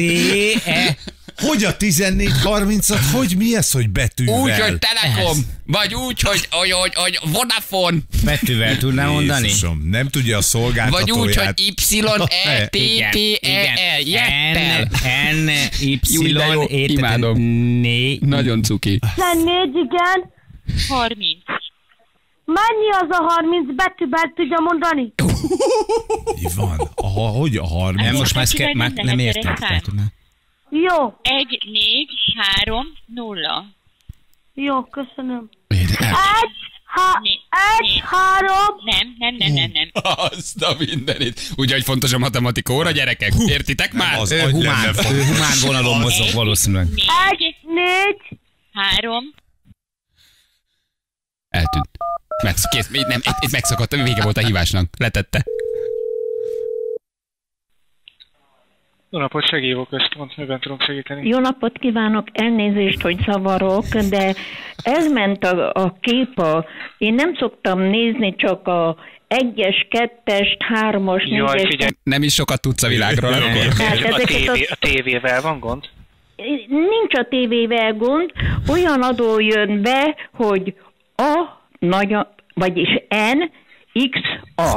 E. Hogy a 14.30-at, hogy mi ez, hogy betűvel? Úgy, hogy Telekom, vagy úgy, hogy, hogy, hogy, hogy Vodafone, Betűvel tudná mondani? Jézusom, nem tudja a vagy szolgáltatóját. úgy, hogy Y, E, T, T, E. E, jettel. N, N, Y, érted? imádom. Né, Nagyon cuki. 14, igen. 30. Mennyi az a 30 betűvel tudja mondani? Mi van? Aha, hogy a 30? nem, most már, ezt Akivel ke- már nem értem. Jó, 1, 4, 3, 0. jó, köszönöm. Éde- Egy, ha, Né- egy, né- három, Nem, nem, nem, nem, nem. Azt a mindenit. Ugye, hogy fontos a matematika óra, gyerekek? Értitek már? az Ő humán, ő humán vonalon mozog valószínűleg. egy, négy, 3, Eltűnt. Megsz, kész, nem, itt, itt megszakadt, vége volt a hívásnak. Letette. Jó napot, segélyhívó központ, miben tudunk segíteni? Jó napot kívánok, elnézést, hogy zavarok, de ez ment a, a kép, a, én nem szoktam nézni, csak a egyes, kettest, hármas, Jaj, négyes. figyelj, Nem is sokat tudsz a világról. akkor. Hát a, ezeket tévé, a- a tévével van gond? Nincs a tévével gond, olyan adó jön be, hogy A nagy, vagyis N, X, A.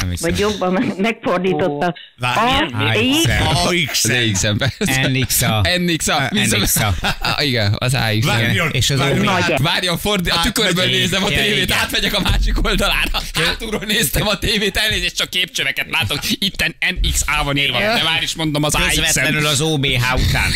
Nem hiszem. Vagy jobban meg- megfordította. X, AX. Persze. NX-a. NX-a. NX-a. Igen, az AX. Várjon, És az várjon. fordi, a tükörből nézem a tévét, igen. átmegyek a másik oldalára. Hátulról néztem a tévét, elnézést, csak képcsöveket látok. Itten NXA van írva, de már is mondom az AX-en. Közvetlenül az OBH után.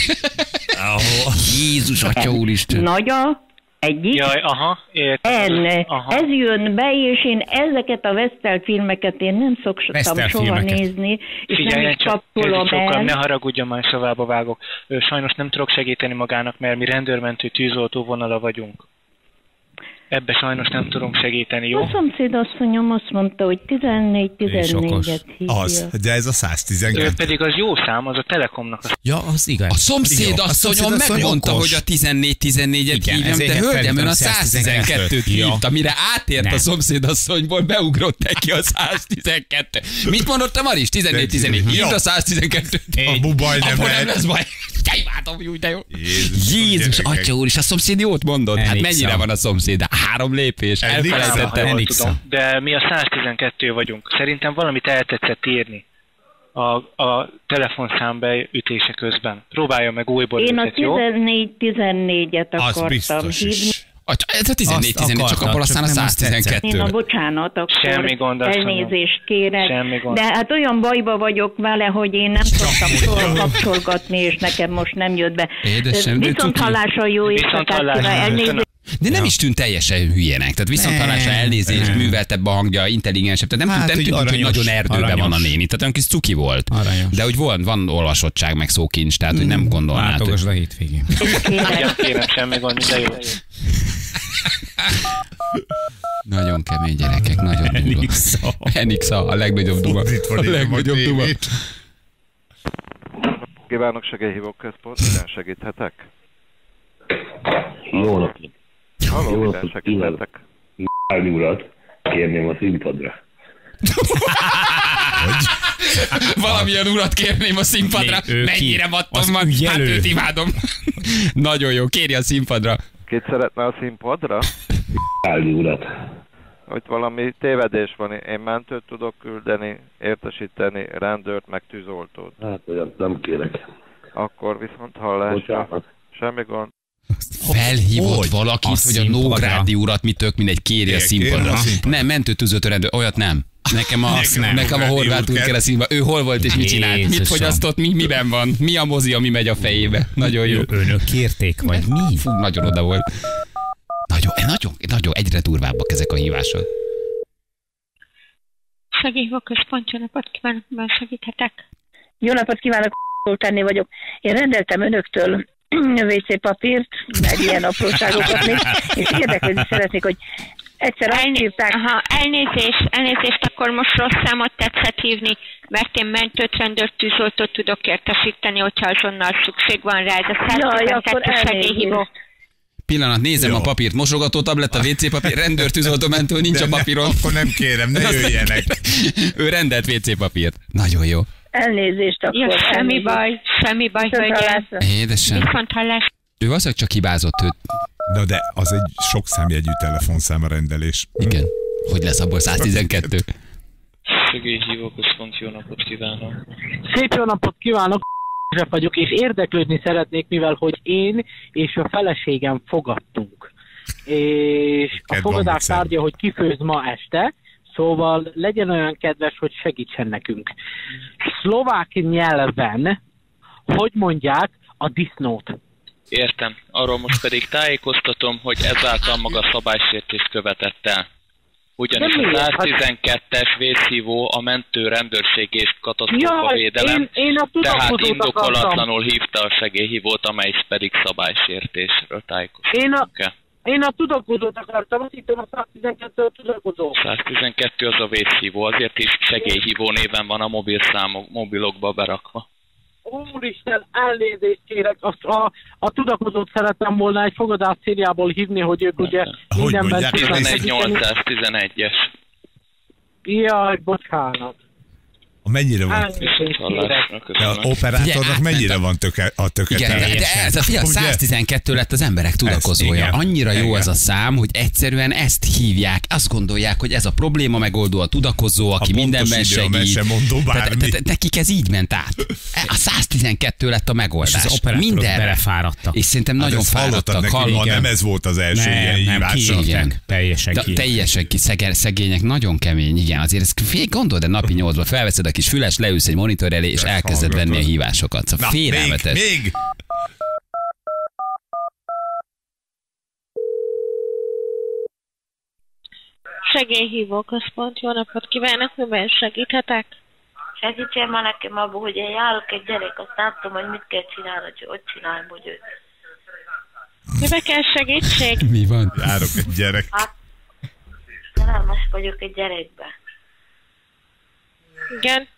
Jézus, atya úristen. nagy a, egyik, Jaj, aha, értem. Aha. ez jön be, és én ezeket a Western filmeket én nem szoktam Western soha filmeket. nézni, és nem Figyeljen is kapcsolom Kézi ne el. haragudjon, már szavába vágok. Sajnos nem tudok segíteni magának, mert mi rendőrmentő tűzoltó vonala vagyunk. Ebbe sajnos nem tudunk segíteni, jó? A szomszéd asszonyom azt mondta, hogy 14-14-et hívja. Az, de ez a Ő 112. pedig az jó szám, az a Telekomnak a Ja, az igaz. A szomszéd Igen, a asszonyom szomszédasszony megmondta, okos. hogy a 14-14-et Igen, hívjam, de hölgyem, ön a 112-t. 112-t Ja. hívta, mire átért Nem. a szomszéd asszonyból, beugrott neki a 112. Mit mondott a Maris? 14-14. Hívd Ja. a 112-t. A bubaj nem nem lehet. lesz baj. Te imádom, úgy de jó. Jézus, Jézus, atya úr, és a szomszéd jót mondott? Hát mennyire van a szomszéd? Három lépés, elfelejtettem. tudom. De mi a 112 vagyunk. Szerintem valamit eltetszett írni a, a telefonszám beütése közben. Próbálja meg újból Én a őket, jó? 14-14-et Az akartam biztos hívni. is. Ez a 14-14, csak akarta, abból aztán a csak nem azt 112. Én a bocsánat, akkor Semmi gond, elnézést kérek. Semmi gond. De hát olyan bajba vagyok vele, hogy én nem szoktam soha kapcsolgatni, és nekem most nem jött be. Édesem, de Viszont cuki. hallásra jó Viszont éjszakát hallásra. De nem is tűnt teljesen hülyének. Tehát viszont Nem, hallásra elnézést, nem. műveltebb a hangja, intelligensebb. Tehát nem, Hát, hát, nem tűnt, úgy, hogy aranyos, nagyon erdőben aranyos. van a néni. Tehát olyan kis cuki volt. Aranyos. De hogy van, van olvasottság, meg szókincs, tehát hogy nem gondolnád. hogy- Látogasd a hétvégén. Igen, kérem, semmi gond, minden jó. Nagyon kemény gyerekek, nagyon durva. Enixa, a legnagyobb duma. A legnagyobb duma. Kívánok segélyhívó központ, segíthetek? Jó napot! Halló, Jó napot segíthetek? Állni urat kérném a színpadra. Valamilyen urat kérném a színpadra. Mennyire mattom Az van. Hát őt imádom. Nagyon jó, kérje a színpadra. Kit szeretne a színpadra? Állni urat. Hogy valami tévedés van, én mentőt tudok küldeni, értesíteni, rendőrt, meg tűzoltót. Hát olyat nem kérek. Akkor viszont hallásra. Bocsánat. Semmi gond. Felhívott Hogy? valakit, A hogy a. Nógrádi urat mi tök mindegy kéri a színpadra. a. Nem, mentőtűzőtő rendőr, olyat nem. Nekem a, Azt nem. nekem a horvát úr keresztényben. Ő hol volt és mit csinált? Mit fogyasztott? Mi, miben van? Mi a mozi, ami megy a fejébe? Nagyon jó. Önök kérték, vagy mi? Fú, nagyon oda volt. Nagyon, nagyon, nagyon, egyre durvábbak ezek a hívások. Segélyhívó központ, jó napot kívánok, miben segíthetek? Jó napot kívánok, Tenni vagyok. Én rendeltem önöktől WC papírt, meg ilyen apróságokat még, és érdeklődni szeretnék, hogy egyszer azt írták... Aha, elnézést, elnézést, akkor most rossz számot tetszett hívni, mert én mentőt, rendőrt, tűzoltót tudok értesíteni, hogyha azonnal szükség van rá. Ez a Jaj, akkor 112 segélyhívó. Pillanat, nézem Jó. a papírt, mosogató tabletta, WC papír, rendőr, tűzoltó, mentő, nincs De a ne- papíron. akkor nem kérem, ne jöjjenek. ő rendelt WC papírt. Nagyon jó. Elnézést akkor. Jó, semmi elnézést. baj, semmi baj, hölgyem. Édesem. Viszont hallás. Ő valószínűleg csak hibázott őt. Na de az egy sok számjegyű telefonszám a rendelés. Igen. Hogy lesz abból 112? Segélyhívó központ, jó napot kívánok. Szép jó napot kívánok, József vagyok, és érdeklődni szeretnék, mivel hogy én és a feleségem fogadtunk. És a fogadás tárgya, hogy kifőz ma este, szóval legyen olyan kedves, hogy segítsen nekünk. Szlovák nyelven, hogy mondják a disznót? Értem. Arról most pedig tájékoztatom, hogy ezáltal maga szabálysértést követett el. Ugyanis a miért? 112-es vészhívó a mentő rendőrség és katasztrófa védelem, én- én a tehát indokolatlanul hívta a segélyhívót, amely pedig szabálysértésről tájékoztatunk. Én a. én a tudakozót akartam, azt hittem a 112 a tudakozó. 112 az a vészhívó, azért is segélyhívó néven van a mobil számok, mobilokba berakva. Úristen, elnézést kérek, azt a, a tudakozót szerettem volna egy fogadás céljából hívni, hogy ők ugye mindenben tudnak segíteni. 11811-es. Jaj, bocsánat. Mennyire van? A operátornak mennyire van töke, a töke Igen, de, de ez a Ugye? 112 lett az emberek tudakozója. Annyira jó ez a szám, hogy egyszerűen ezt hívják, azt gondolják, hogy ez a probléma megoldó, a tudakozó, aki pontos mindenben a segít. mesemondó Tehát- bármi. tehát Nekik ez így ment át. A 112 lett a megoldás. És az Mindenre. belefáradtak. És szerintem Hát nagyon hallottad fáradtak. neki, hall- ma igen. nem ez volt az első Nem, ilyen nem, hívás. Igen. Teljesen De kiégtek. teljesen ki, szegények, nagyon kemény, igen. Azért ezt fél gondold, de napi nyolcba felveszed a kis füles, leülsz egy monitor elé, és elkezded venni a hívásokat. Szóval Na, még, félelmetes. még. Segélyhívó központ, jó napot kívánok, miben segíthetek? Segítsen már nekem abban, hogy én járok egy gyerek, azt nem tudom, hogy mit kell csinálni, hogy hogy csináljam, hogy ő. Mibe kell segítség? Mi van? Járok egy gyerek. Hát, szerelmes vagyok egy gyerekbe. Igen.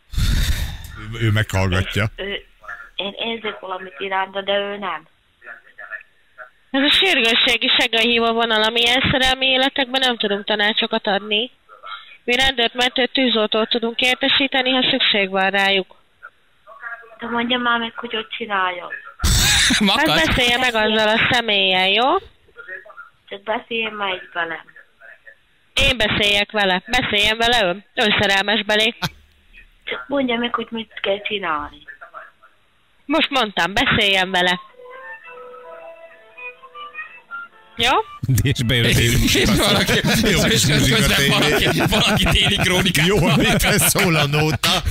Ő meghallgatja. Ő, én érzek valamit iránta, de ő nem. Ez a sürgősségi segélyhívó vonal, ami ilyen szerelmi életekben nem tudunk tanácsokat adni. Mi rendőrt, mentőt, tűzoltót tudunk értesíteni, ha szükség van rájuk. De mondja már meg, hogy hogy csináljam. Hát beszélje meg azzal a személyen, jó? Csak beszéljen már egy velem. Én beszéljek vele. Beszéljen vele ön. Ön szerelmes belé. Csak mondja meg, hogy mit kell csinálni. Most mondtam, beszéljen vele. Jó? És bejön a És valaki, Jó, és közben valaki, valaki téli krónikát. Jó, amit szól a nóta.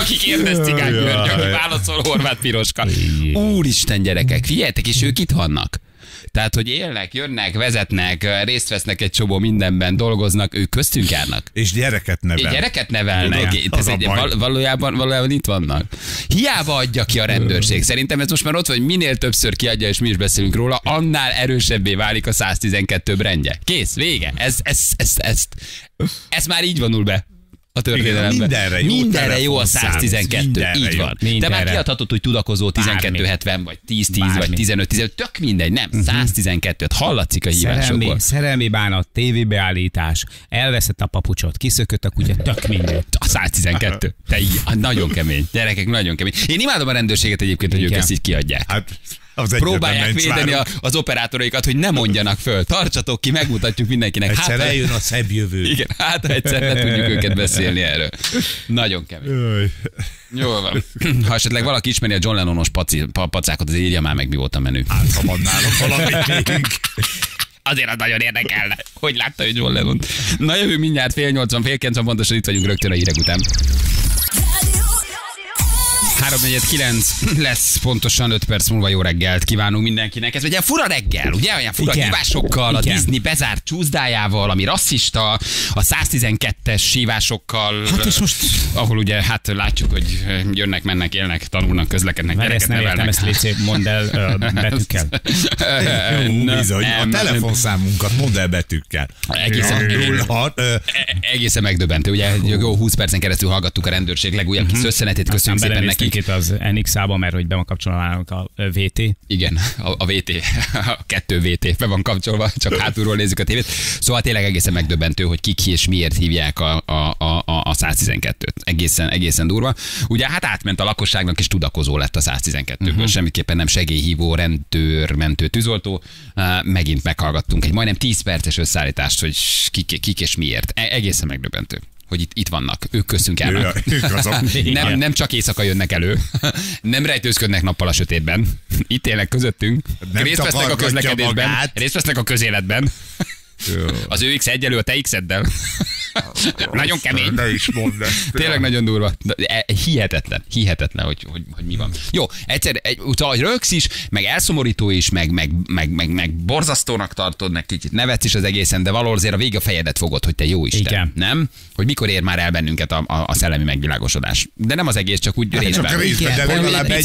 Aki kérdez Cigány aki válaszol Horváth Piroska. Úristen gyerekek, figyeljetek, és ők itt vannak. Tehát, hogy élnek, jönnek, vezetnek, részt vesznek egy csomó mindenben, dolgoznak, ők köztünk járnak. És gyereket nevel. Egy gyereket nevelnek. Itt az ez egy, val- valójában, valójában itt vannak. Hiába adja ki a rendőrség. Szerintem ez most már ott van, hogy minél többször kiadja, és mi is beszélünk róla, annál erősebbé válik a 112 rendje. Kész, vége. Ez, ez, ez, ez, ez már így vonul be. A történelemben. Igen, mindenre jó mindenre jó a telefonszám, 112. mindenre így jó. van. Te Mindenre. már kiadhatod, hogy tudakozó 1270, vagy 1010, vagy Bármi. 1510, tök mindegy, nem. 112 hallatszik a Szerelmi, hívásokból. szerelmi bánat, tévébeállítás, elveszett a papucsot, kiszökött a kutya, tök mindegy. A 112. Te így, nagyon kemény. Gyerekek, nagyon kemény. Én imádom a rendőrséget egyébként, hogy ők Igen. ezt így kiadják. Hát, az Próbálják védeni a, az operátoraikat, hogy ne mondjanak föl. Tartsatok ki, megmutatjuk mindenkinek. Egyszer ha- eljön a szebb jövő. Igen, hát egyszer le tudjuk őket beszélni erről. Nagyon kemény. Jaj. Jól van. Ha esetleg valaki ismeri a John Lennonos paci, az írja már meg, mi volt a menü. Hát, ha van nálam valami még. Az azért az nagyon érdekelne. Hogy látta, hogy John Lennon. Na jövő mindjárt fél nyolcvan, fél kilencven pontosan itt vagyunk rögtön a hírek után. 349 lesz pontosan 5 perc múlva jó reggelt kívánunk mindenkinek. Ez egy ilyen fura reggel, ugye? Olyan fura Igen. hívásokkal, a Igen. Disney bezárt csúszdájával, ami rasszista, a 112-es hívásokkal. Hát és most- Ahol ugye hát látjuk, hogy jönnek, mennek, élnek, tanulnak, közlekednek, Mert ezt nem értem, ezt légy mondd el betűkkel. Jó, Nem, bizony. A telefonszámunkat mondd el betűkkel. Egészen- 06, ö, E- egészen megdöbbentő. Ugye jó 20 percen keresztül hallgattuk a rendőrség legújabb kis összenetét, Mhm. Aztán köszönjük szépen nekik. Itt az NX-ába, mert hogy be van kapcsolva nálunk a VT. Igen, a, a VT, a kettő VT be van kapcsolva, csak hátulról nézzük a tévét. Szóval tényleg egészen megdöbbentő, hogy kik és miért hívják a, a, a, a a 112-t. Egészen, egészen durva. Ugye hát átment a lakosságnak, és tudakozó lett a 112-ből. Uh-huh. Semmiképpen nem segélyhívó, rendőr, mentő, tűzoltó. Megint meghallgattunk egy majdnem 10 perces összeállítást, hogy kik, kik és miért. E- egészen megdöbbentő hogy itt, itt vannak, ők köztünk ők azok. nem, nem csak éjszaka jönnek elő, nem rejtőzködnek nappal a sötétben, itt élnek közöttünk, Nem részt vesznek a közlekedésben, magát. részt vesznek a közéletben. Az ő X egyelő a te X-eddel. nagyon kemény. Ne is mondd ezt. Tényleg nagyon durva. E, hihetetlen, hihetetlen, hogy, hogy, hogy mi van. Jó, egyszer, egy, utána rögsz is, meg elszomorító is, meg, meg, meg, meg, meg borzasztónak tartod, meg kicsit nevetsz is az egészen, de valahol azért a vége a fejedet fogod, hogy te jó Isten. Igen. Nem? Hogy mikor ér már el bennünket a, a, a szellemi megvilágosodás. De nem az egész, csak úgy részben. Csak részben, de legalább nem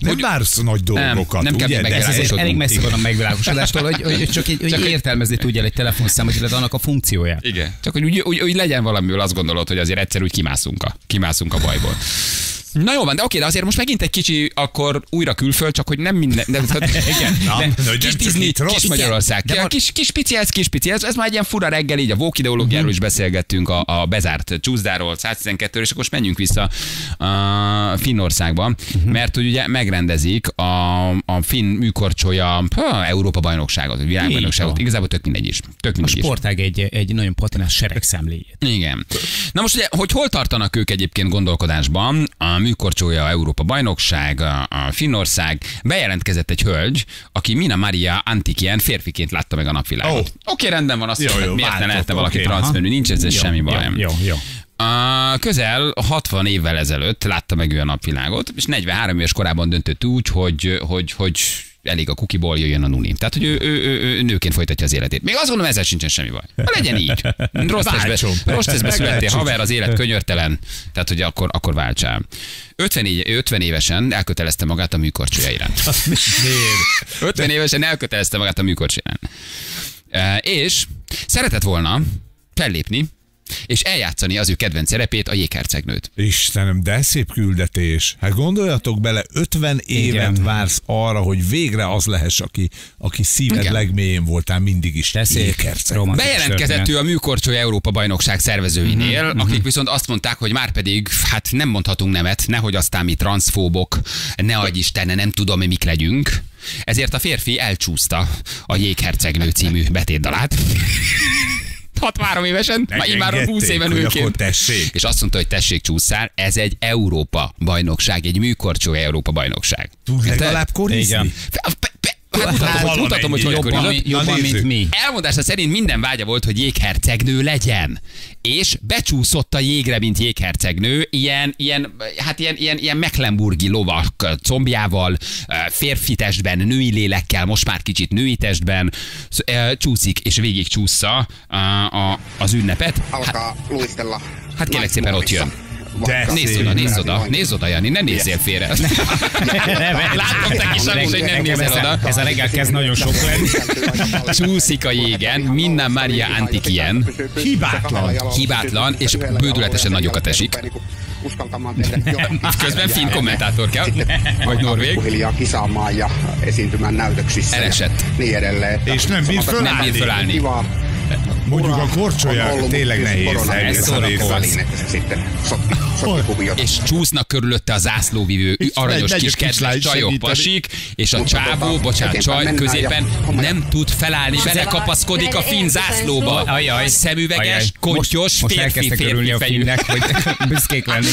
Hogy- vársz nagy dolgokat, nem kell Ez azért Megvilágosodunk. elég messze van a megvilágosodástól, hogy, hogy csak, egy, hogy értelmezni tudja egy telefonszámot, illetve annak a funkcióját. Igen. Csak hogy úgy, úgy, úgy legyen valamiből azt gondolod, hogy azért egyszer úgy kimászunk a, kimászunk a bajból. Na jó van, de oké, de azért most megint egy kicsi, akkor újra külföld, csak hogy nem minden... De, Igen. Na, de, kis nem Disney, kis. Magyarország, De van- kis, kis pici ez, kis pici ez, ez már egy ilyen fura reggel, így a vók ideológiáról Mhm. is beszélgettünk, a, a bezárt csúszdáról, 112 és akkor most menjünk vissza a Finnországba, Mhm. mert hogy ugye megrendezik a, a finn műkorcsolya Európa bajnokságot, világbajnokságot, igazából tök mindegy is. Tök A mindegy is. sportág egy, egy nagyon patinás seregszemléjét. Igen. Na most ugye, hogy hol tartanak ők egyébként gondolkodásban, a műkorcsolya Európa bajnokság, a, a Finnország, bejelentkezett egy hölgy, aki Mina Maria Antikien férfiként látta meg a napvilágot. Ó. Oké, okay, rendben van, azt Jó, jó, miért ne váltott, lehetne valaki oké, transzmenű, nincs ezzel Jó, semmi baj. Jó, jó, jó. A közel 60 évvel ezelőtt látta meg ő a napvilágot, és 43 éves korában döntött úgy, hogy, hogy, hogy elég a kukiból jöjjön a nuni. Tehát, hogy ő, ő, ő, ő nőként folytatja az életét. Még azt gondolom, ezzel sincsen semmi baj. Ha legyen így. Rossz Váltson. rossz születtél, lehet haver, az élet könyörtelen, tehát, hogy akkor, akkor váltsál. 50, év- 50 évesen elkötelezte magát a műkorcsolya iránt. 50 évesen elkötelezte magát a műkorcsolya iránt. E, És szeretett volna fellépni, és eljátszani az ő kedvenc szerepét, a jéghercegnőt. Istenem, de szép küldetés. Hát gondoljatok bele, 50 évet Igen. vársz arra, hogy végre az lehess, aki, aki szíved Igen. legmélyén voltál mindig is. Romantikus Bejelentkezett ő a műkorcsolya Európa bajnokság szervezőinél, Mhm, akik viszont azt mondták, hogy már pedig, hát nem mondhatunk nemet, nehogy aztán mi transzfóbok, ne adj Isten, nem tudom, mik legyünk. Ezért a férfi elcsúszta a Jéghercegnő című betétdalát. 63 évesen, már imáron 20 Megengedték, éven nőként. És azt mondta, hogy tessék csúszál, ez egy Európa bajnokság, egy műkorcsolya Európa bajnokság. Tud legalább korizni? Igen. Hát mutatom, hogy, mutatom, hogy Jobban, mi- jobban mint mi. Elmondása szerint minden vágya volt, hogy jéghercegnő legyen. És becsúszott a jégre, mint jéghercegnő, ilyen, ilyen, hát ilyen, ilyen, ilyen Mecklenburgi lovak combjával, férfi testben, női lélekkel, most már kicsit női testben, eh, csúszik és végig csúszza a, a, az ünnepet. Hát, hát kérlek szépen ott jön. De Nézz oda, nézz oda, nézz oda, Jani, ne nézzél félre. Látom, te kis Samus, hogy nem nézel oda. Ez a reggel kezd nagyon sok lenni. Csúszik a jégen, Minna Maria Antikien. Hibátlan. Hibátlan, és bődületesen nagyokat esik. Közben finn kommentátor kell, vagy norvég. Hiljaa kisaamaan ja esiintymään näytöksissä. Elesett. Niin edelleen. És nem bír että Nem bír fölállni. Mondjuk a korcsolya tényleg nehéz. ez a. És csúsznak körülötte a zászlóvivő aranyos kis kedves csajok, pasik, és a csávó, bocsánat, csaj középen nem tud felállni, belekapaszkodik a finn zászlóba. Ajaj. Szemüveges, kontyos, férfi, férfi a fejű. büszkék lenni.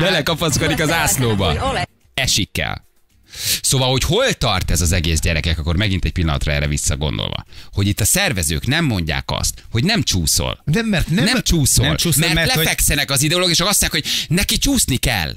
Belekapaszkodik a zászlóba. Esik kell. Szóval, hogy hol tart ez az egész gyerekek, akkor megint egy pillanatra erre visszagondolva, hogy itt a szervezők nem mondják azt, hogy nem csúszol. Nem, mert nem, Nem csúszol, Nem csúszol, mert, mert hogy- lefekszenek az ideológusok, azt mondják, hogy neki csúszni kell.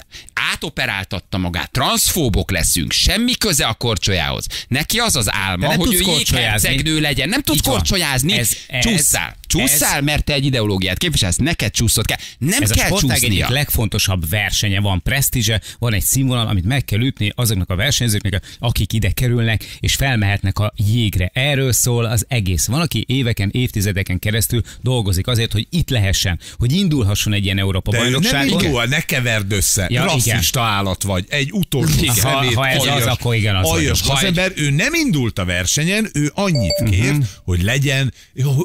Átoperáltatta magát, transzfóbok leszünk, semmi köze a korcsolyához. Neki az az álma, De nem hogy ő jéghercegnő legyen. Nem tudsz korcsolyázni, Ez- ez- csúszszál. Csúszszál, mert te egy ideológiát képviselsz, neked csúszott kell. Nem Ez a kell egyik csúsznia. legfontosabb versenye, van presztízse, van egy színvonal, amit meg kell ütni azoknak a versenyzőknek, akik ide kerülnek, és felmehetnek a jégre. Erről szól az egész. Van, aki éveken, évtizedeken keresztül dolgozik azért, hogy itt lehessen, hogy indulhasson egy ilyen Európa nem bajnokságon. indul, ne keverd össze. Ja, Rasszista állat vagy. Egy utolsó Igen. Ha- szemét. ha ez az, akkor igen, az aljas egy- ember, ő nem indult a versenyen, ő annyit kért, hogy legyen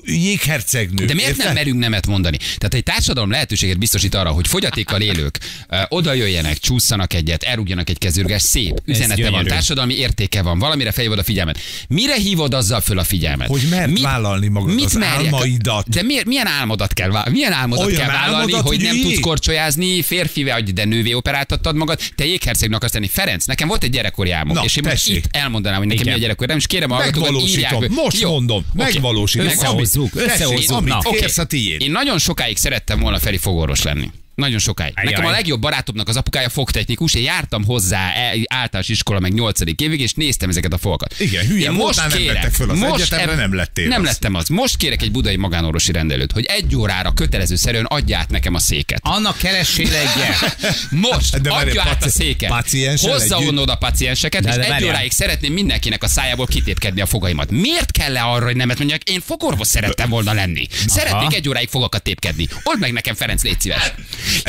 jéghercegnő. De miért Érted? nem merünk nemet mondani? Tehát egy társadalom lehetőséget biztosít arra, hogy fogyatékkal élők ö, oda jöjjenek, csúszanak egyet, elrúgjanak egy kezürges, szép üzenete van, társadalmi értéke van, valamire felhívod a figyelmet. Mire hívod azzal föl a figyelmet? Hogy mert vállalni magad az merjek? álmaidat. De miért, milyen álmodat kell? Milyen álmodat Olyan kell vállalni, álmodat, hogy, nem tudsz korcsolyázni, férfi vagy, de nővé operáltattad magad, te jéghercegnek akarsz lenni. Ferenc, nekem volt egy gyerekkori álmom, Na, és én most tessék. itt elmondanám, hogy nekem mi a gyerekkori és kérem a hallgatókat. Most Jó. mondom. Megvalósítom. Összehozzuk, összehozzuk. tessék, Amit Na. kérsz a tiéd. Én nagyon sokáig szerettem volna Feri fogorvos lenni. Nagyon sokáig. Ajaj. Nekem a legjobb barátomnak az apukája fogtechnikus, én jártam hozzá e- általános iskola meg nyolcadik évig, és néztem ezeket a fogakat. Igen, hülye én most nem kérek, vettek föl az most egyetemre, nem lettél Nem az. lettem az. Most kérek egy budai magánorvosi rendelőt, hogy egy órára kötelező szerűen adja át nekem a széket. Annak keressél egyet. Most De adja át a paci- széket. pacienssel Hozza együtt? onnan a pacienseket, De- és de egy várjál. óráig szeretném mindenkinek a szájából kitépkedni a fogaimat. Miért kell le arra, hogy nemet mondjak? Én fogorvos szerettem volna lenni. Szeretnék egy óráig fogakat tépkedni. Old meg nekem, Ferenc, légy szíves.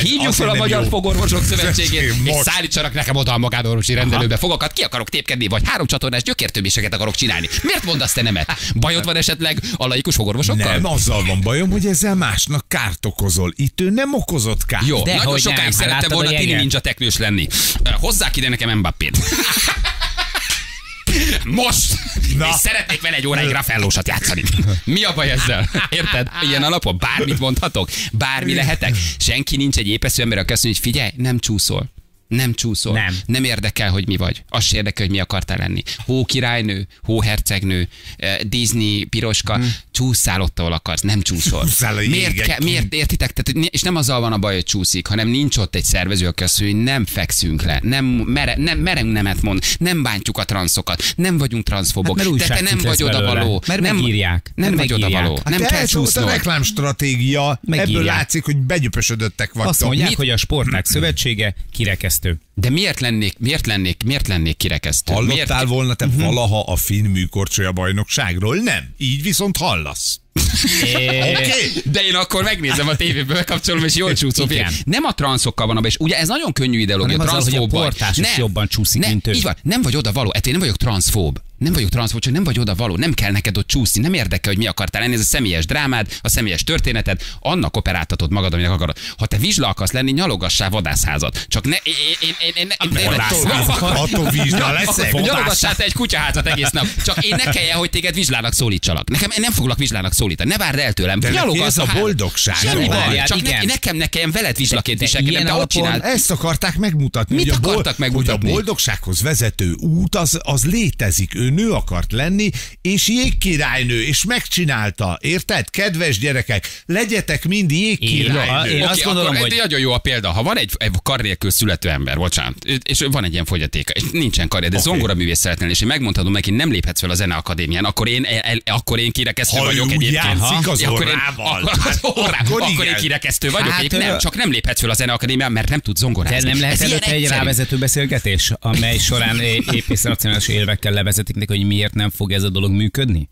Hívjuk fel a Magyar jó. Fogorvosok Szövetségét, és szállítsanak nekem oda a magánorvosi rendelőbe fogakat. Ki akarok tépkedni, vagy három csatornás gyökértöméseket akarok csinálni. Miért mondasz te nemet? Bajod van esetleg a laikus fogorvosokkal? Nem, azzal van bajom, hogy ezzel másnak kárt okozol. Itt ő nem okozott kárt. Jó, De nagyon sokáig hát szerettem volna Tini? Ninja teknős lenni. Hozzák ide nekem Mbappét. Most! Na. És szeretnék vele egy óráig Rafellósat játszani. Mi a baj ezzel? Érted? Ilyen alapon bármit mondhatok, bármi lehetek. Senki nincs egy épesző ember, aki azt mondja, hogy figyelj, nem csúszol. Nem csúszol. Nem. Nem érdekel, hogy mi vagy. Azt se érdekel, hogy mi akartál lenni. Hó királynő, hó hercegnő, eh, Disney, piroska, csúszál ott, ahol akarsz. Nem csúszol. Csúszál a miért, ke- miért értitek? Tehát, és nem azzal van a baj, hogy csúszik, hanem nincs ott egy szervező, aki azt mondja, hogy nem fekszünk le, nem, mere, nem mereng nemet mond, nem bántjuk a transzokat, nem vagyunk transzfobok, Hát, mert de te újságcikk nem vagy odavaló. Mert nem, megírják. Nem Mert vagy megírják. odavaló. Hát Nem Te kell volt a csúsznod. reklámstratégia, Megírják. ebből látszik, hogy begyöpösödöttek vagytok. Azt mondják, Mit? hogy a Sporták Szövetsége kirekesztő. De miért lennék, miért lennék, miért lennék kirekesztő? Hallottál miért? volna te valaha a finn műkorcsolya bajnokságról? Nem. Így viszont hallasz. Oké? De én akkor megnézem a tévéből, kapcsolom, és jól csúszom. Igen. Nem a transzokkal van a baj, és ugye ez nagyon könnyű ideológia, Hanem azzal, hogy a portás is jobban csúszik, nem, mint ő. Így van, nem vagy oda való, ettől nem vagyok transzfób. Nem vagyok transzfób, csak nem vagy oda való, nem kell neked ott csúszni, nem érdekel, hogy mi akartál lenni, ez a személyes drámád, a személyes történeted, annak operáltatod magad, aminek akarod. Ha te vizsla akarsz lenni, nyalogassál vadászházat. Csak ne, én, én, én, én, én, én. Attól vizsla leszek. Nyalogassál te egy kutyaházat egész nap. Csak én ne kelljen, hogy téged vizslának szólítsalak. Nekem én nem foglak vizslának szólítani. Ne várd el tőlem. De ez a boldogság. Semmi várjál, Csak ne, nekem ne kelljen veled vizslaként ilyen de ott. Ezt akarták megmutatni. Mit akartak megmutatni? Hogy a boldogsághoz vezető út az, az létezik. Ő nő akart lenni, és jégkirálynő, és megcsinálta. Érted? Kedves gyerekek, legyetek mind jégkirálynő. Én Oké, azt gondolom, akkor hogy- egy nagyon jó a példa. Ha van egy, egy kar nélkül születő ember, bocsánat, és van egy ilyen fogyatéka, és nincsen karja, de okay. zongora művész szeretnél, és én megmondhatom neki, nem léphetsz fel a zeneakadémián, akkor én, el, akkor én kirekesztő vagyok egyébként. az akkor én, akkor, hát az orrá, akkor akkor, én kirekesztő vagyok. Hát, nem, csak nem léphetsz fel a zeneakadémián, mert nem tudsz De zongorázni. nem lehet Ez ilyen előtte egy rávezető beszélgetés, amely során épész racionális élvekkel levezetik hogy miért nem fog ez a dolog működni?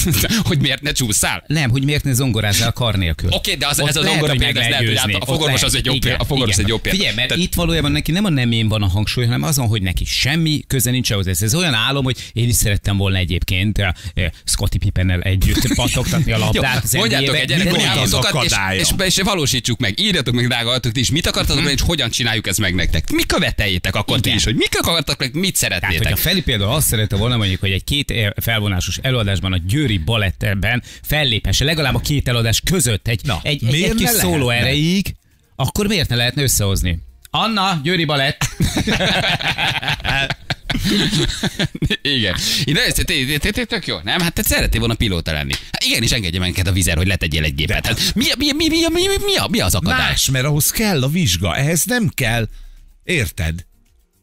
hogy miért ne csúszál? Nem, hogy miért ne zongorázzál a kar nélkül. Oké, de az- Ott ez a zongora példa, ez lehet hogy győzni. át- a fogorvos az egy jó Igen, példa, a fogorvos egy jó példa. Figyelj, mert Tehát- itt valójában neki nem a nemén van a hangsúly, hanem azon, hogy neki semmi köze nincs ahhoz. Ez, ez olyan álom, hogy én is szerettem volna egyébként eh, eh, Scottie Pippennel együtt pattogtatni a labdát. az mondjátok egy álmotokat, és, akadálya? és, és, valósítsuk meg. Írjatok meg, drága hallgatók, ti is. Mit akartatok lenni, és hogyan csináljuk ezt meg nektek? Mi követeljétek akkor ti is, hogy mik akartak meg, mit Tehát, szeretnétek? hogyha Feli például azt szerette volna mondjuk, hogy egy két eh, felvonásos előadásban a Győri Balettben felléphesse legalább a két előadás között egy, Na, egy, egy, egy kis szóló erejéig, akkor miért ne lehetne összehozni? Anna, Győri Balett. Igen. Én de ez tök jó, nem? Hát te szeretnél volna pilóta lenni. Hát igen, és engedje meg neked a vizer, hogy letegyél egy gépet. Hát mi, mi, mi, mi, mi, mi, mi, mi az akadály? Más, mert ahhoz kell a vizsga, ehhez nem kell, érted?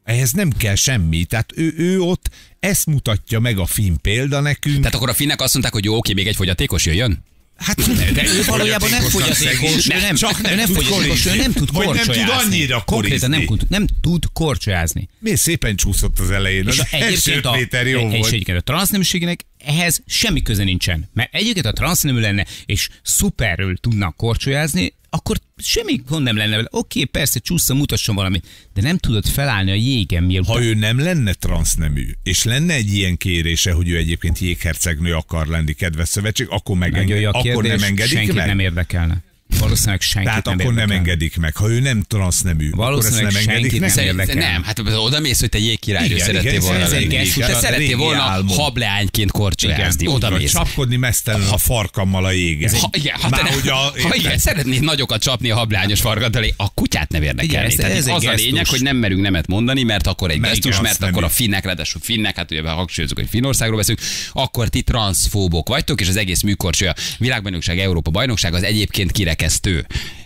Ehhez nem kell semmi. Tehát ő, ő ott ezt mutatja meg a film példa nekünk. Tehát akkor a finnek azt mondták, hogy jó, oké, még egy fogyatékos jöjjön? Hát ne, de ő valójában nem fogyatékos, ő nem, csak nem tud fogyatékos, ő nem tud Vagy nem tud korcsolyázni. annyira Konkrétan nem, tud- nem tud korcsolyázni. Mi szépen csúszott az elején. És Az első egyébként a, jó és volt. egyébként a transzneműségnek ehhez semmi köze nincsen. Mert egyébként a transznemű lenne, és szuperről tudnak korcsolyázni, akkor semmi gond nem lenne vele. Oké, persze, csúszza, mutasson valamit, de nem tudod felállni a jégen, miért Ha ő nem lenne transznemű, és lenne egy ilyen kérése, hogy ő egyébként jéghercegnő akar lenni, kedves szövetség, akkor, megenge- megjöjje a akkor nem engedik senkit meg? nem érdekelne. Valószínűleg senkit Tehát nem akkor nem engedik meg. Ha ő nem transznemű, akkor ezt Valószínűleg nem engedik nem érdekel. Nem, hát oda mész, hogy te jégkirálynő Igen, szerettél igen, volna ez lenni. Te a szerettél volna álmom. hableányként korcsolyázni. Oda mész. Csapkodni mesztelenül a farkammal a jégen. Ha, igen, ha, Már te, hogy a, ha igen, szeretnéd nagyokat csapni a hablányos farkad elé, a kutyát nem Igen, érdekelni. ez- Tehát ez egy az a lényeg, hogy nem merünk nemet mondani, mert akkor egy gesztus, mert akkor a finnek, ráadásul finnek, hát ugye hangsúlyozunk, hogy Finnországról beszélünk, akkor ti transzfóbok vagytok, és az egész műkorcsolya világbajnokság, Európa bajnokság az egyébként kirekesztő.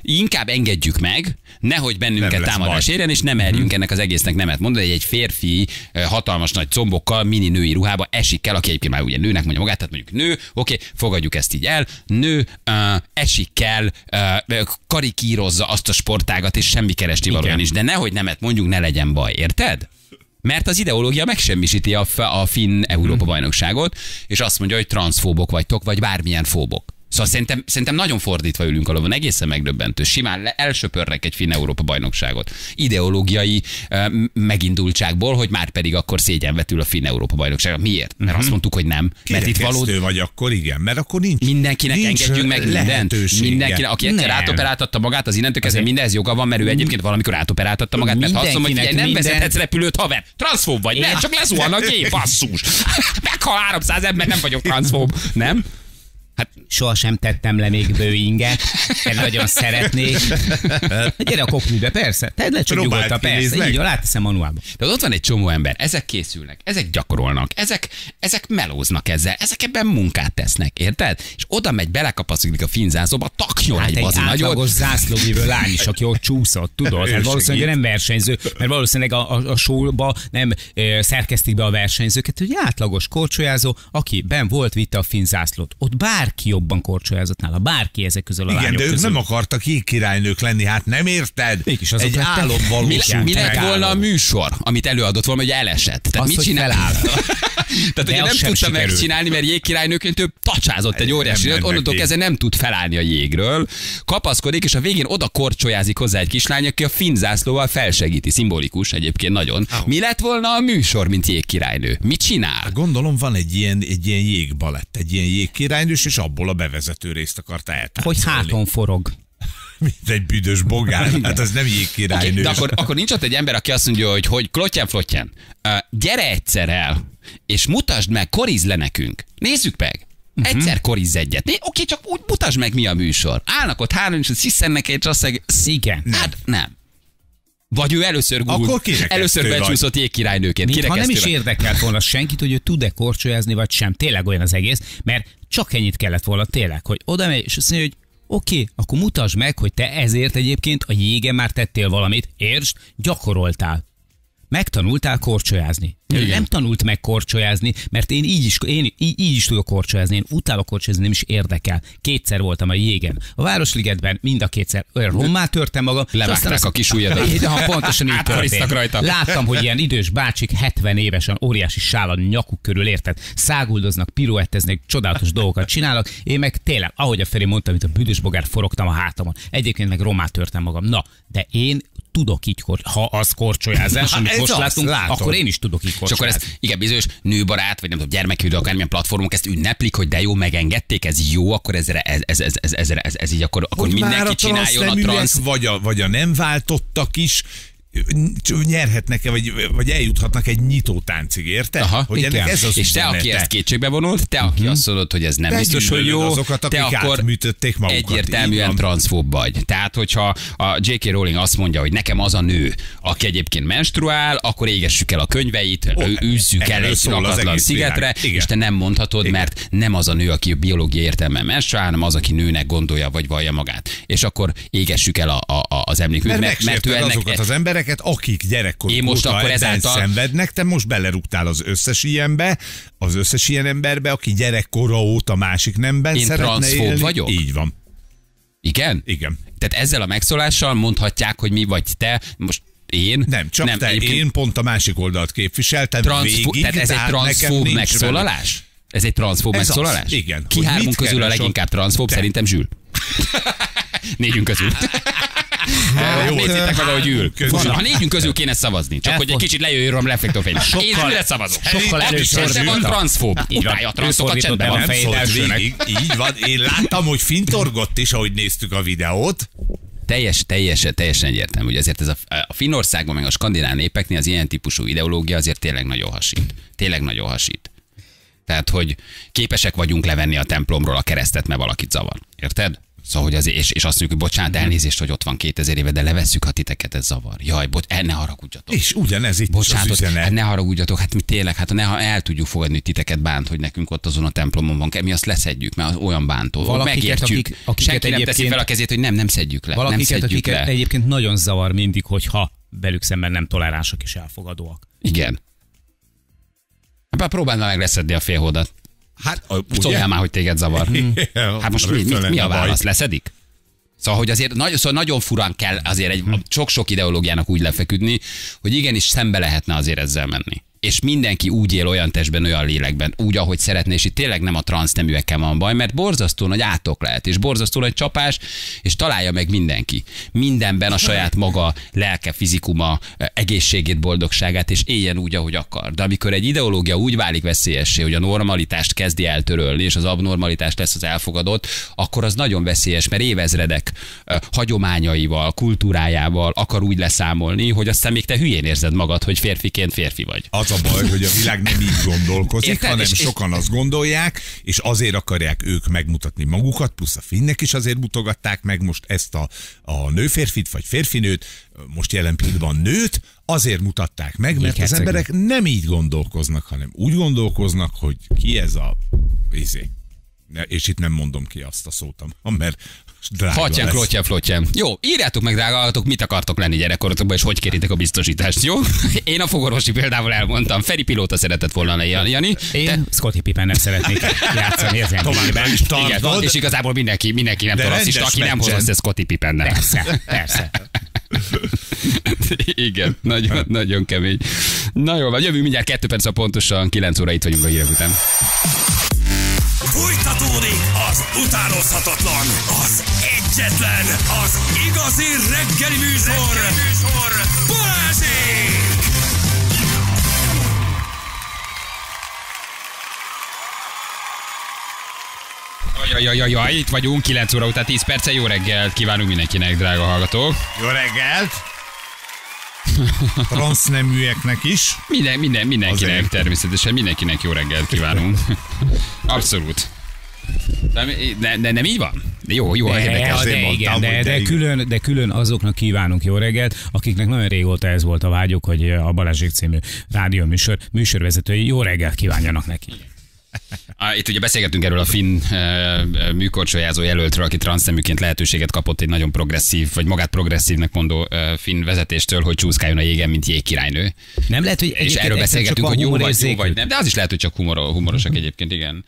Inkább engedjük meg, nehogy bennünket támadás érjen, és nem merjünk ennek az egésznek nemet mondani, hogy egy férfi hatalmas nagy combokkal, mini női ruhába esik el, aki egyébként már ugye nőnek mondja magát, tehát mondjuk nő, oké, fogadjuk ezt így el, nő uh, esik el, uh, karikírozza azt a sportágat, és semmi keresni valójában is, de nehogy nemet mondjunk, ne legyen baj, érted? Mert az ideológia megsemmisíti a, a finn Európa bajnokságot, és azt mondja, hogy transzfóbok vagytok, vagy bármilyen fóbok. Szóval szerintem, szerintem nagyon fordítva ülünk a lovon, egészen megdöbbentő. Simán elsöpörnek egy finn Európa bajnokságot. Ideológiai uh, megindultságból, hogy már pedig akkor szégyenvetül a finn Európa bajnokságot. Miért? Mert azt mondtuk, hogy nem. Mert itt Kirekesztő való vagy akkor igen, mert akkor nincs mindenkinek nincs engedjünk meg mindent. Mindenkinek, aki egyszer átoperáltatta magát, az innentől kezdve mindenhez joga van, mert ő egyébként valamikor átoperáltatta magát, mert azt mondom, hogy figyelj, nem minden- vezethetsz repülőt, haver. Transzfób vagy, nem, csak lezuhan a gép, basszus. Meghal 300 ember, nem vagyok transzfób, nem? Hát Sohasem tettem le még bőinget, de nagyon szeretnék. Gyere a kokműbe, persze. Tedd le csak nyugodtan, persze. meg. Így van, áteszem manuálba. de ott van egy csomó ember, ezek készülnek, ezek gyakorolnak, ezek, ezek melóznak ezzel, ezek ebben munkát tesznek, érted? És oda megy, belekapaszkodik a finzászóba, taknyol Hát egy egy bazi átlagos zászlóvívő lány is, aki ott csúszott, tudod? Hát valószínűleg segít. nem versenyző, mert valószínűleg a, a, a showba nem ö, szerkesztik be a versenyzőket, hogy átlagos korcsolyázó, aki ben volt, vitte a finn zászlót. Ott bárki jobban korcsolyázott nála, bárki ezek közül a Igen, lányok de ők közül. nem akartak jégkirálynők lenni, hát nem érted? Mégis azok Egy álom Mi, valóság. mi lett volna a műsor, amit előadott volna, hogy elesett? Tehát Az, mit csinál? Tehát ugye az nem tudta megcsinálni, mert jégkirálynőként ő tacsázott egy óriási időt, onnantól kezdve nem tud felállni a jégről, kapaszkodik, és a végén oda korcsolyázik hozzá egy kislány, aki a finn zászlóval felsegíti. Szimbolikus egyébként nagyon. Mi lett volna a műsor, mint jégkirálynő? Mit csinál? Gondolom van egy ilyen, egy ilyen jégbalett, egy ilyen jégkirálynős, és abból a bevezető részt akarta Hogy eltáncolni. háton forog. Mint egy büdös bogár, hát az nem Okay, jégkirálynő. de akkor, akkor nincs ott egy ember, aki azt mondja, hogy, hogy klotyan flotyan, uh, gyere egyszer el, és mutasd meg, korizd le nekünk. Nézzük meg. Mhm. Egyszer korizz egyet. Né- Oké, csak úgy mutasd meg, mi a műsor. Állnak ott három, és sziszennek egy csasszeg. Igen. Hát nem. Vagy ő először Google, Akkor először becsúszott jégkirálynőként. Mintha nem is érdekelt volna senkit, hogy ő tud-e korcsolyázni, vagy sem. Tényleg olyan az egész, mert csak ennyit kellett volna tényleg, hogy oda megy, és azt mondja, hogy oké, okay, akkor mutasd meg, hogy te ezért egyébként a jégen már tettél valamit, értsd, gyakoroltál. Megtanultál korcsolyázni. Igen. nem tanult meg korcsolyázni, mert én így is, én így, így is tudok korcsolyázni, én utálok korcsolyázni, nem is érdekel. Kétszer voltam a jégen. A Városligetben mind a kétszer olyan rommá törtem magam. Levágták aztán a kis ujjadat. De ha pontosan így Áthariztak történt. rajta. Láttam, hogy ilyen idős bácsik 70 évesen óriási sál a nyakuk körül érted, száguldoznak, piruetteznek, csodálatos dolgokat csinálnak. Én meg tényleg, ahogy a Feri mondta, mint a büdös bogár forogtam a hátamon. Egyébként meg romát törtem magam. Na, de én tudok így, kor- ha az korcsolyázás, Na, amit ez most az, látunk, látod. akkor én is tudok így És akkor korcsolyázni. ezt, igen, bizonyos nőbarát, vagy nem tudom, gyermekvédő, akármilyen platformok ezt ünneplik, hogy de jó, megengedték, ez jó, akkor ez, ez, ez, ez, ez, ez, ez, ez így akkor, akkor Hogy mindenki a csináljon a transz... Vagy a, vagy a nem váltottak is nyerhetnek-e, vagy, vagy eljuthatnak egy nyitó táncig, érted? Aha, hogy ennek igen. ez az és te, aki ezt kétségbe vonult, te, aki azt mondod, hogy ez nem Te biztos, hogy jó, azokat, te akkor magukat, egyértelműen transzfób vagy. Tehát, hogyha a J.K. Rowling azt mondja, hogy nekem az a nő, aki egyébként menstruál, akkor égessük el a könyveit, Ó, üzzük el egy lakatlan szigetre. Igen. és te nem mondhatod, mert nem az a nő, aki a biológiai értelemben menstruál, hanem az, aki nőnek gondolja, vagy vallja magát. És akkor égessük el a, a, a, az emléküket, Mert, mert, mert azokat az embereket, akik gyerekkoruk Én most akkor ezáltal- szenvednek, te most belerúgtál az összes ilyenbe, az összes ilyen emberbe, aki gyerekkora óta másik nemben Én szeretne élni. vagyok? Így van. Igen? Igen. Tehát ezzel a megszólással mondhatják, hogy mi vagy te, most én. Nem, csak nem, te, egyébként én pont a másik oldalt képviseltem transzfó- végig, tehát ez egy tehát nekem transzfób megszólalás? Ez egy transzfób az, megszólalás? igen. Ki hármunk közül a leginkább transzfób? Te. Szerintem Zsül. Négyünk közül. Hát, jó, Nézzétek meg, ahogy ül. Ha négyünk közül kéne szavazni, csak hogy egy kicsit lejöjjön a reflektorfény. Én Zsülre szavazok. sokkal se van transzfób. Így van. Utálja a transzokat, csendben van. Fejét így van. Én láttam, hogy fintorgott is, ahogy néztük a videót. Teljes, teljes, teljesen egyértelmű, hogy ezért ez a, a Finnországban, meg a skandináv népeknél az ilyen típusú ideológia azért tényleg nagyon hasít. Tényleg nagyon hasít. Tehát, hogy képesek vagyunk levenni a templomról a keresztet, mert valakit zavar. Érted? Szóval, hogy azért, és, és azt mondjuk, hogy bocsánat, elnézést, hogy ott van 2000 éve, de levesszük, ha titeket ez zavar. Jaj, bocs, el ne haragudjatok. És ugyanez itt Bocsánat, az üzenet. ne haragudjatok, hát mi tényleg, hát ne, el tudjuk fogadni, hogy titeket bánt, hogy nekünk ott azon a templomon van, mi azt leszedjük, mert az olyan bántó. Valakiket, Megértjük. akik- akiket Senki nem teszi fel a kezét, hogy nem, nem szedjük le. nem Valakiket, szedjük akiket le. egyébként nagyon zavar mindig, hogyha velük szemben nem toleránsak és elfogadóak. Igen. Hát próbáld meg leszedni a félhódat. Hát, Szóljál már, hogy téged zavar. Hát most mi, mi, mi a válasz? Leszedik? Szóval, hogy azért nagyon, szóval nagyon furán kell azért egy sok-sok ideológiának úgy lefeküdni, hogy igenis szembe lehetne azért ezzel menni. És mindenki úgy él olyan testben, olyan lélekben, úgy, ahogy szeretné, és itt tényleg nem a transzneműekkel van baj, mert borzasztó nagy átok lehet, és borzasztó nagy csapás, és találja meg mindenki. Mindenben a saját maga lelke, fizikuma, egészségét, boldogságát, és éljen úgy, ahogy akar. De amikor egy ideológia úgy válik veszélyessé, hogy a normalitást kezdi eltörölni, és az abnormalitást lesz az elfogadott, akkor az nagyon veszélyes, mert évezredek ö, hagyományaival, kultúrájával akar úgy leszámolni, hogy aztán még te hülyén érzed magad, hogy férfiként férfi vagy. Az a baj, hogy a világ nem így gondolkozik, Érted? hanem És- sokan azt gondolják, és azért akarják ők megmutatni magukat, plusz a finnek is azért mutogatták meg most ezt a, a nőférfit, vagy férfinőt, most jelen pillanatban nőt, azért mutatták meg, mert az emberek nem így gondolkoznak, hanem úgy gondolkoznak, hogy ki ez a izé. És itt nem mondom ki azt a szót, mert drága Hatyan, lesz. klotyan, flotyan. Jó, írjátok meg, drága hallgatók, mit akartok lenni gyerekkorotokban, és hogy kéritek a biztosítást, jó? Én a fogorvosi példával elmondtam. Feri pilóta szeretett volna lenni, Jani. Én Te- Scotty Pippen nem szeretnék játszani ezen Továbbra is Igen, tartod. és igazából mindenki, mindenki nem De rasszista, aki nem hoz össze Scotty Pippennel. Persze, persze. Igen, nagyon, nagyon kemény. Na jó, van, jövünk mindjárt kettő perc, a pontosan 9 óra itt vagyunk a hírek után. Fújtatódik az utánozhatatlan, az egyetlen, az igazi reggeli műsor, reggeli műsor. Balázsék! Jajajajaj, itt vagyunk, 9 óra után 10 perce, jó reggelt kívánunk mindenkinek, drága hallgatók. Jó reggelt! Transzneműeknek is. Minden, minden, mindenkinek, Azért. természetesen mindenkinek jó reggelt kívánunk. Abszolút. De, de, de nem így van? Jó, jó, De, érdekes. azért de mondtam, igen, de, de de, külön, de külön azoknak kívánunk jó reggelt, akiknek nagyon régóta ez volt a vágyuk, hogy a Balázsék című rádió műsor, műsorvezetői jó reggelt kívánjanak neki. Itt ugye beszélgetünk erről a finn műkorcsolyázó jelöltről, aki transzneműként lehetőséget kapott egy nagyon progresszív, vagy magát progresszívnek mondó finn vezetéstől, hogy csúszkáljon a jégen, mint jégkirálynő. Nem lehet, hogy És erről beszélgetünk, hogy jó vagy, jó vagy nem, de az is lehet, hogy csak humor, humorosak egyébként, igen.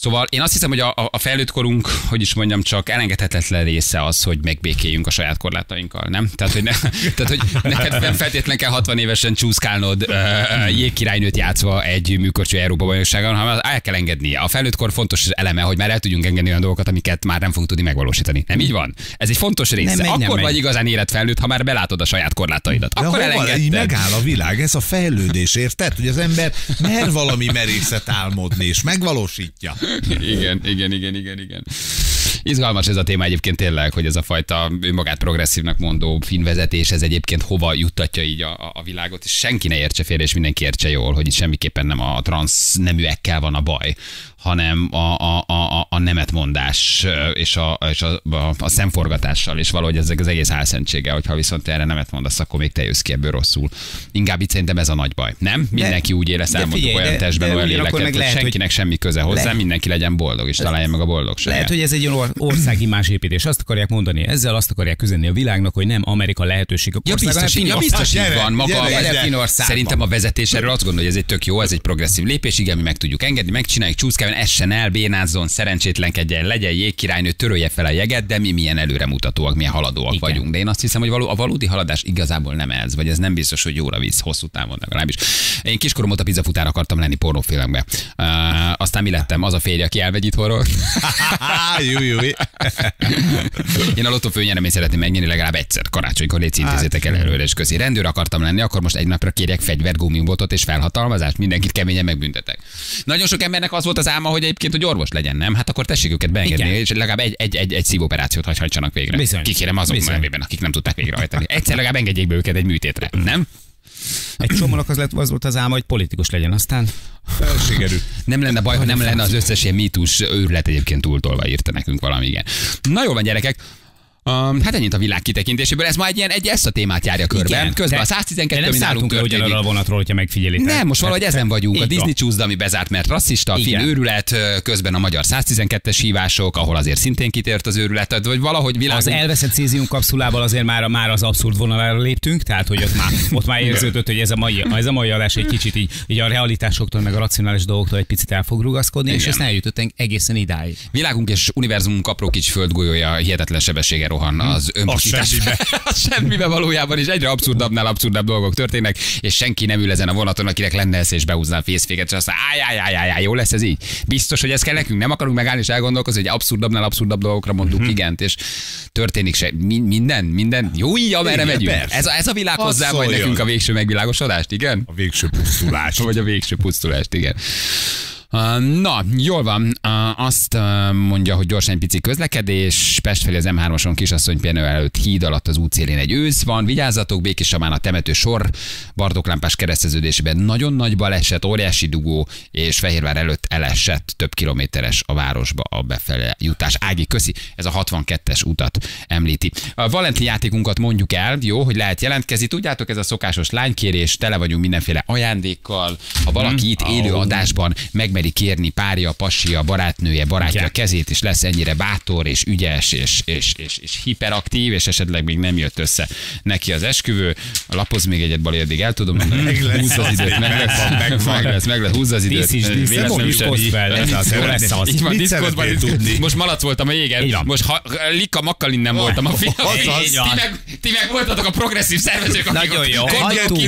Szóval én azt hiszem, hogy a, a felnőtt korunk, hogy is mondjam, csak elengedhetetlen része az, hogy megbékéljünk a saját korlátainkkal, nem? Tehát, hogy, ne, tehát, hogy neked nem feltétlen kell 60 évesen csúszkálnod uh, jégkirálynőt játszva egy műkorcsú Európa bajnokságon, hanem el kell engedni. A felnőtt kor fontos eleme, hogy már el tudjunk engedni olyan dolgokat, amiket már nem fogunk tudni megvalósítani. Nem így van? Ez egy fontos része. Nem megy, nem Akkor megy. vagy igazán élet felnőtt, ha már belátod a saját korlátaidat. Akkor hova? Így elengedted. megáll a világ, ez a fejlődés, érted? Hogy az ember mer valami merészet álmodni, és megvalósítja. Igen, igen, igen, igen, igen. Izgalmas ez a téma egyébként tényleg, hogy ez a fajta önmagát progresszívnak mondó finvezetés, ez egyébként hova juttatja így a, a- világot, és senki ne értse félre, és mindenki értse jól, hogy itt semmiképpen nem a transz neműekkel van a baj, hanem a, a, a, a- nemetmondás és, a, és a, a, a szemforgatással, és valahogy ezek az egész álszentsége, hogyha viszont erre nemet mondasz, akkor még te jössz ki ebből rosszul. Inkább itt szerintem ez a nagy baj, nem? Mindenki úgy de elmondtuk figyelj, olyan de- testben, de olyan léleket, hogy lehet, hogy- senkinek semmi köze hozzá, Lehet- mindenki legyen boldog, és találja meg a boldogságot. Lehet, hogy ez egy olyan országi másépítés. Azt akarják mondani, ezzel azt akarják üzenni a világnak, hogy nem Amerika lehetőségek Ja, biztos, ja, biztos így van. Maga Gyere, a. Szerintem a vezetés erről azt gondolja, hogy ez egy tök jó, ez egy progresszív lépés, igen, mi meg tudjuk engedni, megcsináljuk, csúszkáljon, essen el, bénázzon, szerencsétlenkedjen, legyen jégkirálynő, törölje fel a jeget, de mi milyen előremutatóak, milyen haladóak igen. vagyunk. De én azt hiszem, hogy való, a valódi haladás igazából nem ez, vagy ez nem biztos, hogy jóra visz hosszú távon legalábbis. Én kiskorom óta pizzafutár akartam lenni pornófilmbe. Uh, aztán mi lettem? Az a férje, aki elvegy itthonról. jó, jó. Én a lottó főnyereményt szeretném megnyerni legalább egyszer karácsonykor, légy intézzétek el előre és közé. Rendőr akartam lenni, akkor most egy napra kérjek fegyvert, gumibotot és felhatalmazást, mindenkit keményen megbüntetek. Nagyon sok embernek az volt az álma, hogy egyébként, hogy orvos legyen, nem? Hát akkor tessék őket beengedni, Igen. és legalább egy, egy, egy, egy szívoperációt hagy- hajtsanak végre. Bizony. Kikérem azok nevében, akik nem tudták végrehajtani. Egyszer legalább engedjék be őket egy műtétre, nem? Egy csomónak az, lett, az volt az álma, hogy politikus legyen. Aztán Sikerült. Nem lenne baj, ha nem lenne az összes ilyen mítus őrület egyébként túltolva, írta nekünk valami, igen. Na jól van, gyerekek. Um, hát ennyit a világ kitekintéséből. Ez ma egy ilyen, egy ezt a témát járja körbe. Igen. Közben a 112 de nem szálltunk le ugyanarra a vonatról, hogyha megfigyelitek. Nem, most valahogy Tehát- ezen vagyunk. A Disney csúszda, ami bezárt, mert rasszista, a finn őrület, közben a magyar 112-es hívások, ahol azért szintén kitért az őrület, vagy valahogy világ. Az elveszett cézium kapszulával azért már, már az abszurd vonalára léptünk, tehát hogy ott már, ott már érződött, hogy ez a mai, ez a mai adás egy kicsit így, így a realitásoktól, meg a racionális dolgoktól egy picit el fog rugaszkodni, és Igen. ezt eljutottunk egészen idáig. Világunk és univerzumunk apró kis földgolyója hihetetlen sebessége rohan az önpusztítás. semmibe. Az semmibe valójában, és egyre abszurdabbnál abszurdabb dolgok történnek, és senki nem ül ezen a vonaton, akinek lenne esze, és behúzná a fészféket, és azt mondja, áj, áj, áj, áj, jó lesz ez így. Biztos, hogy ez kell nekünk, nem akarunk megállni és elgondolkozni, hogy abszurdabbnál abszurdabb dolgokra mondunk Mhm. igent, és történik se, mi- minden, minden, jó így, amerre Igen, megyünk. persze. Ez a, ez a világ hozzá majd nekünk a végső megvilágosodást, igen? A végső pusztulást. Vagy a végső pusztulást, igen. Na, jól van. Azt mondja, hogy gyorsan egy pici közlekedés. Pest felé az M3-oson kisasszony pihenő előtt híd alatt az útszélén egy ősz van. Vigyázzatok, Békés Samán a temető sor, Bardoklámpás kereszteződésében nagyon nagy baleset, óriási dugó, és Fehérvár előtt elesett több kilométeres a városba a befele jutás. Ági, köszi, ez a 62-es utat említi. A Valentin játékunkat mondjuk el, jó, hogy lehet jelentkezni. Tudjátok, ez a szokásos lánykérés, tele vagyunk mindenféle ajándékkal. Ha valaki itt élő adásban megmeri kérni párja, passia, barátnője, barátja Igen. kezét, és lesz ennyire bátor, és ügyes, és, és, és, és hiperaktív, és esetleg még nem jött össze neki az esküvő. Lapoz még egyet, Bali, addig el tudom mondani. Meg lesz. Húzd az időt, meg lesz, meg lesz, meg lesz, húzz az időt. Így van, diszkozban. Most malac voltam a jégen, most ha, Lika Makkalin nem voltam a. Azaz. Ti meg, ti meg voltatok a progresszív szervezők, akik Nagyon jó. Hagytuk,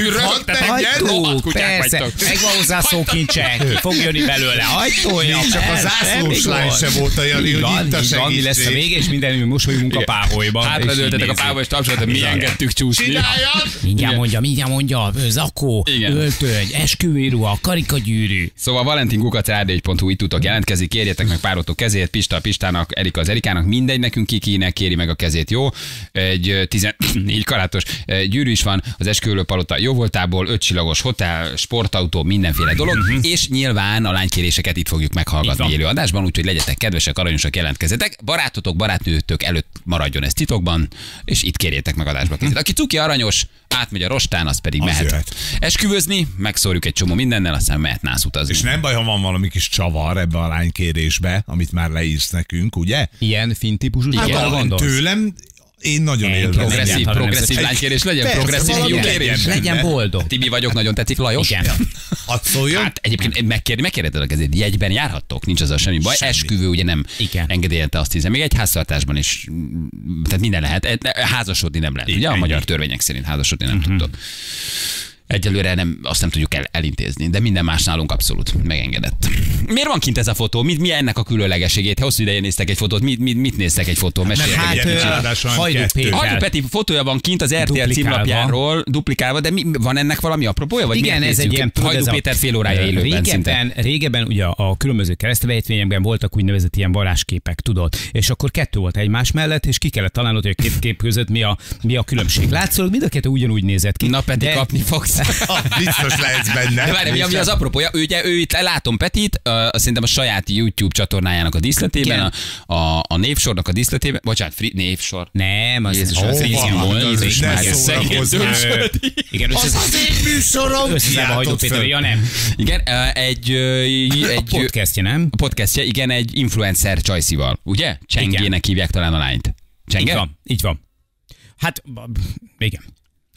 hagytuk, persze, megvan hozzá szókincsek, ki fog jönni belőle, hajtolja. Még csak a zászlós lány se volt olyan, hogy Így van, itt a mi lesz a segítség. vége, és minden mosolyunk a páholyban. Hátradőltetek a pába, és tapsoltak, mi engedtük csúszni. Csináljad! Mindjárt mondja, mindjárt mondja, zakó, öltöny, esküvőruha, karikagyűrű. Szóval valentinkukac.hu itt tudtok jelentkezni, kérjetek meg párotok kezét, Pista a Pistának, Erika az Erikának, mindegy nekünk ki kinek kéri meg a kezét, jó? Egy ö, 14 karátos gyűrű is van, az esküvőlő palota jó voltából, ötcsillagos hotel, sportautó, mindenféle dolog, és nyilván a lánykéréseket itt fogjuk meghallgatni élő adásban, úgyhogy legyetek kedvesek, aranyosak, jelentkezzetek. Barátotok, barátnőtök előtt maradjon ez titokban, és itt kérjétek meg adásba kezét. Aki cuki aranyos, átmegy a rostán, az pedig Az mehet. jöhet. Esküvőzni, megszórjuk egy csomó mindennel, aztán mehet nász utazni. És nem baj, ha van valami kis csavar ebbe a lánykérésbe, amit már leírsz nekünk, ugye? Ilyen fin típusú Hát tőlem én nagyon élvezem. Progresszív, progresszív lánykérés legyen, Persze, progresszív fiúkérés. legyen. Boldog. Tibi vagyok, nagyon tetszik, Lajos? Igen. Hadd szóljon? Hát egyébként megkérdez, megkérdezed a kezét, jegyben járhattok, nincs az a semmi baj. Semmi. Esküvő ugye nem Igen. engedélyelte azt hiszem, még egy háztartásban is, tehát minden lehet, E- házasodni nem lehet, ugye a magyar törvények szerint házasodni nem tudtok. Egyelőre nem, azt nem tudjuk el, elintézni, de minden más nálunk abszolút megengedett. Miért van kint ez a fotó? Mi, mi ennek a különlegességét? Hosszú ideje néztek egy fotót, mit, mit, mit néztek egy fotón? Mesélj hát, ráadásul Hajdú. Péter. Peti fotója van kint az RTL Duplikálva. címlapjáról, duplikálva, de mi, van ennek valami apropója? Vagy Igen, ez egy ilyen... Hajdú Péter fél órája élőben szinte. régebben, régebben ugye a különböző keresztbejtvényekben voltak úgynevezett ilyen varázsképek, tudod? És akkor kettő volt egymás mellett, és ki kellett találnod, hogy a két kép között mi a, mi a különbség. Látszólag mind a kettő ugyanúgy nézett ki. Na Peti, de- kapni fogsz. Biztos lehetsz benne. De várj, mi, az apropója? Ő, ugye, ő itt látom Petit, uh, szerintem a saját YouTube csatornájának a díszletében, a, a, a névsornak a díszletében, bocsánat, fri, névsor. Nem, az Jézus, az az Frizi van, volt, az az is is már már ez szegény Dősödi. Igen, Az az én műsorom. Összezárva Hajdú Kiáltott Péter, ja nem. Igen, egy, egy A podcastje, nem? a podcastja, igen, egy influencer csajszival, ugye? Csengének hívják talán a lányt. Így Csenge? van, így van. Hát, igen.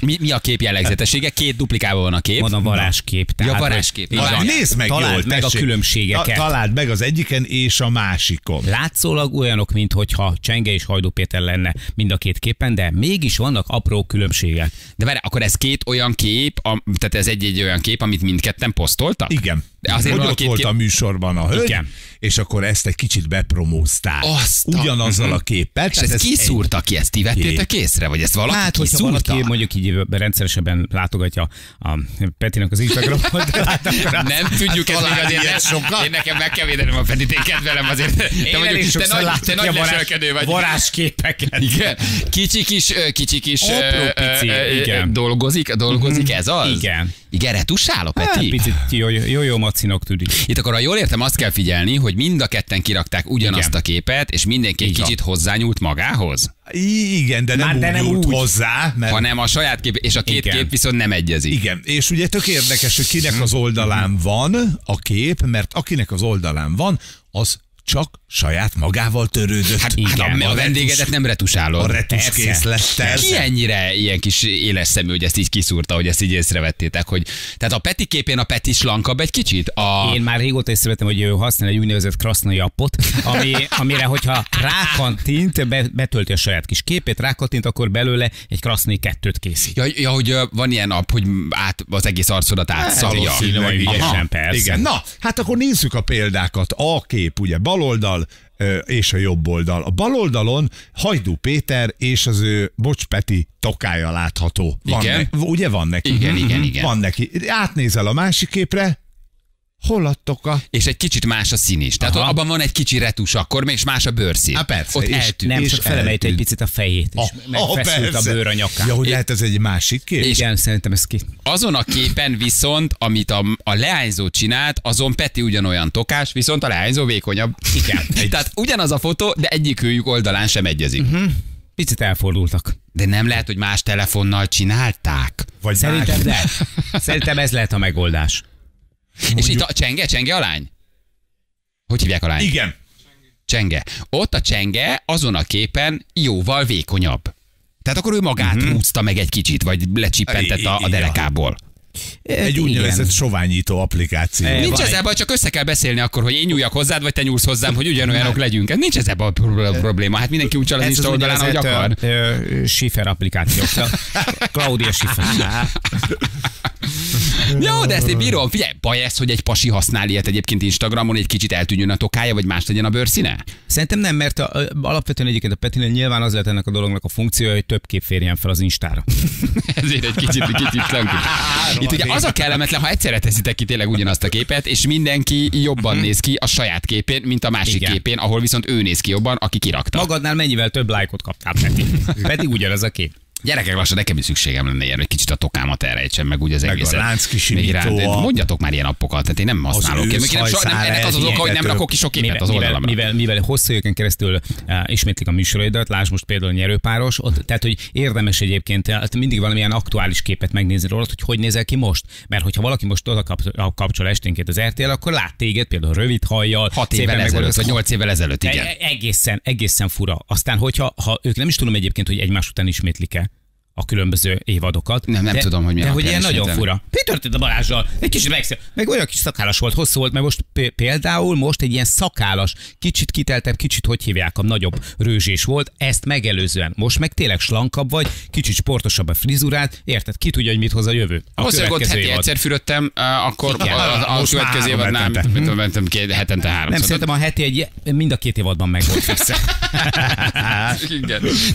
Mi, mi a kép jellegzetessége? Két duplikában van a kép. Mondom, varázskép. Ja, Tehát, varázskép. hogy- van. nézd meg Találd jól, meg a tessék. különbségeket. Ta- Találd meg az egyiken és a másikon. Látszólag olyanok, mintha Csenge és Hajdú Péter lenne mind a két képen, de mégis vannak apró különbségek. De várj, akkor ez két olyan kép, a, tehát ez egy-egy olyan kép, amit mindketten posztoltak? Igen. De azért hogy a ott két volt a műsorban a hölgy, Igen. és akkor ezt egy kicsit bepromózták. Azt a- Ugyanazzal Mhm. a képpel. És ezt ez ki? Ezt ti vettétek észre? Vagy ezt valaki Hát, kiszúrta? valaki mondjuk így rendszeresebben látogatja a Petinek az Instagramot, hát Nem tudjuk ezt még azért. nem- sokat. Én nekem meg kell védenem a Petit, én kedvelem azért. Te, elég te nagy, te nagy leselkedő vagy. varázsképeket. Igen. Kicsi kis, kicsi kis dolgozik, dolgozik ez az? Igen. Igen, retusálok, Hát, Peti? picit jó, jó, jó macinak tűnik. Itt akkor, ha jól értem, azt kell figyelni, hogy mind a ketten kirakták ugyanazt Igen. a képet, és mindenki egy kicsit hozzányúlt magához, Igen, de nem Már úgy de nem nyúlt úgy. hozzá, mert hanem a saját kép, és a két Igen. kép viszont nem egyezik. Igen, és ugye tök érdekes, hogy kinek az oldalán van a kép, mert akinek az oldalán van, az csak saját magával törődött. Hát, Igen. hát a, a A vendégedet retus- nem retusálod. a retus Persze. készlettel. Ki ennyire ilyen kis éles szemű, hogy ezt így kiszúrta, hogy ezt így észrevettétek, hogy tehát a Peti képén a Peti slankabb egy kicsit? A... Én már régóta észrevettem, hogy ő használ egy úgynevezett krasznai appot, ami, amire, hogyha rákattint, be, betölti a saját kis képét, rákattint, akkor belőle egy krasznai kettőt készít. Ja, ja, hogy van ilyen app, hogy át, az egész arcodat átszalja. valószínű, vagy Aha. ügyesen, persze. Igen, na, hát akkor nézzük a példákat. A kép, ugye baloldal és a jobb oldal. A bal oldalon Hajdú Péter és az ő Bocs Peti tokája látható. Van Igen. Ne, ugye van neki? Igen, igen, igen. Van neki. Átnézel a másik képre, hol a toka? És egy kicsit más a szín is. Tehát Aha. abban van egy kicsi retus akkor, és más a bőrszín. Há, persze, Ott és- eltűnt. Nem, És csak felemelte egy picit a fejét, és Ah, megfeszült a persze. bőr a nyakán. Ja, hogy lehet ez egy másik kép? És- Igen, szerintem ez ki. Azon a képen viszont, amit a, a leányzó csinált, azon Peti ugyanolyan tokás, viszont a leányzó vékonyabb. Igen. Tehát ugyanaz a fotó, de egyikőjük oldalán sem egyezik. Mhm. Picit elfordultak. De nem lehet, hogy más telefonnal csinálták. Vagy Szerintem más- lehet. Szerintem ez lehet a megoldás. És itt a csenge, csenge a lány? Hogy hívják a lányt? Igen. Csenge. Ott a csenge azon a képen jóval vékonyabb. Tehát akkor ő magát Mhm. uh-huh. húzta meg egy kicsit, vagy lecsippentett a, a Igen. derekából. Egy úgynevezett soványító applikáció. Eh, Nincs ezzel baj, csak össze kell beszélni akkor, hogy én nyúljak hozzád, vagy te nyúlsz hozzám, hogy ugyanolyanok legyünk. Hát nincs ezzel baj probléma. Hát mindenki úgy csal az Insta oldalán, ahogy akar. Schiffer applikáció. Claudia Schiffer. Jó, de ezt én bírom. Figyelj, baj ez, hogy egy pasi használ ilyet egyébként Instagramon, egy kicsit eltűnjön a tokája, vagy más legyen a bőrszíne? Szerintem nem, mert a, a, alapvetően egyébként a Petinél nyilván az lehet ennek a dolognak a funkciója, hogy több kép férjen fel az Instára. Ezért egy kicsit, kicsit slankul. Itt ugye az a kellemetlen, ha egyszerre teszitek ki tényleg ugyanazt a képet, és mindenki jobban néz ki a saját képén, mint a másik Igen. képén, ahol viszont ő néz ki jobban, aki kirakta. Magadnál mennyivel több lájkot kaptál, Peti? Pedig ugyanaz a kép. Gyerekek, lassan nekem is szükségem lenne ilyen, hogy kicsit a tokámat elrejtsem meg úgy az Meg a a- Mondjatok már ilyen appokat, tehát én nem használok. Én, nem, so, nem, ennek az az oka, hogy nem rakok ki sok képet az mivel, oldalamra. mivel, mivel hosszú időken keresztül uh, ismétlik a műsoraidat, lásd most például a nyerőpáros, ott, tehát hogy érdemes egyébként hát mindig valamilyen aktuális képet megnézni rólad, hogy hogy nézel ki most. Mert hogyha valaki most oda kap, kapcsol esténként az RTL, akkor lát téged például rövid hajjal, Hat szépen évvel ezelőtt, vagy nyolc évvel ezelőtt, igen. E- Egészen, egészen fura. Aztán, hogyha ha ők nem is tudom egyébként, hogy egymás után ismétlik-e, a különböző évadokat. Nem, nem de, tudom, hogy mi De hogy ilyen nagyon fura. Mi történt a Balázsral? Egy kicsit megszél, meg olyan kis szakállas volt, hosszú volt, mert most például most egy ilyen szakállas, kicsit kiteltebb, kicsit hogy hívják, a nagyobb rőzsés volt, ezt megelőzően. Most meg tényleg slankabb vagy, kicsit sportosabb a frizurát, érted? Ki tudja, hogy mit hoz a jövő. A Ahhoz, hogy ott következő heti évad. egyszer fürödtem, akkor Igen. a, a, a következő évadnál mentem, két, hetente három. Nem, szerintem a heti egy, mind a két évadban meg volt fixe.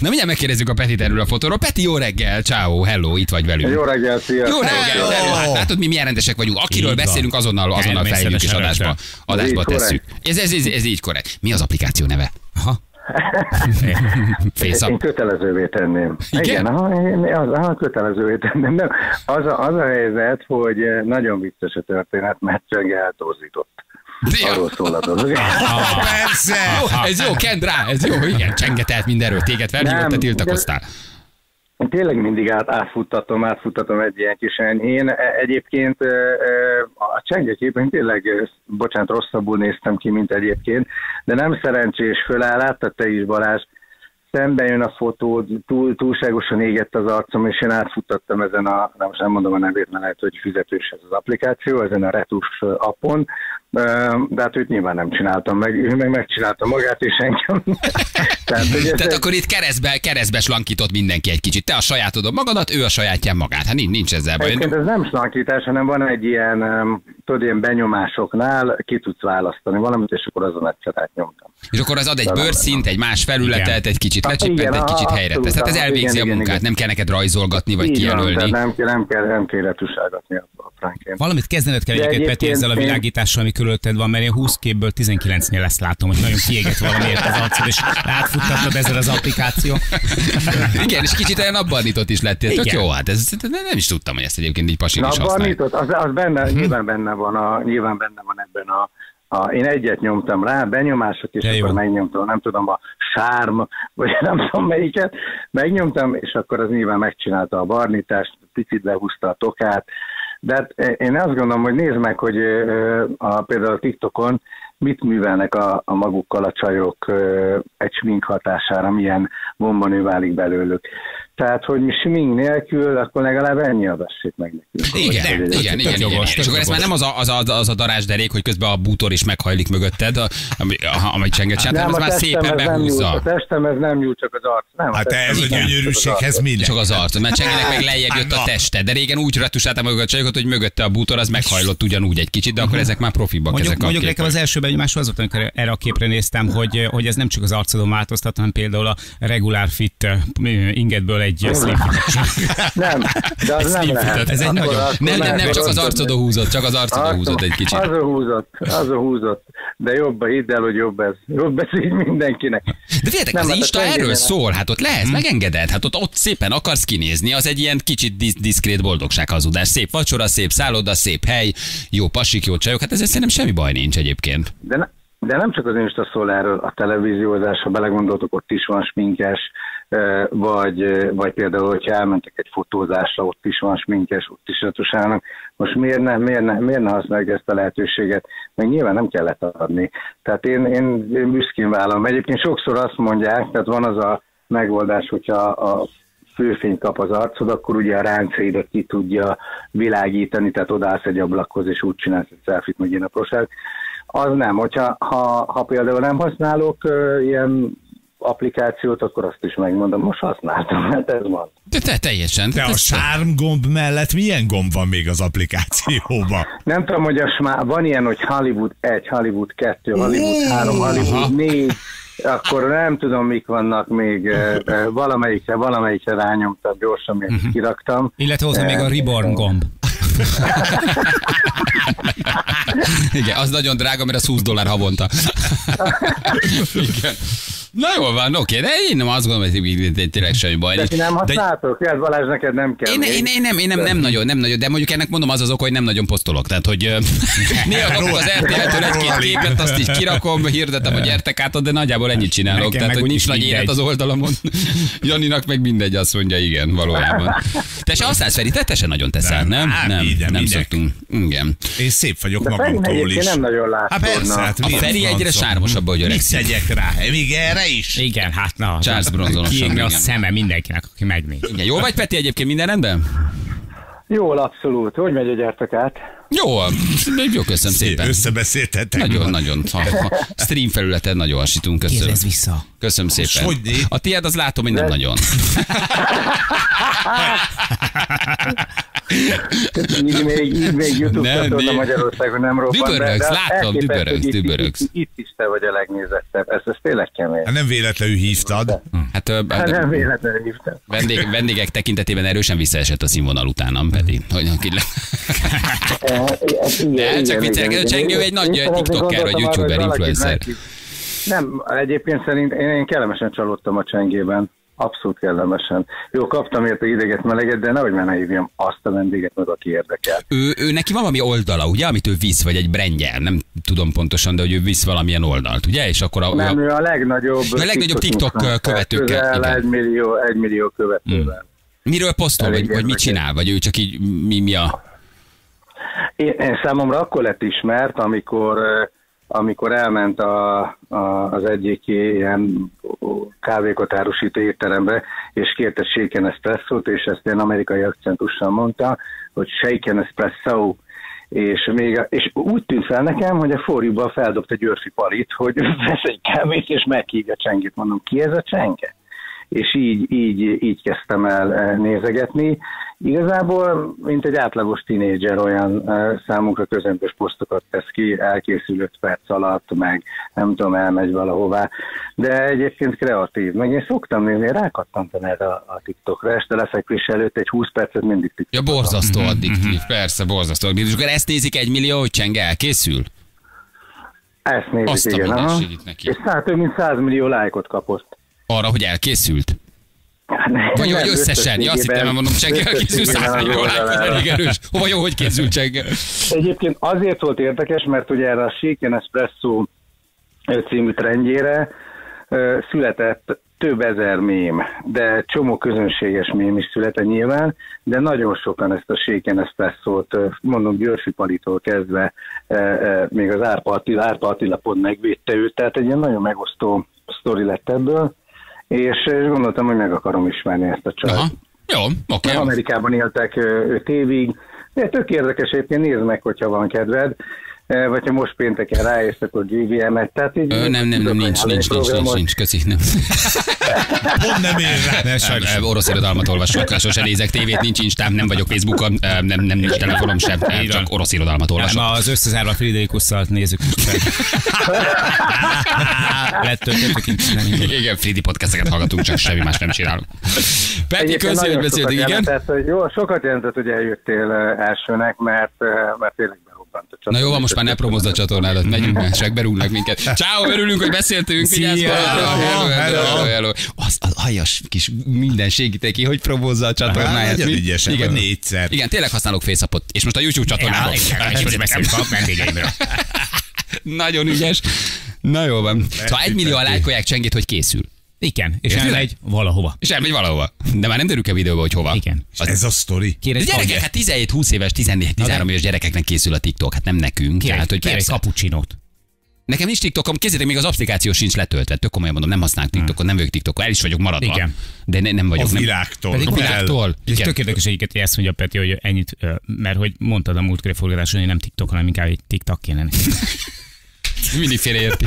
Na mindjárt megkérdezzük a Petit erről a fotóról. Peti, jó reggel, ciao, hello, itt vagy velünk. Jó reggel, szia! Jó reggel, hello. Hát látod, mi milyen rendesek vagyunk. Akiről van. beszélünk, azonnal, azonnal felhívjuk és adásba, adásba tesszük. Ez, ez, ez, ez így korrekt. Mi az applikáció neve? Aha. Én kötelezővé tenném. Igen? Igen, aha, én, az, aha, kötelezővé tenném. Nem, az, a, az a helyzet, hogy eh, nagyon vicces a történet, mert Csenge eltorzított. Arról szól a dolog. Persze. Jó, ez jó, kend rá, ez jó, igen, csengetelt mindenről, téged felhívott, te tiltakoztál. Én tényleg mindig át, átfuttatom, átfuttatom egy ilyen kis enyhén. E- Egyébként ö, ö, a csengekében tényleg, bocsánat, rosszabbul néztem ki, mint egyébként, de nem szerencsés föláll, láttad te is Balázs, szembe jön a fotó, túl, túlságosan égett az arcom, és én átfuttattam ezen a, nem most nem mondom a nevét, mert lehet, hogy fizetős ez az applikáció, ezen a Retus appon, de hát őt nyilván nem csináltam meg, ő meg megcsinálta magát, és engem. Tehát, hogy ez Tehát egy- akkor itt keresztbe, keresztbe slankított mindenki egy kicsit. Te a sajátodon magadat, ő a sajátján magát. Hát nincs, nincs ezzel baj. Egyébként ez nem slankítás, hanem van egy ilyen, tudod, ilyen benyomásoknál ki tudsz választani valamit, és akkor azon egyszer átnyomtam. És akkor az ad egy bőrszint, egy más felületet, egy kicsit Ah, lecsippent, igen, egy kicsit helyre tesz. Tehát ez elvégzi igen, a igen, munkát, igen. nem kell neked rajzolgatni, vagy van, kijelölni. nem, kell- nem, kell, nem kell retusálgatni a apránként. Valamit kezdened kell egyébként, Peti, ezzel a világítással, ami körülötted van, mert én 20 képből 19-nél ezt látom, hogy nagyon kiégett valamiért az arcod, és átfuttatod ezzel az applikáció. Igen, és kicsit olyan abbanított is lettél. Tök Igen. jó, hát ez, nem is tudtam, hogy ezt egyébként így pasik Na, is használják. az, az benne, nyilván benne van, a, nyilván benne van ebben a, a, én egyet nyomtam rá, benyomások, és De jó. akkor megnyomtam, nem tudom, a sárm, vagy nem tudom melyiket, megnyomtam, és akkor az nyilván megcsinálta a barnítást, picit lehúzta a tokát, de hát én azt gondolom, hogy nézd meg, hogy a, például a TikTokon mit művelnek a, a magukkal a csajok egy smink hatására, milyen bombanő válik belőlük. Tehát, hogy mi smink nélkül, akkor legalább ennyi adassék meg nekünk. Igen, Hogy- igen, hogy- igen, igen, igen. jogos, És akkor ez már nem az a, az, a, az a darásderék, hogy közben a bútor is meghajlik mögötted, a, ami, a- amit csenget csinál, a már szépen ez behúzza. a testem ez nem nyúl, csak az arc. Nem, a Hát ez a gyönyörűséghez minden. Csak az arc, mert csengenek meg lejjebb jött a teste, de régen úgy retusáltam meg a csajokat, hogy mögötte a bútor az meghajlott ugyanúgy egy kicsit, de akkor ezek már profibak Mondjuk, ezek a mondjuk nekem az első benyomás az volt, amikor erre a képre néztem, hogy, hogy ez nem csak az arcodon változtat, hanem például a regulár fit ingetből egy fitet. Nem, de az nem lehet. Ez egy Akkor- nagyon- akkor Nem, nem, nem, csak az arcodon húzott, csak az Arcom- húzott egy kicsit. Az a húzott, az a húzott. De jobb, hidd el, hogy jobb ez. Jobb ez így mindenkinek. De figyeljetek, az hát a Insta erről szól, hát ott lehet, megengeded, hát ott, ott szépen akarsz kinézni, az egy ilyen kicsit disz- diszkrét boldogság hazudás. Szép vacsora, szép szálloda, szép hely, jó pasik, jó csajok, hát ezzel szerintem semmi baj nincs egyébként. De, ne, de nem csak az Insta szól erről, a televíziózás, ha belegondoltok, ott is van sminkes, vagy, vagy például, hogyha elmentek egy fotózásra, ott is van sminkes, ott is retusálnak. Most miért ne, miért ne, miért ne használjuk ezt a lehetőséget? Meg nyilván nem kellett adni. Tehát én, én, én büszkén vállalom. Egyébként sokszor azt mondják, tehát van az a megoldás, hogyha a főfény kap az arcod, akkor ugye a ráncaidat ki tudja világítani, tehát odaállsz egy ablakhoz, és úgy csinálsz egy selfit, meg ilyen apróság. Az nem, hogyha ha, ha például nem használok uh, ilyen applikációt, akkor azt is megmondom, most használtam, hát ez van. De te teljesen. De a sárm gomb mellett milyen gomb van még az applikációban? Nem tudom, hogy a smá... van ilyen, hogy Hollywood 1, Hollywood 2, Hollywood 3, Hollywood 4, akkor nem tudom, mik vannak még, valamelyikre, valamelyikre rányomtam, gyorsan még Mhm. kiraktam. Illetve ott van még a reborn gomb. Igen, az nagyon drága, mert az 20 dollár havonta. Igen. Na jól van, oké, de én nem azt gondolom, hogy tényleg semmi baj. De ti nem De- használtok? Ez Balázs, neked nem kell. Én, én, én, nem, én nem, nem, nagyon, nem nagyon, de mondjuk ennek mondom az az ok, hogy nem nagyon posztolok. Tehát, hogy néha kapok az RTL-től egy-két képet, azt így kirakom, hirdetem, hogy gyertek át, de nagyjából ennyit csinálok. Nekem Tehát, hogy nincs nagy élet az oldalamon. Janinak meg mindegy, azt mondja, igen, valójában. Te se használsz, Feri, te, te se nagyon teszel, nem? Nem, hát nem, nem szoktunk. Igen. Én szép vagyok De magamtól is. nem nagyon Hát látszódna. persze, hát A Feri egyre sármosabb, ahogy Mit öregszik. tegyek rá? Még erre is. Igen, hát na. Charles Bronsonosan, Kiégni a szeme mindenkinek, aki megnéz. Igen, jó vagy Peti egyébként minden rendben? Jól, abszolút. Hogy megy a gyertek át? Jó, jó, köszönöm szépen. Összebeszéltetek. Nagyon, nagyon. Ha, ha stream felületen nagyon hasítunk. Köszönöm. Kérdezz vissza. Köszönöm szépen. hogy? A tiéd az látom, hogy nem nagyon. Így még, így még YouTube Nem, csatorna. Magyarországon nem robbant be, Dübörögsz, látom, dübörögsz, hogy itt- dübörögsz. Itt, itt is te vagy a legnézettebb. Ez, ez tényleg kemény. Hát nem véletlenül hívtad. Hát, ö, Hát nem hát véletlenül hívtam. vendég, vendégek tekintetében erősen visszaesett a színvonal utánam, Peti. Hogy aki le... De csak viccelek, Csengő egy nagy tiktoker, vagy youtuber, influencer. Nem, egyébként szerint én, én kellemesen csalódtam a csengében. Abszolút kellemesen. Jó, kaptam érte ideget, meleget, de nehogy már ne hívjam azt a vendéget meg, aki érdekel. Ő, ő neki van valami oldala, ugye, amit ő visz, vagy egy brandje, nem tudom pontosan, de hogy ő visz valamilyen oldalt, ugye? És akkor a, Nem, ő a legnagyobb, A legnagyobb TikTok influencer, követőkkel, Közel egy millió, egy millió követővel. miről posztol, vagy, vagy mit csinál, vagy ő csak így mi, mi a... Én, én számomra akkor lett ismert, amikor, eh, amikor elment a, a, az egyik ilyen kávékot árusító étterembe, és kért egy shaken espresso és ezt ilyen amerikai akcentussal mondta, hogy shaken espresso, és, még, és úgy tűnt fel nekem, hogy a forjúban feldobta Györfi Palit, hogy vesz egy kávét, és meghívja Csengit. Mondom, ki ez a Csenge? És így, így, így kezdtem el eh, nézegetni. Igazából, mint egy átlagos tinédzser olyan eh, számunkra közömbös posztokat tesz ki, elkészül 5 perc alatt, meg nem tudom, elmegy valahová, de egyébként kreatív. Meg én szoktam nézni, én rákattantam erre a, a TikTokra, este lefekvés előtt egy 20 percet mindig TikTok. Ja, borzasztó addiktív, persze, borzasztó addiktív. És akkor ezt nézik egy millió, hogy Csenge elkészül? Ezt nézik, Azt igen. aha. neki. És száz, több mint 100 millió lájkot kapott. Arra, hogy elkészült? Vagy, vagy összesen? Ja, azt hittem, mondom, Csenge elkészül összességében 100 az millió elég erős. Hova jó, hogy készült Csenge? Egyébként azért volt érdekes, mert ugye erre a Shaken Espresso című trendjére született több ezer mém, de csomó közönséges mém is született nyilván, de nagyon sokan ezt a Shaken Espresso-t, mondom Györfi Palitól kezdve, még az Árpa Attila, Árpa Attila pont megvédte őt, tehát egy ilyen nagyon megosztó sztori lett ebből, és, és gondoltam, hogy meg akarom ismerni ezt a csajt. Jó, oké. Okay. Amerikában éltek 5 évig, de tök érdekes egyébként, nézd meg, hogyha van kedved, Eh, vagy ha most pénteken ráérsz, akkor GVM-et, tehát így... Ö, nem, nem, nem, nincs, nincs, nincs, nincs, nincs, köszi, nem. Pont nem ér rá. Nem, sajnos. Orosz irodalmat olvasok, sosem nézek tévét, nincs Instám, nem vagyok Facebookon, nem, nem nincs telefonom sem, csak orosz irodalmat olvasok. Nem, az összezárva Friderikusszal nézzük most fel. Letöltöttük így. Igen, Fridi podcasteket hallgatunk, csak semmi más nem csinálunk. Peti, köszi, hogy beszéltünk, sokat igen? Jelentett, hogy jó, sokat jelentett, hogy eljöttél elsőnek, mert, mert tényleg a Na jó, van, most már ne promozd a csatornádat, megyünk, mert csak berúgnak minket. Ciao, örülünk, hogy beszéltünk, vigyázz, hello, hello, hello. Az, az hajas kis minden segítek ki, hogy promózza a csatornáját. Ügyesen, Igen. vagy négyszer. Igen, tényleg használok Facebook-ot, és most a YouTube csatornában. Nagyon ügyes. Na jó van. Szóval egy millió lájkolják csengét, hogy készül. Igen, és Érted? elmegy valahova. És elmegy valahova. De már nem derül ki a videóba, hogy hova. Igen. Az, Ez a sztori. Kér de gyerekek, hát 17, 20 éves, 14, 13 éves gyerekeknek készül a TikTok, hát nem nekünk. Kér, Tehát, hogy kér egy persze. kapucsinót. Nekem nincs TikTokom, kézzétek, még az applikáció sincs letöltve. Tök komolyan mondom, nem használok TikTokot, nem vagyok TikTokon, el is vagyok maradva. Igen. De ne, nem vagyok. A nem- világtól. Pedig a világtól. És Igen. tök érdekes egyiket, hogy ezt mondja Peti, hogy ennyit, mert hogy mondtad a múltkori forgatáson, hogy nem TikTok, hanem inkább egy TikTok kéne. Mindig félreérti.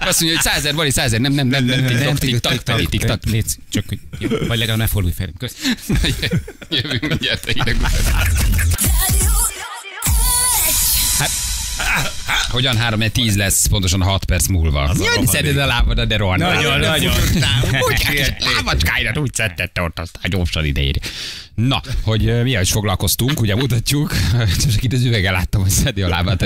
Azt mondja, hogy százer, van százer, nem, nem, nem, nem, TikTok, TikTok, Peti, TikTok. Légy, csak hogy, jó, vagy legalább ne fordulj fel. Kösz. Jövünk mindjárt a után. Hát, hogyan 3 10 lesz, pontosan 6 perc múlva. Jön, szeded a lábadat, de rohan. Nagyon, nagyon. Úgy lábacskáidat úgy szedtette ott, aztán gyorsan ideér. Na, hogy mi is foglalkoztunk, ugye mutatjuk, csak itt az üveggel láttam, hogy szedi a lábát.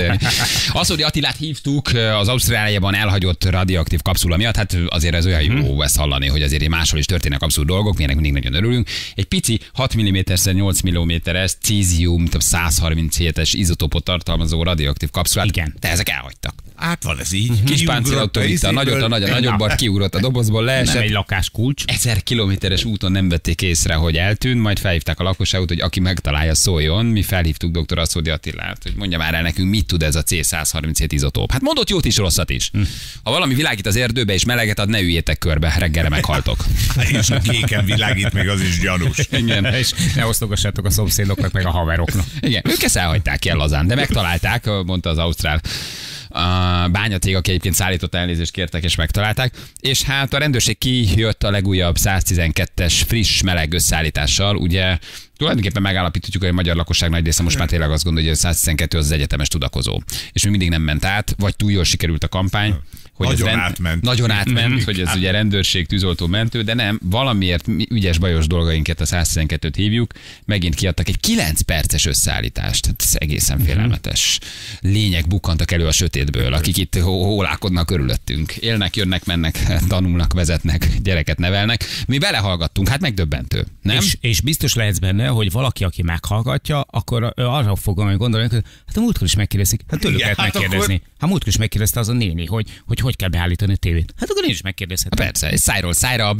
Aszódi Attilát hívtuk az Ausztráliában elhagyott radioaktív kapszula miatt, hát azért ez olyan jó ezt hallani, hogy azért máshol is történnek abszurd dolgok, mi ennek mindig nagyon örülünk. Egy pici 6 mm 8 mm-es cízium, 137-es izotopot tartalmazó radioaktív kapszulát. Igen. De ezek elhagytak. Hát van ez így. Kis Kiugrott páncélautó a itt a nagyot, a nagy, a nagyobb bar kiugrott a dobozból, Nem leesett. egy lakáskulcs. Ezer kilométeres úton nem vették észre, hogy eltűnt, majd felhívták a lakosságot, hogy aki megtalálja, szóljon. Mi felhívtuk dr. Aszódi Attilát, hogy mondja már el nekünk, mit tud ez a C137 izotóp. Hát mondott jót is, rosszat is. Ha valami világít az erdőbe és meleget ad, ne üljétek körbe, reggelre meghaltok. És a kéken világít még az is gyanús. Igen. És ne osztogassátok a szomszédoknak, meg a haveroknak. Igen, ők ezt elhagyták ilyen lazán, de megtalálták, mondta az ausztrál a bányatég, aki egyébként szállított elnézést kértek és megtalálták, és hát a rendőrség kijött a legújabb 112-es friss meleg összeállítással, ugye tulajdonképpen megállapíthatjuk, hogy a magyar lakosság nagy része most már tényleg azt gondolja, hogy a 112 az, az egyetemes tudakozó. És még mindig nem ment át, vagy túl jól sikerült a kampány. Hogy Nagyon ez átment. Nagyon átment, hogy ez ugye rendőrség, tűzoltó, mentő, de nem, valamiért mi ügyes bajos dolgainket a 112-t hívjuk, megint kiadtak egy 9 perces összeállítást. Hát Ez egészen félelmetes. Lények bukkantak elő a sötétből, akik itt hó- hólálkodnak körülöttünk. Élnek, jönnek, mennek, tanulnak, vezetnek, gyereket nevelnek. Mi belehallgattunk, hát megdöbbentő. Nem? És, és biztos lehetsz benne, hogy valaki, aki meghallgatja, akkor ő arra fog majd gondolni, hogy hát a múltkor is megkérdezik. Hát tőlük Igen, lehet hát megkérdezni. akkor- Hát múltkor is megkérdezte az a néni, hogy hogy, hogy kell beállítani a tévét. Hát akkor én is megkérdezhetem. Persze, és szájról szájra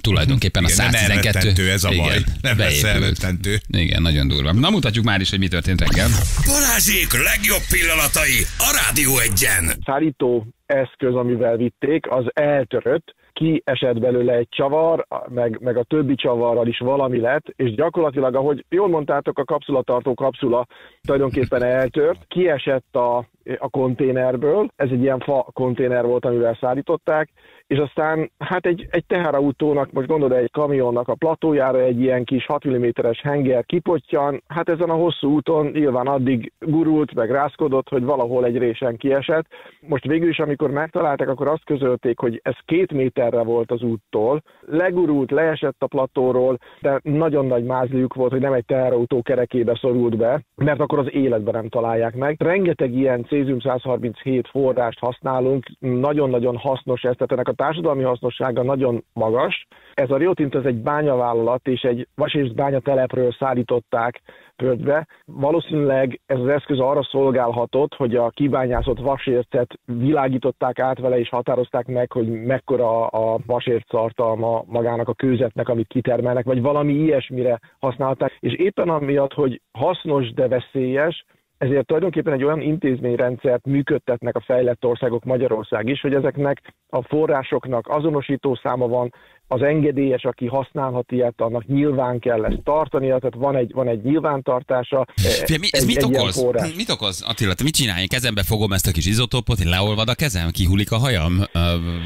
tulajdonképpen a Igen, nem 112. elrettentő ez a baj. Igen, Nem lesz elrettentő. Igen, nagyon durva. Na mutatjuk már is, hogy mi történt reggel. Balázsék legjobb pillanatai a Rádió egyen. szállító eszköz, amivel vitték, az eltörött, ki esett belőle egy csavar, meg, meg a többi csavarral is valami lett, és gyakorlatilag, ahogy jól mondtátok, a kapszulatartó kapszula tulajdonképpen eltört, kiesett a, a konténerből, ez egy ilyen fa konténer volt, amivel szállították, és aztán hát egy, egy teherautónak, most gondolod egy kamionnak a platójára egy ilyen kis 6 mm-es henger kipottyan, hát ezen a hosszú úton nyilván addig gurult, meg rászkodott, hogy valahol egy résen kiesett. Most végül is, amikor megtalálták, akkor azt közölték, hogy ez két méterre volt az úttól, legurult, leesett a platóról, de nagyon nagy mázliuk volt, hogy nem egy teherautó kerekébe szorult be, mert akkor az életben nem találják meg. Rengeteg ilyen cézium 137 forrást használunk, nagyon-nagyon hasznos ez, tehát ennek a társadalmi hasznossága nagyon magas. Ez a Rio Tinto ez egy bányavállalat, és egy vas és bányatelepről szállították földbe. Valószínűleg ez az eszköz arra szolgálhatott, hogy a kibányászott vasércet világították át vele, és határozták meg, hogy mekkora a vasérc tartalma magának a kőzetnek, amit kitermelnek, vagy valami ilyesmire használták. És éppen amiatt, hogy hasznos, de veszélyes, ezért tulajdonképpen egy olyan intézményrendszert működtetnek a fejlett országok, Magyarország is, hogy ezeknek a forrásoknak azonosító száma van, az engedélyes, aki használhat ilyet, annak nyilván kell ezt tartania, tehát van egy, van egy nyilvántartása. Figyelj, mi, ez egy, mit egy okoz? Mit okoz, Attila? Te mit csinálj? Én kezembe fogom ezt a kis izotopot, én leolvad a kezem, kihullik a hajam,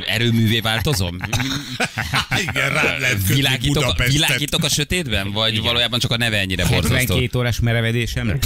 erőművé változom? Igen, rá lehet világítok, Budapestet. világítok a sötétben? Vagy valójában csak a neve ennyire borzasztó? 72 órás merevedésem.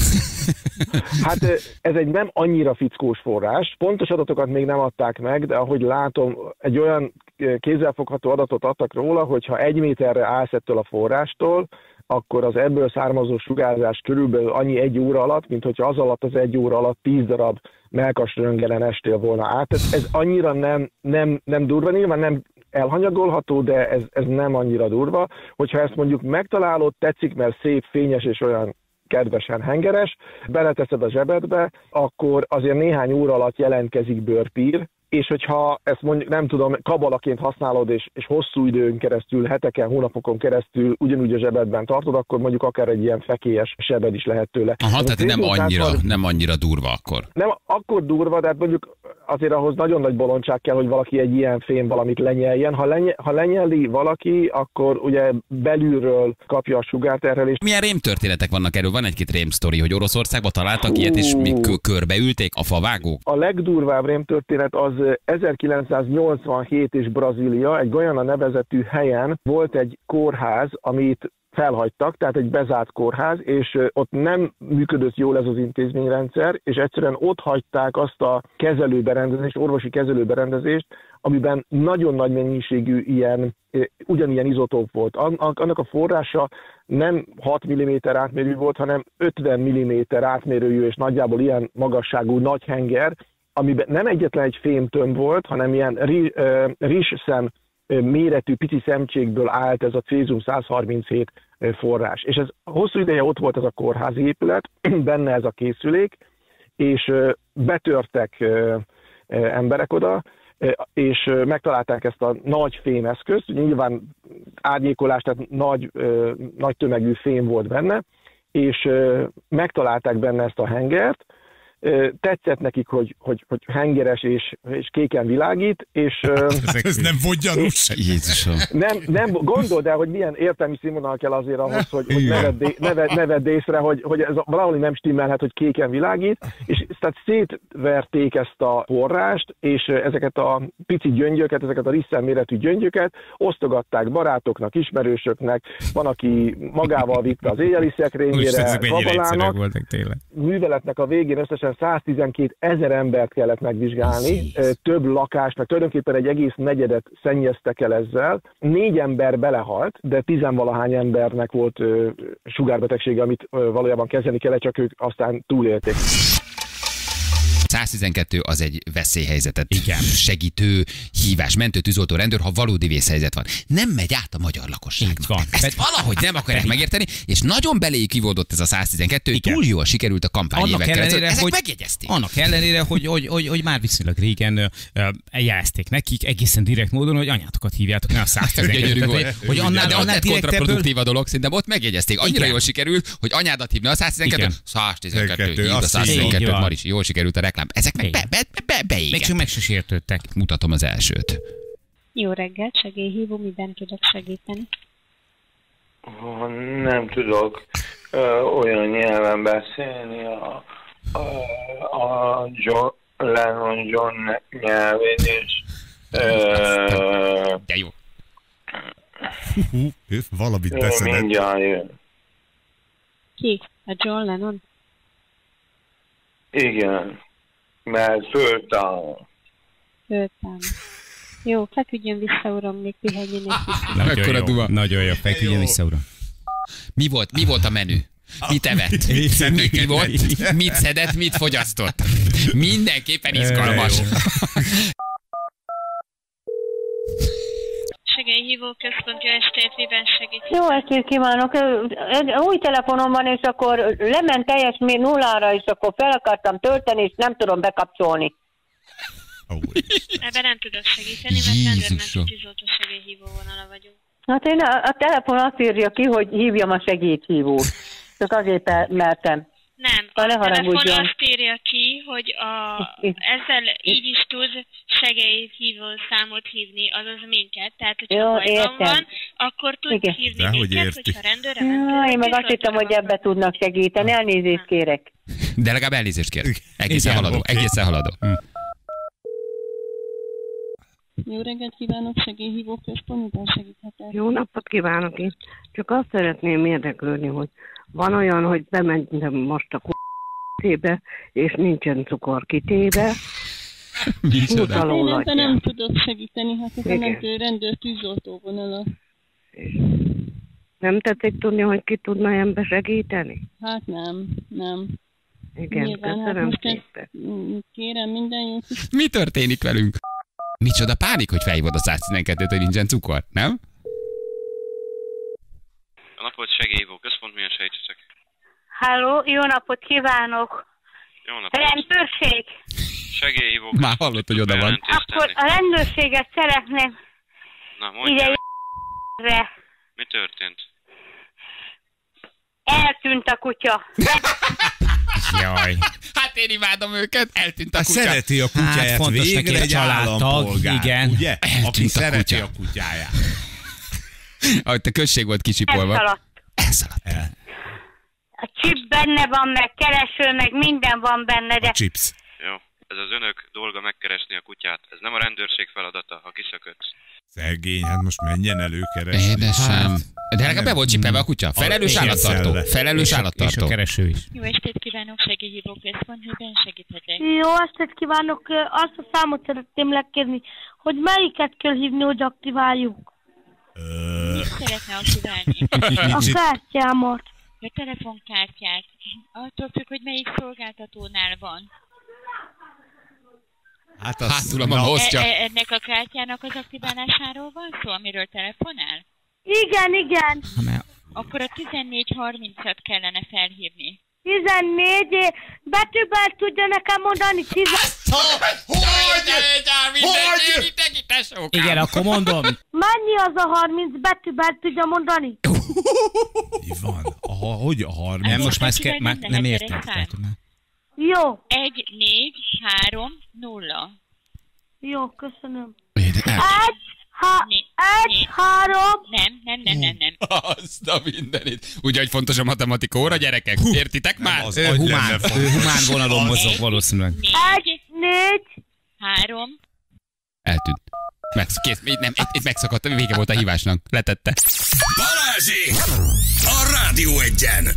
Hát ez egy nem annyira fickós forrás. Pontos adatokat még nem adták meg, de ahogy látom, egy olyan kézzelfogható adatot adtak róla, hogy ha egy méterre állsz ettől a forrástól, akkor az ebből származó sugárzás körülbelül annyi egy óra alatt, mint hogyha az alatt az egy óra alatt tíz darab melkas röntgenen estél volna át. Ez, ez annyira nem, nem, nem durva, nyilván nem elhanyagolható, de ez, ez nem annyira durva. Hogyha ezt mondjuk megtalálod, tetszik, mert szép, fényes és olyan kedvesen hengeres, beleteszed a zsebedbe, akkor azért néhány óra alatt jelentkezik bőrpír, és hogyha ezt mondjuk nem tudom, kabalaként használod, és, és hosszú időn keresztül, heteken, hónapokon keresztül ugyanúgy a zsebedben tartod, akkor mondjuk akár egy ilyen fekélyes sebed is lehet tőle. Aha, Ez tehát nem annyira, 130 nem annyira durva akkor. nem akkor durva, de hát mondjuk azért ahhoz nagyon nagy bolondság kell, hogy valaki egy ilyen fém valamit lenyeljen. Ha, lenye, ha lenyeli valaki, akkor ugye belülről kapja a sugárterhelést. Milyen rémtörténetek vannak erről? Van egy-két rémsztori, hogy Oroszországban találtak ilyet, és kö- körbeülték a favágók? A legdurvább rémtörténet az 1987 és Brazília, egy Goiana nevezetű helyen volt egy kórház, amit felhagytak, tehát egy bezárt kórház, és ott nem működött jól ez az intézményrendszer, és egyszerűen ott hagyták azt a kezelőberendezést, orvosi kezelőberendezést, amiben nagyon nagy mennyiségű ilyen, ugyanilyen izotóp volt. An- Annak a forrása nem 6 mm átmérő volt, hanem 50 mm átmérőjű és nagyjából ilyen magasságú nagy henger, amiben nem egyetlen egy fémtömb volt, hanem ilyen rizsszem méretű pici szemcsékből állt ez a cézium 137 ö, forrás. És ez hosszú ideje ott volt ez a kórházi épület, benne ez a készülék, és betörtek emberek oda, és megtalálták ezt a nagy fémeszközt, nyilván árnyékolás, tehát nagy, nagy tömegű fém volt benne, és megtalálták benne ezt a hengert, tetszett nekik, hogy, hogy, hogy hengeres és, és kéken világít, és... ö, Ez nem volt gyanús. Jézusom. nem, nem gondold el, hogy milyen értelmi színvonal kell azért ahhoz, hogy, hogy ne, vedd, ne, vedd, ne vedd észre, hogy, hogy ez valahol nem stimmelhet, hogy kéken világít, és tehát szétverték ezt a forrást, és ezeket a pici gyöngyöket, ezeket a risszel méretű gyöngyöket osztogatták barátoknak, ismerősöknek, van, aki magával vitte az éjjeli szekrényére, tényleg. műveletnek a végén összesen 112 ezer embert kellett megvizsgálni, több lakást, meg tulajdonképpen egy egész negyedet szennyeztek el ezzel. Négy ember belehalt, de tizenvalahány embernek volt sugárbetegsége, amit valójában kezelni kellett, csak ők aztán túlélték. 112 az egy veszélyhelyzetet Igen. segítő hívás, mentő, tűzoltó, rendőr, ha valódi vészhelyzet van. Nem megy át a magyar lakosságnak. van. Ezt Pedig- valahogy nem akarják pedig- megérteni, és nagyon beléjük kivódott ez a 112, Igen. túl jól sikerült a kampány Annak évekkel. ellenére, Ezek hogy, megjegyezték. annak ellenére, hogy, hogy, hogy, hogy már viszonylag régen jelezték nekik egészen direkt módon, hogy anyátokat hívjátok, ne a 112 Gyönyörű Tehát, volt. hogy, hogy annál, de annál kontraproduktív a dolog, szerintem ott megjegyezték. Annyira Igen. jól sikerült, hogy anyádat hívni a 112, Igen. 112, hívd a azt így 112 van. Marisi, jól sikerült a reklám. Ezek meg be, be, be, be, még csak meg se sértődtek. Mutatom az elsőt. Jó reggelt, segélyhívó, miben tudok segíteni? Nem tudok ö, olyan nyelven beszélni a, a, a John, Lennon John nyelvén, és ö, De jó. Hú, valamit beszedett. mindjárt jön. Ki? A John Lennon? Igen, mert föltáll. Föltám. Jó, feküdjön vissza, uram, még pihenjen egy kicsit. Nagyon Mekkora jó, duma. nagyon jó, feküdjön Jó. vissza, uram. Mi volt, mi volt a menü? Mit evett? Mi, mi volt? Mit szedett, mit fogyasztott? Mindenképpen izgalmas. Segélyhívó központ, jó estét, miben segít? Jó estét kívánok! Új telefonom van, és akkor lement teljes mi nullára, és akkor fel akartam tölteni, és nem tudom bekapcsolni. Ebben nem tudok segíteni, mert rendőrmenti tűzoltó segélyhívó vonala vagyunk. Hát én a, a telefon azt írja ki, hogy hívjam a segédhívót. Csak azért mertem. Nem, a telefon azt írja ki, hogy a, ezzel így is tud segélyhívó számot hívni, azaz minket. Tehát, hogyha Jó, bajban értem. van, akkor tud Igen. hívni Dehogy minket, érti. hogyha rendőre Ja, én meg azt hittem, hogy ebbe tudnak segíteni. Elnézést kérek. De legalább elnézést kér. Egészen Igen, haladó, egészen haladó. Jó reggelt kívánok, segélyhívó központ, miben segíthetek? Jó napot kívánok én. Csak azt szeretném érdeklődni, hogy van olyan, hogy bementem most a k***tébe, és nincsen cukor kitéve. Micsoda? Én ebben nem tudok segíteni, hát ez a Igen. mentő rendőr tűzoltó vonala. Nem tetszik tudni, hogy ki tudna ebbe segíteni? Hát nem, nem. Igen, Nyilván, hát köszönöm most szépen. kérem minden jót. Mi történik velünk? Micsoda pánik, hogy felhívod a 112-t, hogy nincsen cukor, nem? Napot segélyhívó központ, milyen segítsetek? Halló, jó napot kívánok! Jó napot. Rendőrség! Segélyhívó Már hallott, hogy oda van. Akkor a rendőrséget szeretném Na, ide mi, re. mi történt? Eltűnt a kutya. Jaj. Hát én imádom őket, eltűnt a Hát kutya. szereti a kutyáját Hát fontos neki végre a egy családtag, állampolgár, igen. ugye? Aki Eltűnt a szereti kutya. a kutyáját. Ahogy a község volt kicsipolva. Elszaladt. Elszaladt. A chip benne van, meg kereső, meg minden van benne, de Chips. Jó, ez az önök dolga megkeresni a kutyát. Ez nem a rendőrség feladata, ha kiszökött. Szegény, hát most menjen előkeresni. Édesem. De legalább be volt csipelve a kutya. Felelős állattartó. Felelős És a, és a állattartó. kereső is. Jó estét kívánok, segélyhívó központ, miben segíthetek? jó estét kívánok! Azt a számot szeretném legkérni, hogy melyiket kell hívni, hogy aktiváljuk. Mit szeretne aktiválni? A kártyámat. A telefonkártyát. Attól függ, hogy melyik szolgáltatónál van. Hát Hátul a mama hoztja. E- e- ennek a kártyának az aktiválásáról van szó, amiről telefonál? Igen, igen. Akkor a 1430-at kellene felhívni. 14 betűvel tudja nekem mondani. 10... Igen, akkor mondom. Mennyi az a 30 betűvel tudja mondani? Mi van? A, hogy a 30? Nem, most már, ezt ke- már nem értem. Jó, Egy, négy, három, nulla. jó, köszönöm. Egy, Egy, ha, egy, három, Nem, nem, nem, nem, nem. Azt a mindenit. Ugye, hogy fontos a matematika óra, gyerekek? Értitek már? az Ő humán, ő humán vonalon mozog valószínűleg. egy, négy, Három, Eltűnt. Megsz, kész, nem, itt, itt megszakadt, vége volt a hívásnak. Letette. Balázsék! A Rádió egyen!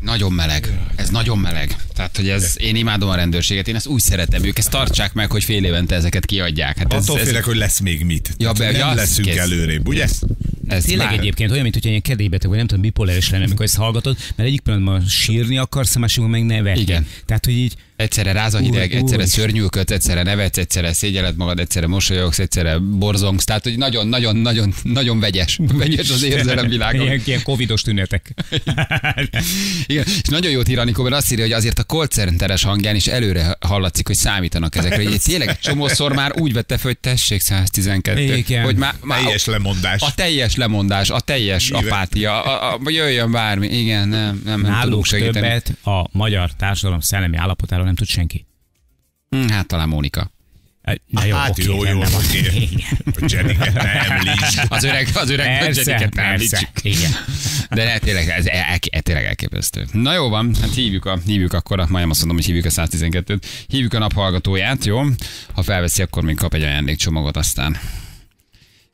Nagyon meleg. Ez nagyon meleg. Tehát, hogy ez, én imádom a rendőrséget, én ezt úgy szeretem, ők ezt tartsák meg, hogy fél évente ezeket kiadják. Hát ez, Attól ez, félek, hogy lesz még mit. Ja, be- nem ja, leszünk kész. előrébb, ugye? ez Tényleg már- egyébként olyan, mint hogy ilyen kedélybeteg, vagy nem tudom, bipoláris lenne, amikor ezt hallgatod, mert egyik pillanatban sírni akarsz, a másikban meg nevetni. Igen. Tehát, hogy így Egyszerre ráz a hideg, Úr, egyszerre úr. szörnyűködsz, egyszerre nevetsz, egyszerre szégyeled magad, egyszerre mosolyogsz, egyszerre borzongsz. Tehát, hogy nagyon, nagyon, nagyon, nagyon vegyes. Vegyes az érzelemvilágon. ilyen, ilyen covidos tünetek. Igen, és nagyon jót ír Anikó, mert azt írja, hogy azért a call centeres hangján is előre hallatszik, hogy számítanak ezekre. Hogy tényleg egy csomószor már úgy vette fel, hogy tessék 112. Igen. Hogy már, már Teljes lemondás. a teljes lemondás, a teljes Nyilván. apátia, a, a, a, jöjjön bármi. Igen, nem, nem, nem tudunk Nálunk segíteni. többet a magyar társadalom szellemi állapotáról nem tud senki. Hm, Hát talán Mónika. Na jó, hát oké, jó, jó, oké. Igen. A Jenniket ne említsd. Az öreg, az öreg Persze, Jenniket említsük. Igen. De ne, tényleg, ez el, el, tényleg elképesztő. Na jó van, hát hívjuk, a, hívjuk akkor, a, majdnem azt mondom, hogy hívjuk a 112-t. Hívjuk a naphallgatóját, jó? Ha felveszi, akkor még kap egy ajándékcsomagot, aztán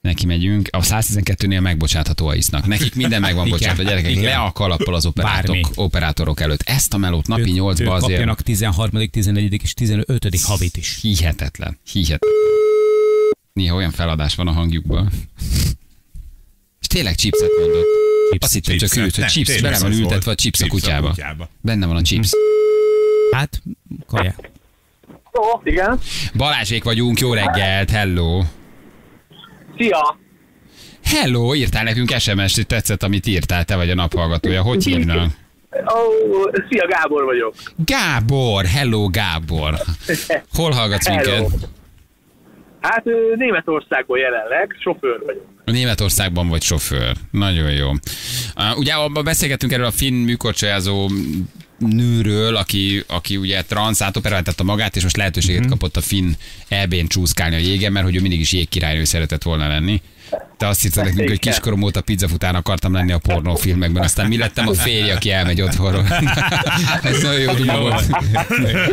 neki megyünk. A 112-nél megbocsátható a isznak. Nekik minden meg van bocsátva, gyerekek. igen. Le a kalappal az operátorok, Bármi. operátorok előtt. Ezt a melót napi Ők- 8-ba ők azért kapjanak 13., 14. és 15. havit is. hihetetlen. Hihetetlen. Néha olyan feladás van a hangjukban. És tényleg chipset mondott. Azt hittem csak chipset. ült, hogy Nem, chips, bele van ültetve a chips a Chips kutyába. kutyába. Benne van a chips. Hát, kaja. Ó, igen. Balázsék vagyunk, jó reggelt, hello. Szia! Hello, írtál nekünk SMS-t, hogy tetszett, amit írtál, te vagy a naphallgatója. Hogy hívnak? Ó, szia, Gábor vagyok. Gábor, hello Gábor. Hol hallgatsz Hello. minket? Hát ö, Németországból jelenleg, sofőr vagyok. Németországban vagy sofőr. Nagyon jó. Uh, ugye abban beszélgettünk erről a finn műkorcsolyázó nőről, aki, aki ugye transz átoperáltatta magát, és most lehetőséget Mhm. kapott a finn EB-n csúszkálni a jégen, mert hogy ő mindig is jégkirálynő szeretett volna lenni. Te azt hiszed nekünk, hogy kiskorom óta pizzafután akartam lenni a pornófilmekben, aztán mi lettem a férje, aki elmegy otthonról. Ez nagyon jó duma volt.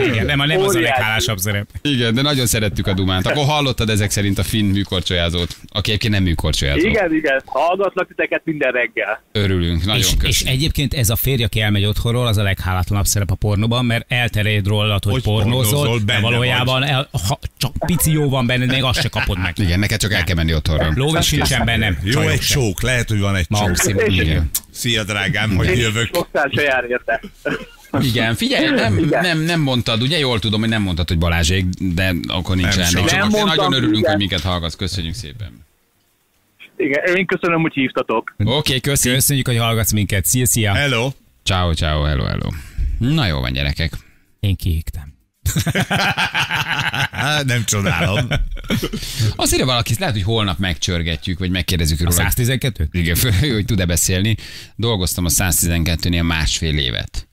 Igen, nem, nem az a leghálásabb szerep. Igen, de nagyon szerettük a dumát. Akkor hallottad ezek szerint a finn műkorcsolyázót, aki egyébként nem műkorcsolyázó. Igen, igen, hallgatlak titeket minden reggel. Örülünk, nagyon És, és egyébként ez a férj, aki elmegy otthonról, az a leghálátlanabb szerep a pornóban, mert elterjed rólad, hogy, Hogy pornózol, pornózol, de valójában el, ha, csak pici jó van benned, még azt se kapod meg. Igen, neked csak el kell menni otthonról. Lóvi sincsen bennem. Jó, egy sem. csók, lehet, hogy van egy csók. Maximum, igen. Szia, drágám, hogy jövök. Sokszor se jár érte. Igen, figyelj, nem, nem, nem mondtad, ugye jól tudom, hogy nem mondtad, hogy Balázsék, de akkor nincs Nem. Nem mondtam, nagyon örülünk, igen. hogy minket hallgatsz. Köszönjük szépen. Igen, én köszönöm, hogy hívtatok. Oké, okay, köszi. Köszönjük, hogy hallgatsz minket. Szia, szia. Hello. Ciao, ciao, hello, hello. Na jó van, gyerekek. Én kiégtem. Nem csodálom. Írja valaki, lehet, hogy holnap megcsörgetjük, vagy megkérdezzük A róla. 112 Igen, föl, hogy tud-e beszélni. Dolgoztam a 112-nél másfél évet.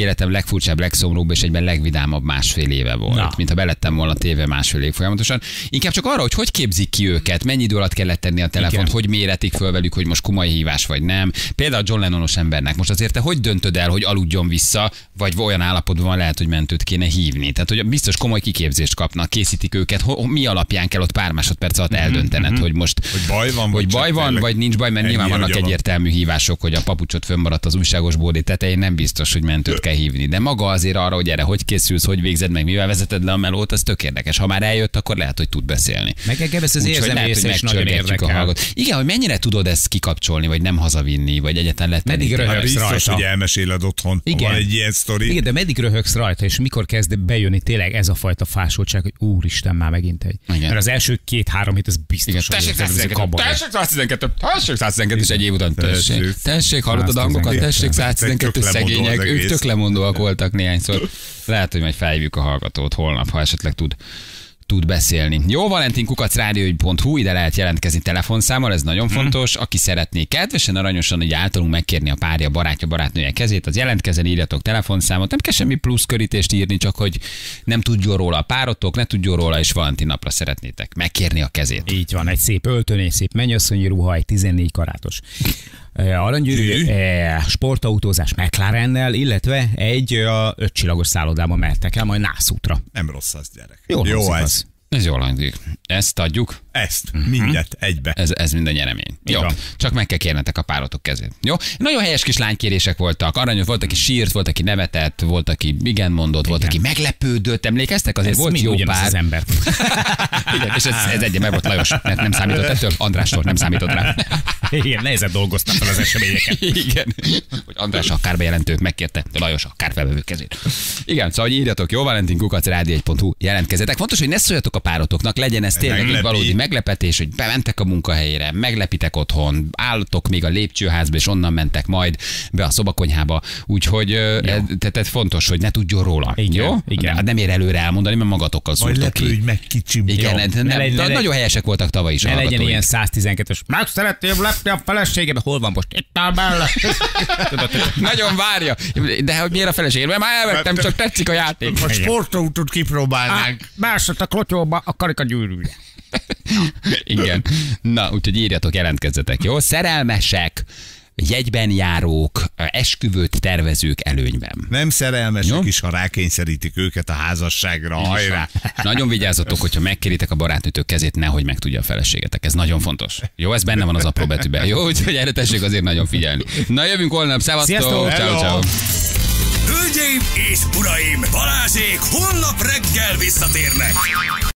Életem legfurcsább, legszomorúbb és egyben legvidámabb másfél éve volt. Na. Mint ha belettem volna téve másfél év folyamatosan. Inkább csak arra, hogy hogy képzik ki őket, mennyi idő alatt kellett tenni a telefont, Igen. hogy méretik föl velük, hogy most komoly hívás vagy nem. Például a John Lennonos embernek. Most azért te hogy döntöd el, hogy aludjon vissza, vagy olyan állapotban van, lehet, hogy mentőt kéne hívni. Tehát, hogy biztos komoly kiképzést kapnak, készítik őket, ho- mi alapján kell ott pár másodperc alatt eldöntened, hogy most Hogy baj van, hogy baj van, vagy nincs baj, mert nyilván vannak egyértelmű hívások, hogy a papucsot fönnmaradt az újságos bódé tetején, nem biztos, hogy mentőt kell hívni. De maga azért arra, hogy erre hogy készülsz, hogy végzed meg, mivel vezeted le a melót, az tök érdekes. Ha már eljött, akkor lehet, hogy tud beszélni. Meg engem ez az hogy része is nagyon érdekel. Igen, hogy mennyire tudod ezt kikapcsolni, vagy nem hazavinni, vagy egyáltalán lehet Meddig tenni? röhög? Hát biztos, rajta. hogy elmeséled otthon. Igen. Van egy ilyen sztori. Igen, de meddig röhögsz rajta, és mikor kezd bejönni tényleg ez a fajta fásultság, hogy úristen, már megint egy. Igen. Mert az első két-három hét, az biztos, Igen, hogy tessék érzed, ez a 112, kabaré. tessék 112, tessék 112, és egy év után tessék. Tessék. Tessék, hallottad a hangokat, 112. tessék 112, Tök lemondó szegények, ők tök lemondóak voltak néhányszor. Lehet, hogy majd felhívjuk a hallgatót holnap, ha esetleg tud tud beszélni. Jó, Valentin Kukac rádió.hu, ide lehet jelentkezni telefonszámmal, ez nagyon fontos. Aki szeretné kedvesen, aranyosan, így általunk megkérni a párja, barátja, barátnője kezét, az jelentkezzen, írjatok telefonszámot. Nem kell semmi plusz körítést írni, csak hogy nem tudjon róla a párotok, ne tudjon róla, és Valentin napra szeretnétek megkérni a kezét. Így van, egy szép öltöny, egy szép mennyasszonyi ruha, egy 14 karátos aranygyűrű, sportautózás McLarennel, illetve egy eh, ötcsillagos szállodában mehettek el, majd nászútra. Nem rossz az, gyerek. Jó, Jó ez. az. Ez jól hangzik. Ezt adjuk. Ezt, mindet egybe. Ez, ez mind a nyeremény. Jó, csak meg kell kérnetek a párotok kezét. Jó? Nagyon helyes kis lánykérések voltak. Aranyos volt, aki sírt, volt, aki nevetett, volt, aki igen mondott, volt, aki meglepődött. Emlékeztek? Azért Ez volt jó pár. az ember. Igen, és ez, ez egy meg volt Lajos, mert nem számított ettől. Andrástól nem számított rá. Igen, nehezen dolgoztam fel az eseményeket. Igen. Hogy András a kárbejelentő megkérte Lajos a kárfelvevő kezét. Igen, szóval hogy írjatok, jó, Valentin Kukac rádió1.hu jelentkezetek. Fontos, hogy ne szóljatok a párotoknak, legyen ez tényleg egy valódi meglepetés, hogy bementek a munkahelyére, meglepitek otthon, álltok még a lépcsőházba, és onnan mentek majd be a szobakonyhába. Úgyhogy tehát fontos, hogy ne tudjon róla. Igen, jó? igen. De nem ér előre elmondani, mert magatokkal Majd szúrtok ki. lepődj meg kicsim. Igen, Jó. ne, ne, de ne nagyon helyesek voltak tavaly is Ne legyen ilyen 112-es. Meg szeretném lepni a feleségebe. Hol van most? Itt áll Nagyon várja. De hogy miért a feleség? Mert már elvettem, csak tetszik a játék. A sportautót kipróbálnánk. Másod a klotyóba a karika gyűrűje. Igen. Na, úgyhogy írjatok, jelentkezzetek, jó? Szerelmesek, jegyben járók, esküvőt tervezők előnyben. Nem szerelmesek Jó. is, ha rákényszerítik őket a házasságra. Hajrá! Nagyon vigyázzatok, hogyha megkéritek a barátnőtök kezét, nehogy megtudja a feleségetek. Ez nagyon fontos. Jó, ez benne van az apró betűben. Jó, úgyhogy erre tessék azért nagyon figyelni. Na, jövünk holnap. Szevasztok! Ciao, ciao. Hölgyeim és uraim, Balázsék holnap reggel visszatérnek.